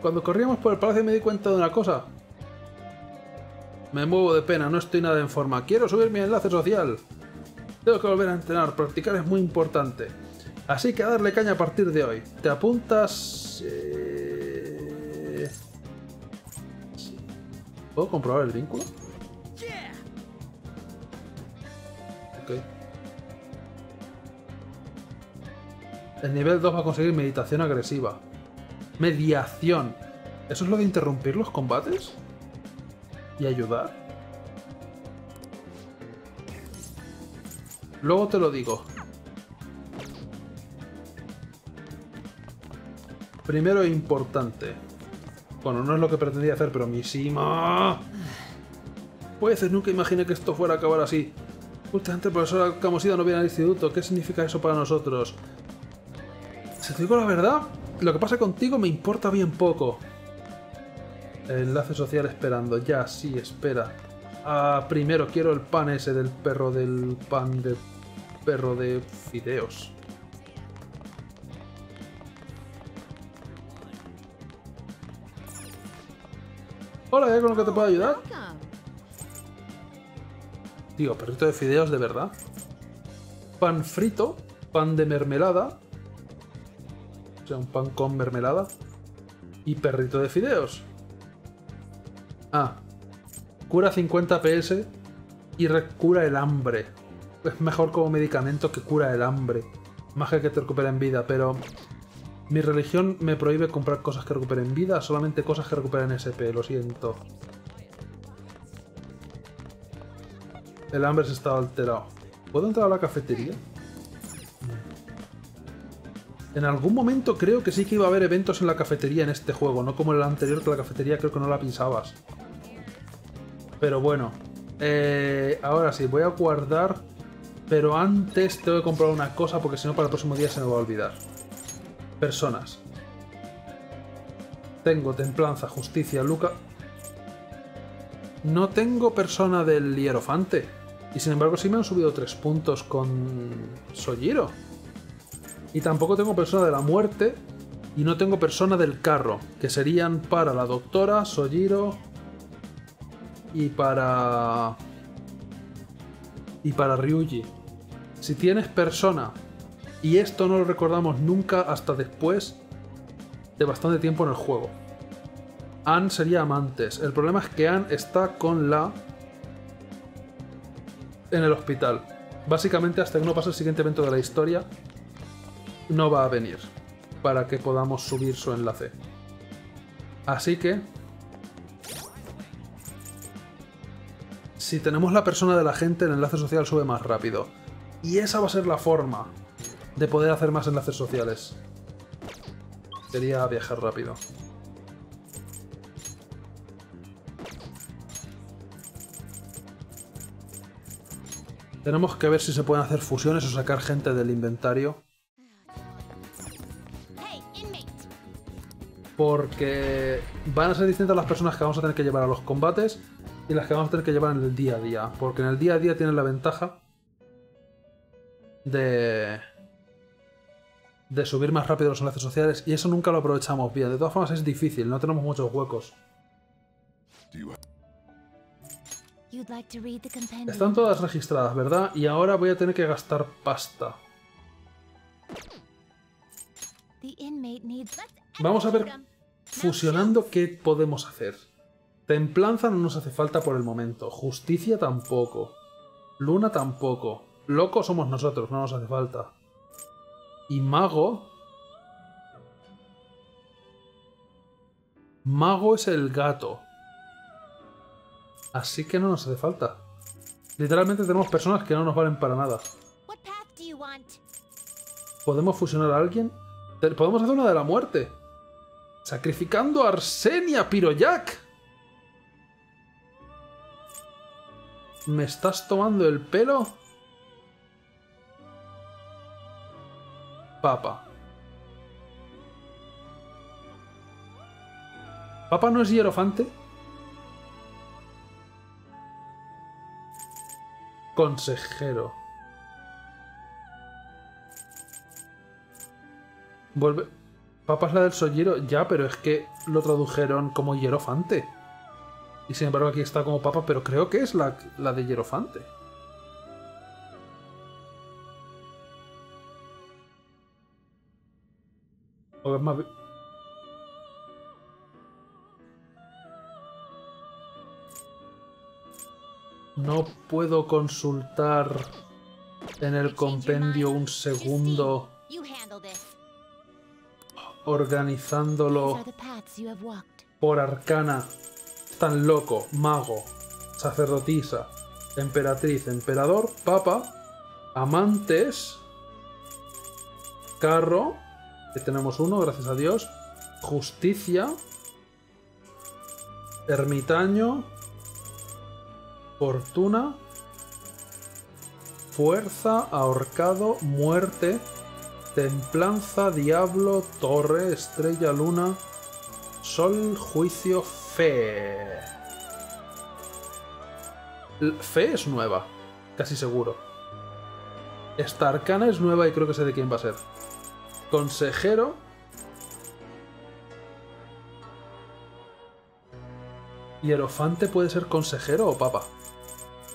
Cuando corríamos por el palacio me di cuenta de una cosa. Me muevo de pena, no estoy nada en forma. Quiero subir mi enlace social. Tengo que volver a entrenar, practicar es muy importante. Así que a darle caña a partir de hoy. ¿Te apuntas? Eh... ¿Puedo comprobar el vínculo? Ok. El nivel 2 va a conseguir meditación agresiva. Mediación. ¿Eso es lo de interrumpir los combates? ¿Y ayudar? Luego te lo digo. Primero importante. Bueno, no es lo que pretendía hacer, pero misima. Pues nunca imaginé que esto fuera a acabar así. Últimamente el profesor Camosida no viene al instituto. ¿Qué significa eso para nosotros? Si te digo la verdad, lo que pasa contigo me importa bien poco. Enlace social esperando. Ya, sí, espera. Ah, primero quiero el pan ese del perro del pan de perro de fideos. Hola, ¿hay algo con lo que te puedo ayudar? Tío, perrito de fideos de verdad. Pan frito, pan de mermelada, un pan con mermelada y perrito de fideos. Ah, cura 50 PS y cura el hambre. Es mejor como medicamento que cura el hambre. Más que que te recuperen vida, pero mi religión me prohíbe comprar cosas que recuperen vida, solamente cosas que recuperen SP, lo siento. El hambre se está alterado. ¿Puedo entrar a la cafetería? En algún momento creo que sí que iba a haber eventos en la cafetería en este juego, no como en el anterior que la cafetería creo que no la pisabas. Pero bueno, eh, ahora sí, voy a guardar, pero antes tengo que comprar una cosa porque si no para el próximo día se me va a olvidar. Personas. Tengo templanza, justicia, Luca... No tengo persona del hierofante. Y sin embargo sí me han subido tres puntos con Sojiro. Y tampoco tengo persona de la muerte. Y no tengo persona del carro. Que serían para la doctora, Sojiro. Y para... Y para Ryuji. Si tienes persona. Y esto no lo recordamos nunca hasta después de bastante tiempo en el juego. Anne sería amantes. El problema es que Anne está con la... En el hospital. Básicamente hasta que no pase el siguiente evento de la historia, no va a venir para que podamos subir su enlace. Así que... Si tenemos la persona de la gente, el enlace social sube más rápido. Y esa va a ser la forma de poder hacer más enlaces sociales. Sería viajar rápido. Tenemos que ver si se pueden hacer fusiones o sacar gente del inventario Porque van a ser distintas las personas que vamos a tener que llevar a los combates y las que vamos a tener que llevar en el día a día. Porque en el día a día tienen la ventaja de de subir más rápido los enlaces sociales y eso nunca lo aprovechamos bien. De todas formas es difícil, no tenemos muchos huecos. Están todas registradas, ¿verdad? Y ahora voy a tener que gastar pasta. Vamos a ver fusionando qué podemos hacer. Templanza no nos hace falta por el momento. Justicia tampoco. Luna tampoco. Loco somos nosotros, no nos hace falta. Y mago... Mago es el gato. Así que no nos hace falta. Literalmente tenemos personas que no nos valen para nada. ¿Podemos fusionar a alguien? Podemos hacer una de la muerte. Sacrificando a Arsenia Piroyak. ¿Me estás tomando el pelo? Papa. ¿Papa no es hierofante? Consejero. Vuelve. Papa es la del Sollero, ya, pero es que lo tradujeron como hierofante. Y sin embargo aquí está como papa, pero creo que es la, la de hierofante. No puedo consultar en el compendio un segundo. Organizándolo por arcana. Tan loco, mago, sacerdotisa, emperatriz, emperador, papa, amantes, carro, que tenemos uno, gracias a Dios, justicia, ermitaño, fortuna, fuerza, ahorcado, muerte, templanza, diablo, torre, estrella, luna, sol, juicio, fe. Fe es nueva, casi seguro. Esta arcana es nueva y creo que sé de quién va a ser. Consejero. Hierofante puede ser consejero o papa.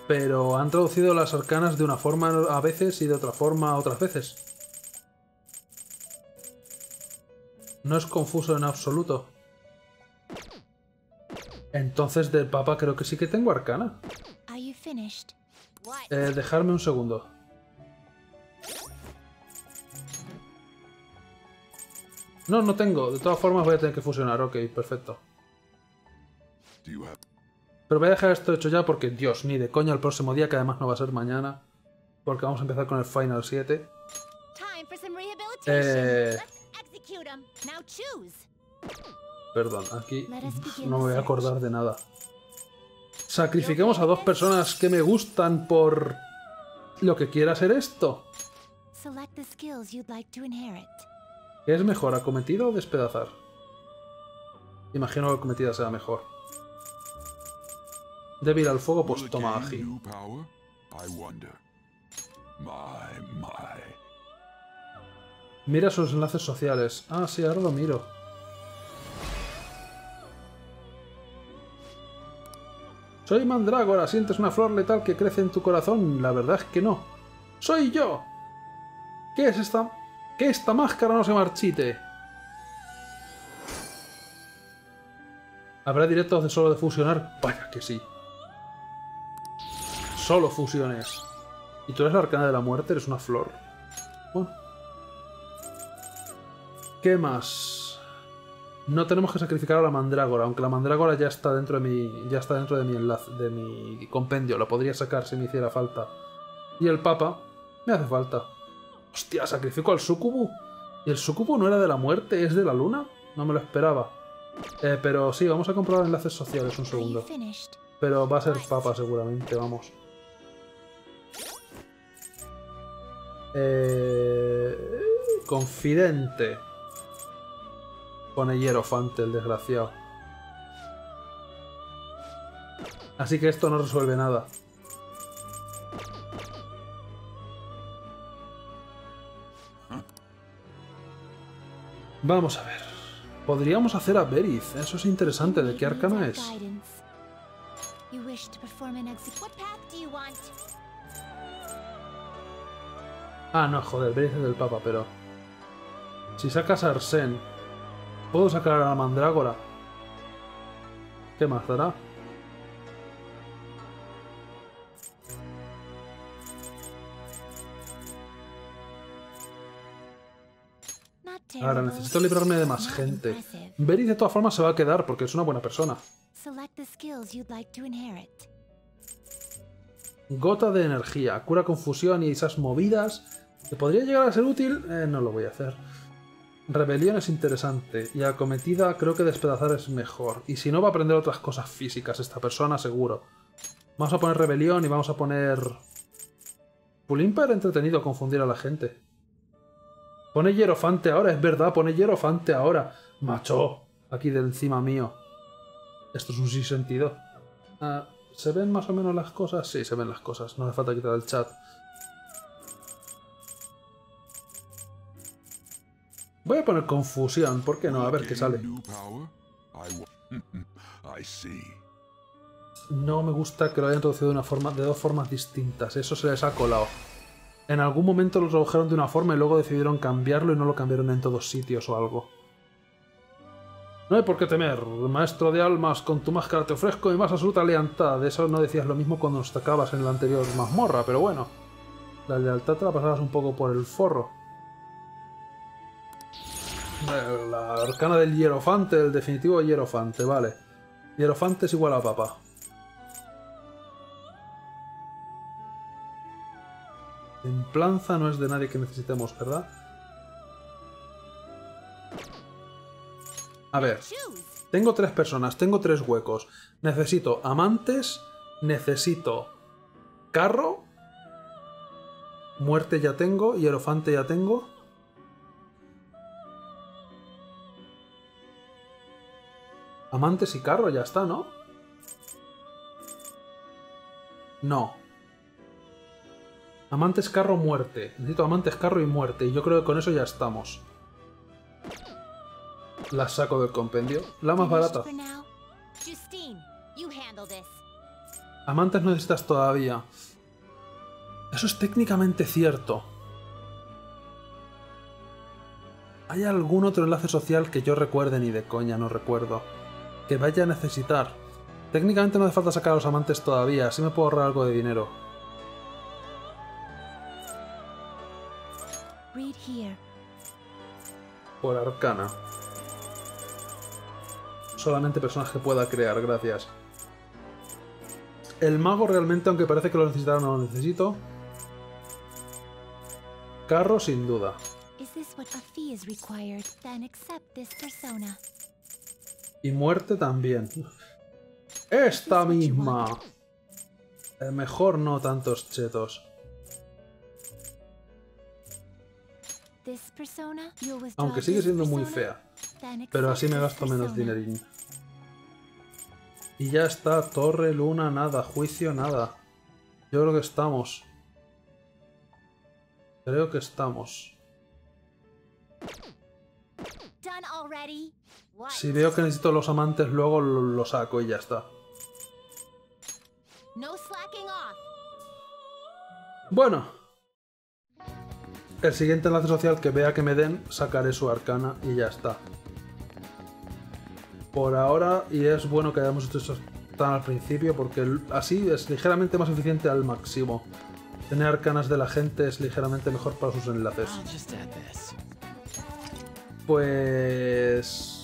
Pero han traducido las arcanas de una forma a veces y de otra forma otras veces. No es confuso en absoluto. Entonces del papa creo que sí que tengo arcana. Are you finished? What? Eh, dejarme un segundo. No, no tengo. De todas formas voy a tener que fusionar. Ok, perfecto. Pero voy a dejar esto hecho ya porque, Dios, ni de coña el próximo día, que además no va a ser mañana. Porque vamos a empezar con el Final 7. Time for some rehabilitation. Eh, perdón, aquí no me voy a acordar de nada. Sacrifiquemos a dos personas que me gustan por lo que quiera ser esto. ¿Qué es mejor, acometido o despedazar? Imagino que acometida sea mejor. Débil al fuego, pues toma. My, my. Mira sus enlaces sociales. Ah, sí, ahora lo miro. Soy Mandrágora, sientes una flor letal que crece en tu corazón. La verdad es que no. ¡Soy yo! ¿Qué es esta? ¡Que esta máscara no se marchite! ¿Habrá directos de solo de fusionar? Vaya que sí. Solo fusiones. ¿Y tú eres la arcana de la muerte? ¿Eres una flor? Bueno. ¿Qué más? No tenemos que sacrificar a la mandrágora, aunque la mandrágora ya está dentro de mi. ya está dentro de mi enlace, de mi compendio. Lo podría sacar si me hiciera falta. Y el papa. Me hace falta. Hostia, sacrifico al sucubu. ¿Y el sucubu no era de la muerte? ¿Es de la luna? No me lo esperaba. Eh, pero sí, vamos a comprobar enlaces sociales un segundo. Pero va a ser papa seguramente, vamos. Eh, confidente. Pone hierofante el desgraciado. Así que esto no resuelve nada. Vamos a ver. Podríamos hacer a Berith. Eso es interesante. ¿De qué arcana es? Ah, no, joder, Berith es del Papa, pero... Si sacas a Arsén, puedo sacar a la Mandrágora. ¿Qué más dará? Ahora necesito librarme de más gente. Berith de todas formas se va a quedar porque es una buena persona. Gota de energía, cura confusión y esas movidas. ¿Que podría llegar a ser útil? Eh, no lo voy a hacer. Rebelión es interesante y acometida creo que despedazar es mejor. Y si no va a aprender otras cosas físicas esta persona seguro. Vamos a poner rebelión y vamos a poner... Pulimpa era entretenido confundir a la gente. Pone hierofante ahora, es verdad, pone hierofante ahora. Macho, aquí de encima mío. Esto es un sin sentido. Ah, ¿Se ven más o menos las cosas? Sí, se ven las cosas. No hace falta quitar el chat. Voy a poner confusión, ¿por qué no? A ver qué sale. I see. No me gusta que lo hayan introducido de, una forma, de dos formas distintas. Eso se les ha colado. En algún momento lo tradujeron de una forma y luego decidieron cambiarlo y no lo cambiaron en todos sitios o algo. No hay por qué temer, maestro de almas, con tu máscara te ofrezco mi más absoluta lealtad. De eso no decías lo mismo cuando nos tocabas en la anterior mazmorra, pero bueno. La lealtad te la pasabas un poco por el forro. La arcana del hierofante, el definitivo hierofante, vale. Hierofante es igual a papa. Templanza no es de nadie que necesitemos, ¿verdad? A ver, tengo tres personas, tengo tres huecos. Necesito amantes, necesito carro, muerte ya tengo, hierofante ya tengo. Amantes y carro ya está, ¿no? No. Amantes, carro, muerte. Necesito amantes, carro y muerte. Y yo creo que con eso ya estamos. La saco del compendio. La más barata. Amantes no necesitas todavía. Eso es técnicamente cierto. ¿Hay algún otro enlace social que yo recuerde ni de coña, no recuerdo? Que vaya a necesitar. Técnicamente no hace falta sacar a los amantes todavía, así me puedo ahorrar algo de dinero. Por arcana. Solamente personas que pueda crear, gracias. El mago realmente, aunque parece que lo necesitara, no lo necesito. Carro sin duda. Y muerte también. Esta misma. Eh, mejor no tantos chetos. Aunque sigue siendo muy fea. Pero así me gasto menos dinerín. Y ya está, torre, luna, nada, juicio, nada. Yo creo que estamos. Creo que estamos. Si veo que necesito los amantes, luego lo, lo saco y ya está. Bueno. El siguiente enlace social que vea que me den, sacaré su arcana y ya está. Por ahora, y es bueno que hayamos hecho esto tan al principio, porque así es ligeramente más eficiente al máximo. Tener arcanas de la gente es ligeramente mejor para sus enlaces. Pues...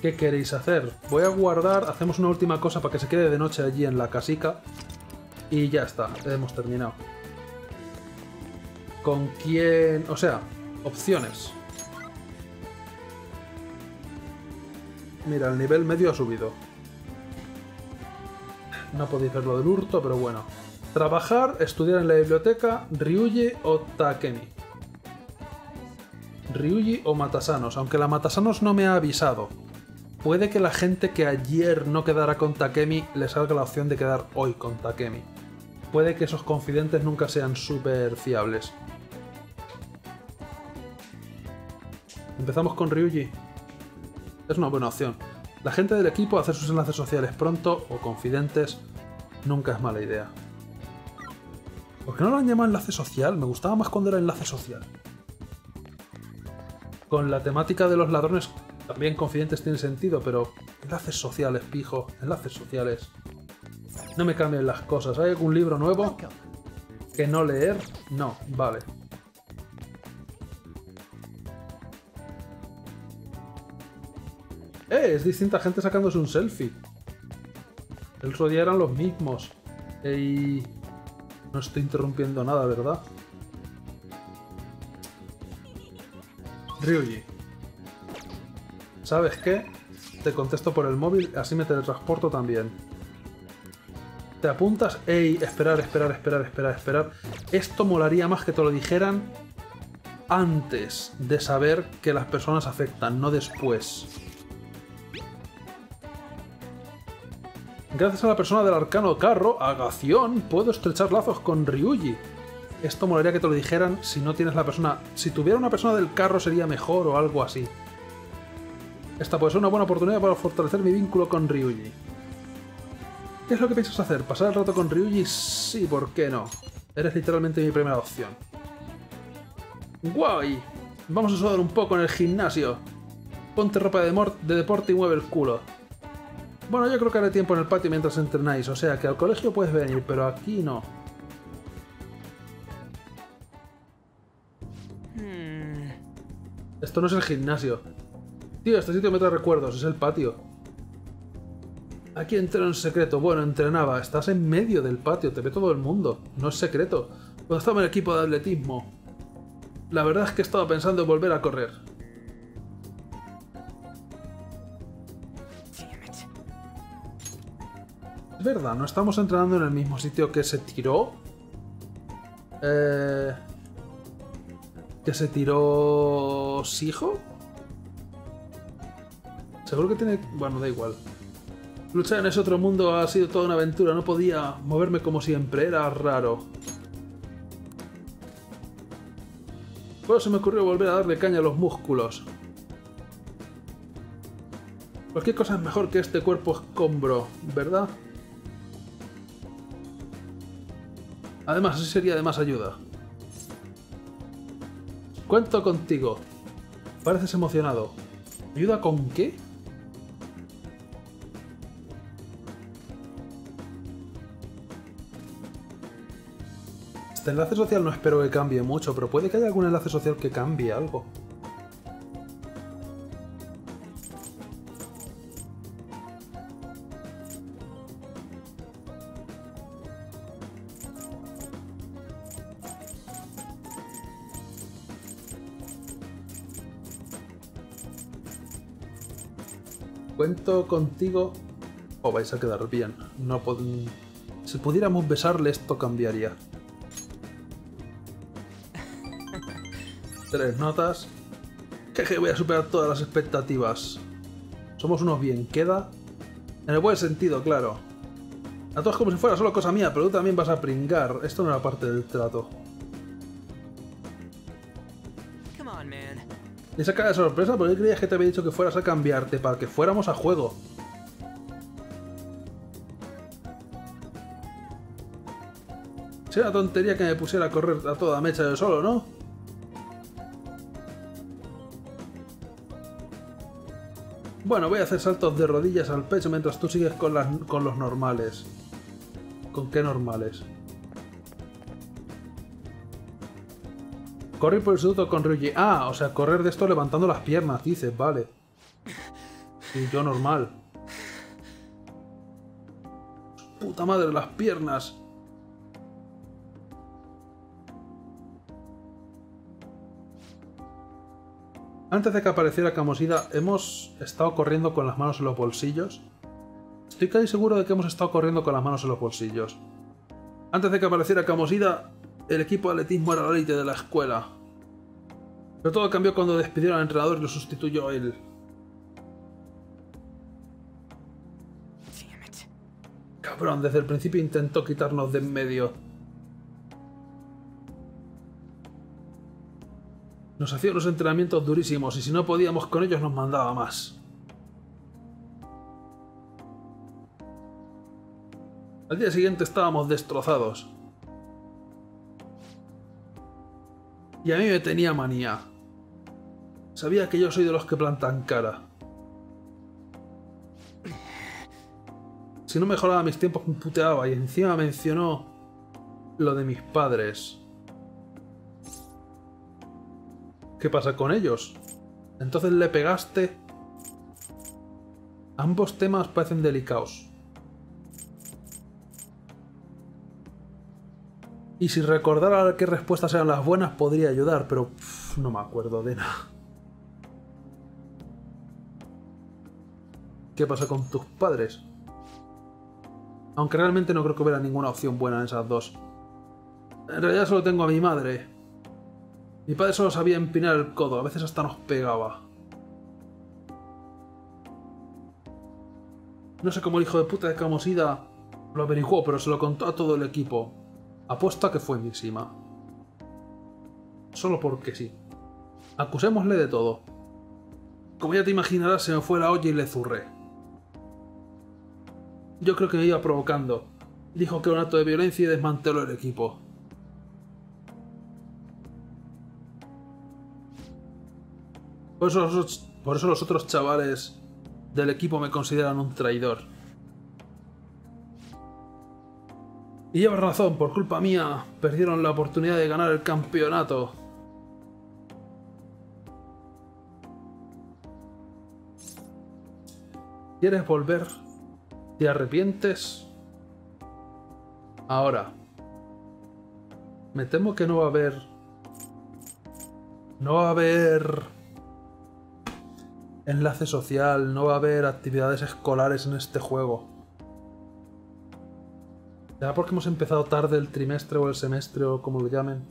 ¿Qué queréis hacer? Voy a guardar, hacemos una última cosa para que se quede de noche allí en la casica. Y ya está, hemos terminado. ¿Con quién? O sea, opciones. Mira, el nivel medio ha subido. No podéis ver lo del hurto, pero bueno. Trabajar, estudiar en la biblioteca, Ryuji o Takemi. Ryuji o Matasanos, aunque la Matasanos no me ha avisado. Puede que la gente que ayer no quedara con Takemi le salga la opción de quedar hoy con Takemi. Puede que esos confidentes nunca sean súper fiables. Empezamos con Ryuji. Es una buena opción. La gente del equipo hacer sus enlaces sociales pronto o confidentes nunca es mala idea. ¿Por qué no lo han llamado enlace social? Me gustaba más cuando era enlace social. Con la temática de los ladrones, también confidentes tiene sentido, pero enlaces sociales, pijo, enlaces sociales. No me cambien las cosas. ¿Hay algún libro nuevo que no leer? No, vale. ¡Eh! Es distinta gente sacándose un selfie. El otro día eran los mismos. Y... No estoy interrumpiendo nada, ¿verdad? Ryuji. ¿Sabes qué? Te contesto por el móvil, así me teletransporto también. Te apuntas, ey, esperar, esperar, esperar, esperar, esperar. Esto molaría más que te lo dijeran antes de saber que las personas afectan, no después. Gracias a la persona del arcano carro, Agación, puedo estrechar lazos con Ryuji. Esto molaría que te lo dijeran si no tienes la persona... Si tuviera una persona del carro sería mejor o algo así. Esta puede ser una buena oportunidad para fortalecer mi vínculo con Ryuji. ¿Qué es lo que piensas hacer? ¿Pasar el rato con Ryuji? Sí, ¿por qué no? Eres literalmente mi primera opción. ¡Guay! Vamos a sudar un poco en el gimnasio. Ponte ropa de, de deporte y mueve el culo. Bueno, yo creo que haré tiempo en el patio mientras entrenáis, o sea que al colegio puedes venir, pero aquí no. Esto no es el gimnasio. Tío, este sitio me trae recuerdos, es el patio. Aquí entreno en secreto. Bueno, entrenaba. Estás en medio del patio, te ve todo el mundo. No es secreto. Cuando estaba en el equipo de atletismo. La verdad es que estaba pensando en volver a correr. Es verdad, no estamos entrenando en el mismo sitio que se tiró. Eh... ¿Que se tiró Sijo? Seguro que tiene... Bueno, da igual. Luchar en ese otro mundo ha sido toda una aventura. No podía moverme como siempre. Era raro. Por se me ocurrió volver a darle caña a los músculos. Cualquier cosa es mejor que este cuerpo escombro, ¿verdad? Además, así sería de más ayuda. Cuento contigo. Pareces emocionado. ¿Ayuda con qué? Este enlace social no espero que cambie mucho, pero puede que haya algún enlace social que cambie algo. Cuento contigo o vais a quedar bien. No Si pudiéramos besarle esto cambiaría. Tres notas. Que voy a superar todas las expectativas. Somos unos bien, queda. En el buen sentido, claro. A todos como si fuera solo cosa mía, pero tú también vas a pringar. Esto no era parte del trato. Y esa cara de sorpresa, porque creías que te había dicho que fueras a cambiarte para que fuéramos a juego. Será tontería que me pusiera a correr a toda mecha de solo, ¿no? Bueno, voy a hacer saltos de rodillas al pecho mientras tú sigues con, las, con los normales. ¿Con qué normales? Correr por el instituto con Ryuji. Ah, o sea, correr de esto levantando las piernas, dices, vale. Y yo normal. Puta madre, las piernas. Antes de que apareciera Camosida, hemos estado corriendo con las manos en los bolsillos. Estoy casi seguro de que hemos estado corriendo con las manos en los bolsillos. Antes de que apareciera Camosida, el equipo de atletismo era la élite de la escuela. Pero todo cambió cuando despidieron al entrenador y lo sustituyó él. Cabrón, desde el principio intentó quitarnos de en medio. Nos hacía unos entrenamientos durísimos y si no podíamos con ellos nos mandaba más. Al día siguiente estábamos destrozados. Y a mí me tenía manía. Sabía que yo soy de los que plantan cara. Si no mejoraba mis tiempos me puteaba y encima mencionó lo de mis padres. ¿Qué pasa con ellos? Entonces le pegaste. Ambos temas parecen delicados. Y si recordara qué respuestas eran las buenas podría ayudar, pero no me acuerdo de nada. ¿Qué pasa con tus padres? Aunque realmente no creo que hubiera ninguna opción buena en esas dos. En realidad solo tengo a mi madre. Mi padre solo sabía empinar el codo, a veces hasta nos pegaba. No sé cómo el hijo de puta de Camosida lo averiguó, pero se lo contó a todo el equipo. Apuesta que fue Mixima. Solo porque sí. Acusémosle de todo. Como ya te imaginarás, se me fue la olla y le zurré. Yo creo que me iba provocando. Dijo que era un acto de violencia y desmanteló el equipo. Por eso, los, otros chavales del equipo me consideran un traidor. Y llevas razón, por culpa mía, perdieron la oportunidad de ganar el campeonato. ¿Quieres volver? ¿Te arrepientes? Ahora. Me temo que no va a haber... No va a haber... Enlace social, no va a haber actividades escolares en este juego. Ya porque hemos empezado tarde el trimestre o el semestre o como lo llamen.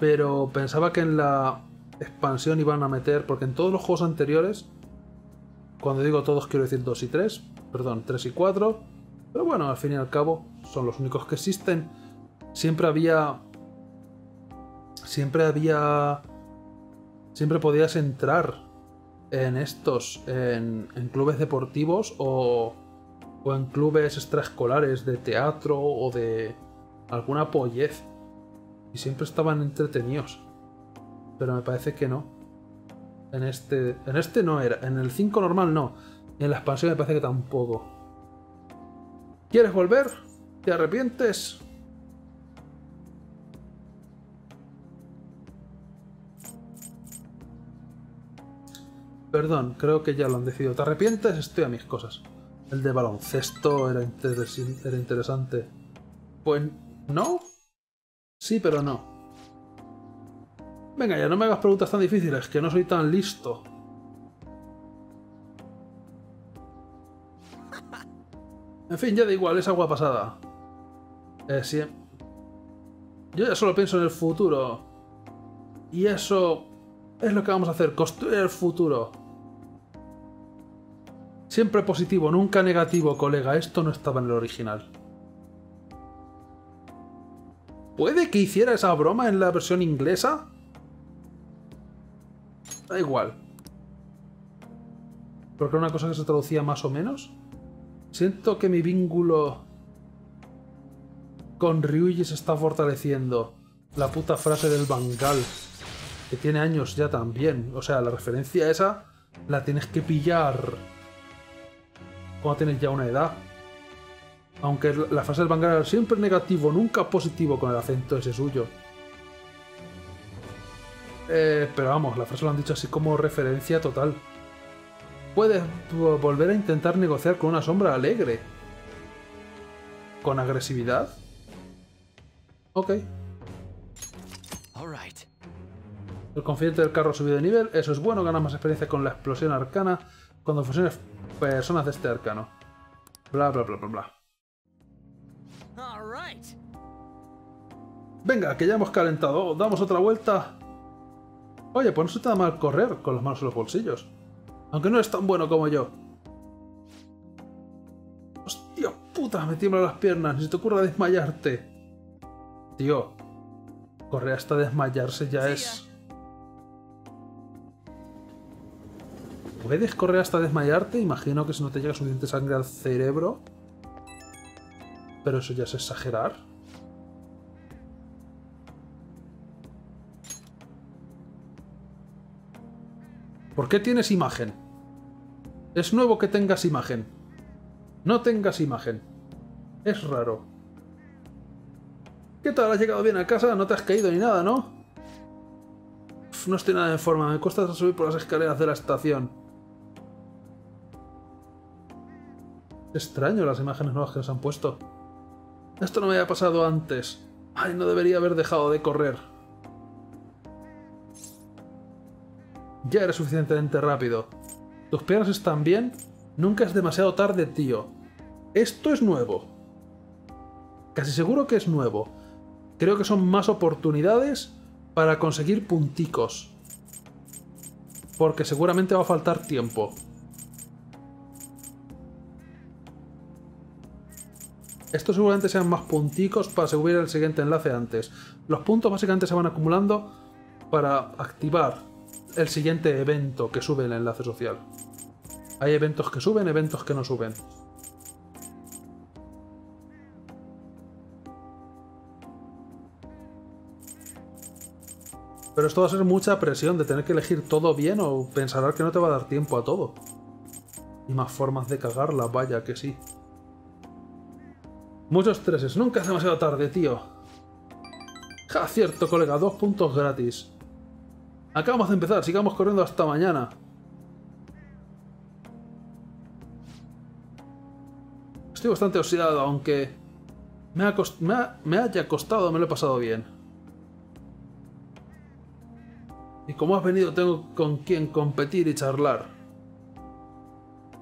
Pero pensaba que en la expansión iban a meter, porque en todos los juegos anteriores, cuando digo todos quiero decir 2 y 3, perdón, 3 y 4, pero bueno, al fin y al cabo son los únicos que existen. Siempre había... Siempre había... Siempre podías entrar en estos, en, en clubes deportivos o, o en clubes extraescolares de teatro o de alguna pollez. Y siempre estaban entretenidos. Pero me parece que no. En este, en este no era. En el 5 normal no. En la expansión me parece que tampoco. ¿Quieres volver? ¿Te arrepientes? Perdón, creo que ya lo han decidido. ¿Te arrepientes? Estoy a mis cosas. El de baloncesto era, interes era interesante. Pues no. Sí, pero no. Venga, ya no me hagas preguntas tan difíciles, que no soy tan listo. En fin, ya da igual, es agua pasada. Eh, sí. Yo ya solo pienso en el futuro. Y eso es lo que vamos a hacer, construir el futuro. Siempre positivo, nunca negativo, colega. Esto no estaba en el original. ¿Puede que hiciera esa broma en la versión inglesa? Da igual. Porque era una cosa que se traducía más o menos. Siento que mi vínculo con Ryuji se está fortaleciendo. La puta frase del Bangal. Que tiene años ya también. O sea, la referencia esa la tienes que pillar cuando tienes ya una edad. Aunque la frase del era siempre negativo, nunca positivo con el acento ese suyo. Eh, pero vamos, la frase lo han dicho así como referencia total. Puedes volver a intentar negociar con una sombra alegre. ¿Con agresividad? Ok. El confidente del carro ha subido de nivel. Eso es bueno, ganas más experiencia con la explosión arcana cuando fusiones personas de este arcano. Bla, bla, bla, bla, bla. Venga, que ya hemos calentado. Damos otra vuelta. Oye, pues no se te da mal correr con las manos en los bolsillos. Aunque no es tan bueno como yo. Hostia puta, me tiemblan las piernas. Ni se te ocurra desmayarte. Tío, correr hasta desmayarse ya es... ¿Puedes correr hasta desmayarte? Imagino que si no te llega suficiente sangre al cerebro. Pero eso ya es exagerar. ¿Por qué tienes imagen? Es nuevo que tengas imagen. No tengas imagen. Es raro. ¿Qué tal? ¿Has llegado bien a casa? No te has caído ni nada, ¿no? No estoy nada en forma. Me cuesta subir por las escaleras de la estación. Extraño las imágenes nuevas que nos han puesto. Esto no me había pasado antes. Ay, no debería haber dejado de correr. Ya eres suficientemente rápido. ¿Tus piernas están bien? Nunca es demasiado tarde, tío. Esto es nuevo. Casi seguro que es nuevo. Creo que son más oportunidades para conseguir punticos. Porque seguramente va a faltar tiempo. Estos seguramente sean más punticos para subir el siguiente enlace antes. Los puntos básicamente se van acumulando para activar el siguiente evento que sube el enlace social. Hay eventos que suben, eventos que no suben. Pero esto va a ser mucha presión de tener que elegir todo bien o pensar que no te va a dar tiempo a todo. Y más formas de cagarla, vaya que sí. Muchos treses, nunca es demasiado tarde, tío. Ja, cierto, colega, dos puntos gratis. Acabamos de empezar, sigamos corriendo hasta mañana. Estoy bastante oxidado, aunque me, me haya costado, me lo he pasado bien. Y como has venido, tengo con quien competir y charlar.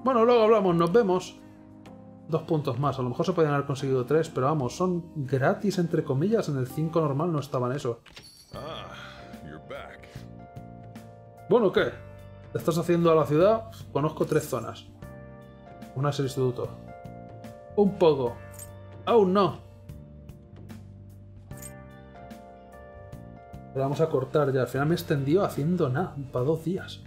Bueno, luego hablamos, nos vemos. Dos puntos más, a lo mejor se podrían haber conseguido tres, pero vamos, son gratis entre comillas, en el 5 normal no estaban eso. Ah, you're back. Bueno, ¿qué? ¿Te estás haciendo a la ciudad? Conozco tres zonas. Una es el instituto. Un poco. Aún no. Pero vamos a cortar ya. Al final me extendió haciendo nada. Para dos días.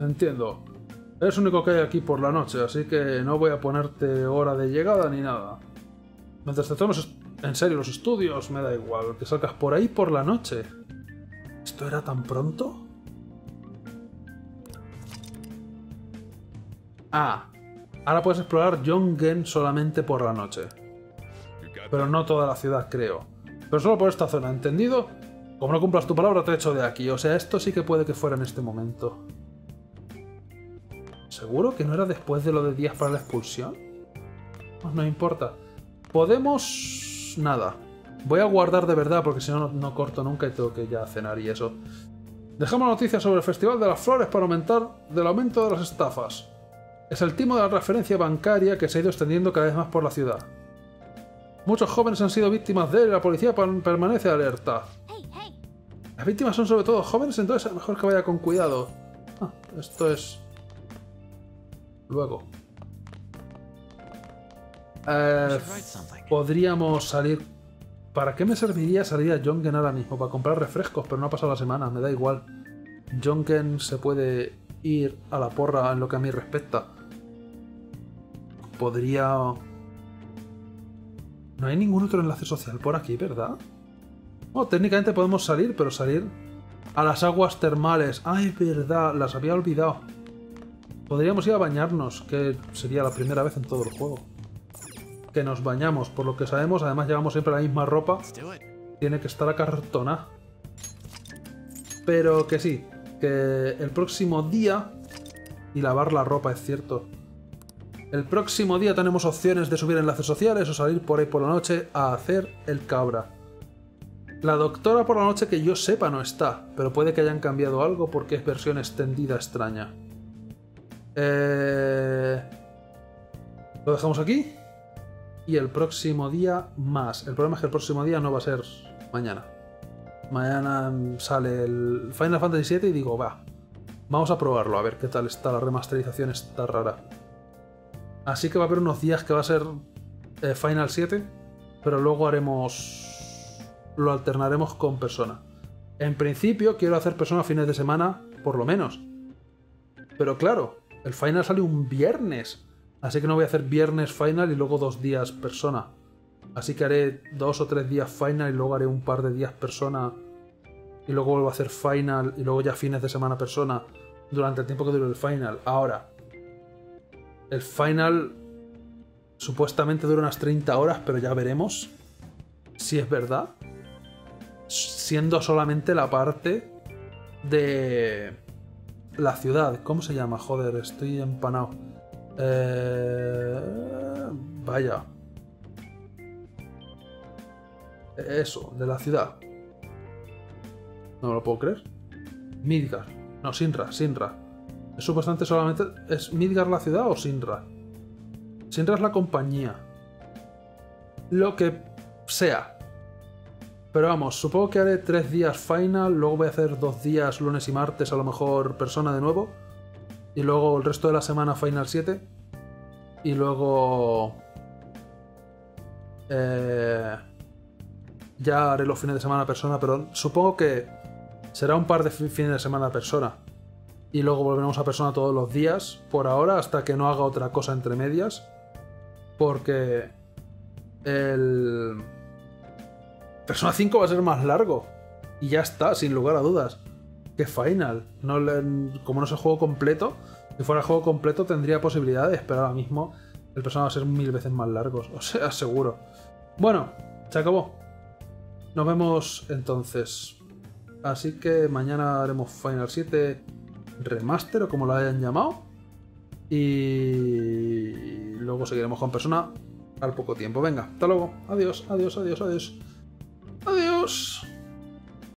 Entiendo. Es único que hay aquí por la noche, así que no voy a ponerte hora de llegada ni nada. Mientras te tomes en serio los estudios, me da igual. Que salgas por ahí por la noche. ¿Esto era tan pronto? Ah, ahora puedes explorar Jongen solamente por la noche. Pero no toda la ciudad, creo. Pero solo por esta zona, ¿entendido? Como no cumplas tu palabra, te echo de aquí. O sea, esto sí que puede que fuera en este momento. ¿Seguro que no era después de lo de días para la expulsión? Pues no importa. Podemos... nada. Voy a guardar de verdad porque si no, no corto nunca y tengo que ya cenar y eso. Dejamos noticias sobre el Festival de las Flores para aumentar del aumento de las estafas. Es el timo de la referencia bancaria que se ha ido extendiendo cada vez más por la ciudad. Muchos jóvenes han sido víctimas de él y la policía permanece alerta. Las víctimas son sobre todo jóvenes, entonces es mejor que vaya con cuidado. Ah, esto es... Luego. Eh, podríamos salir... ¿Para qué me serviría salir a Jongen ahora mismo? Para comprar refrescos, pero no ha pasado la semana, me da igual. Jongen se puede ir a la porra en lo que a mí respecta. Podría... No hay ningún otro enlace social por aquí, ¿verdad? Oh, técnicamente podemos salir, pero salir a las aguas termales. Ay, verdad, las había olvidado. Podríamos ir a bañarnos, que sería la primera vez en todo el juego. Que nos bañamos, por lo que sabemos, además llevamos siempre la misma ropa. Tiene que estar a cartona. Pero que sí, que el próximo día... Y lavar la ropa, es cierto. El próximo día tenemos opciones de subir enlaces sociales o salir por ahí por la noche a hacer el cabra. La doctora por la noche que yo sepa no está, pero puede que hayan cambiado algo porque es versión extendida extraña. Eh... Lo dejamos aquí. Y el próximo día más. El problema es que el próximo día no va a ser mañana. Mañana sale el Final Fantasy VII y digo, va, vamos a probarlo, a ver qué tal está la remasterización, está rara. Así que va a haber unos días que va a ser eh, Final 7, pero luego haremos... Lo alternaremos con persona. En principio quiero hacer persona fines de semana, por lo menos. Pero claro, el Final sale un viernes. Así que no voy a hacer viernes Final y luego dos días persona. Así que haré dos o tres días Final y luego haré un par de días persona. Y luego vuelvo a hacer Final y luego ya fines de semana persona durante el tiempo que dure el Final. Ahora, el Final supuestamente dura unas 30 horas, pero ya veremos si es verdad. Siendo solamente la parte de la ciudad. ¿Cómo se llama? Joder, estoy empanado. Eh... Vaya. Eso, de la ciudad. No me lo puedo creer. Midgar. No, Sinra, Sinra. Es supuestamente solamente. ¿Es Midgar la ciudad o Sinra? Sinra es la compañía. Lo que sea. Pero vamos, supongo que haré tres días final, luego voy a hacer dos días lunes y martes, a lo mejor persona de nuevo. Y luego el resto de la semana final 7. Y luego... Eh, ya haré los fines de semana persona, pero supongo que será un par de fines de semana persona. Y luego volveremos a persona todos los días, por ahora, hasta que no haga otra cosa entre medias. Porque el Persona 5 va a ser más largo. Y ya está, sin lugar a dudas. Que Final. Como no es el juego completo, si fuera el juego completo tendría posibilidades, pero ahora mismo el Persona va a ser mil veces más largo. (laughs) O sea, seguro. Bueno, se acabó. Nos vemos entonces. Así que mañana haremos Final 7 Remaster o como lo hayan llamado. Y luego seguiremos con Persona al poco tiempo. Venga, hasta luego. Adiós, adiós, adiós, adiós. Adiós.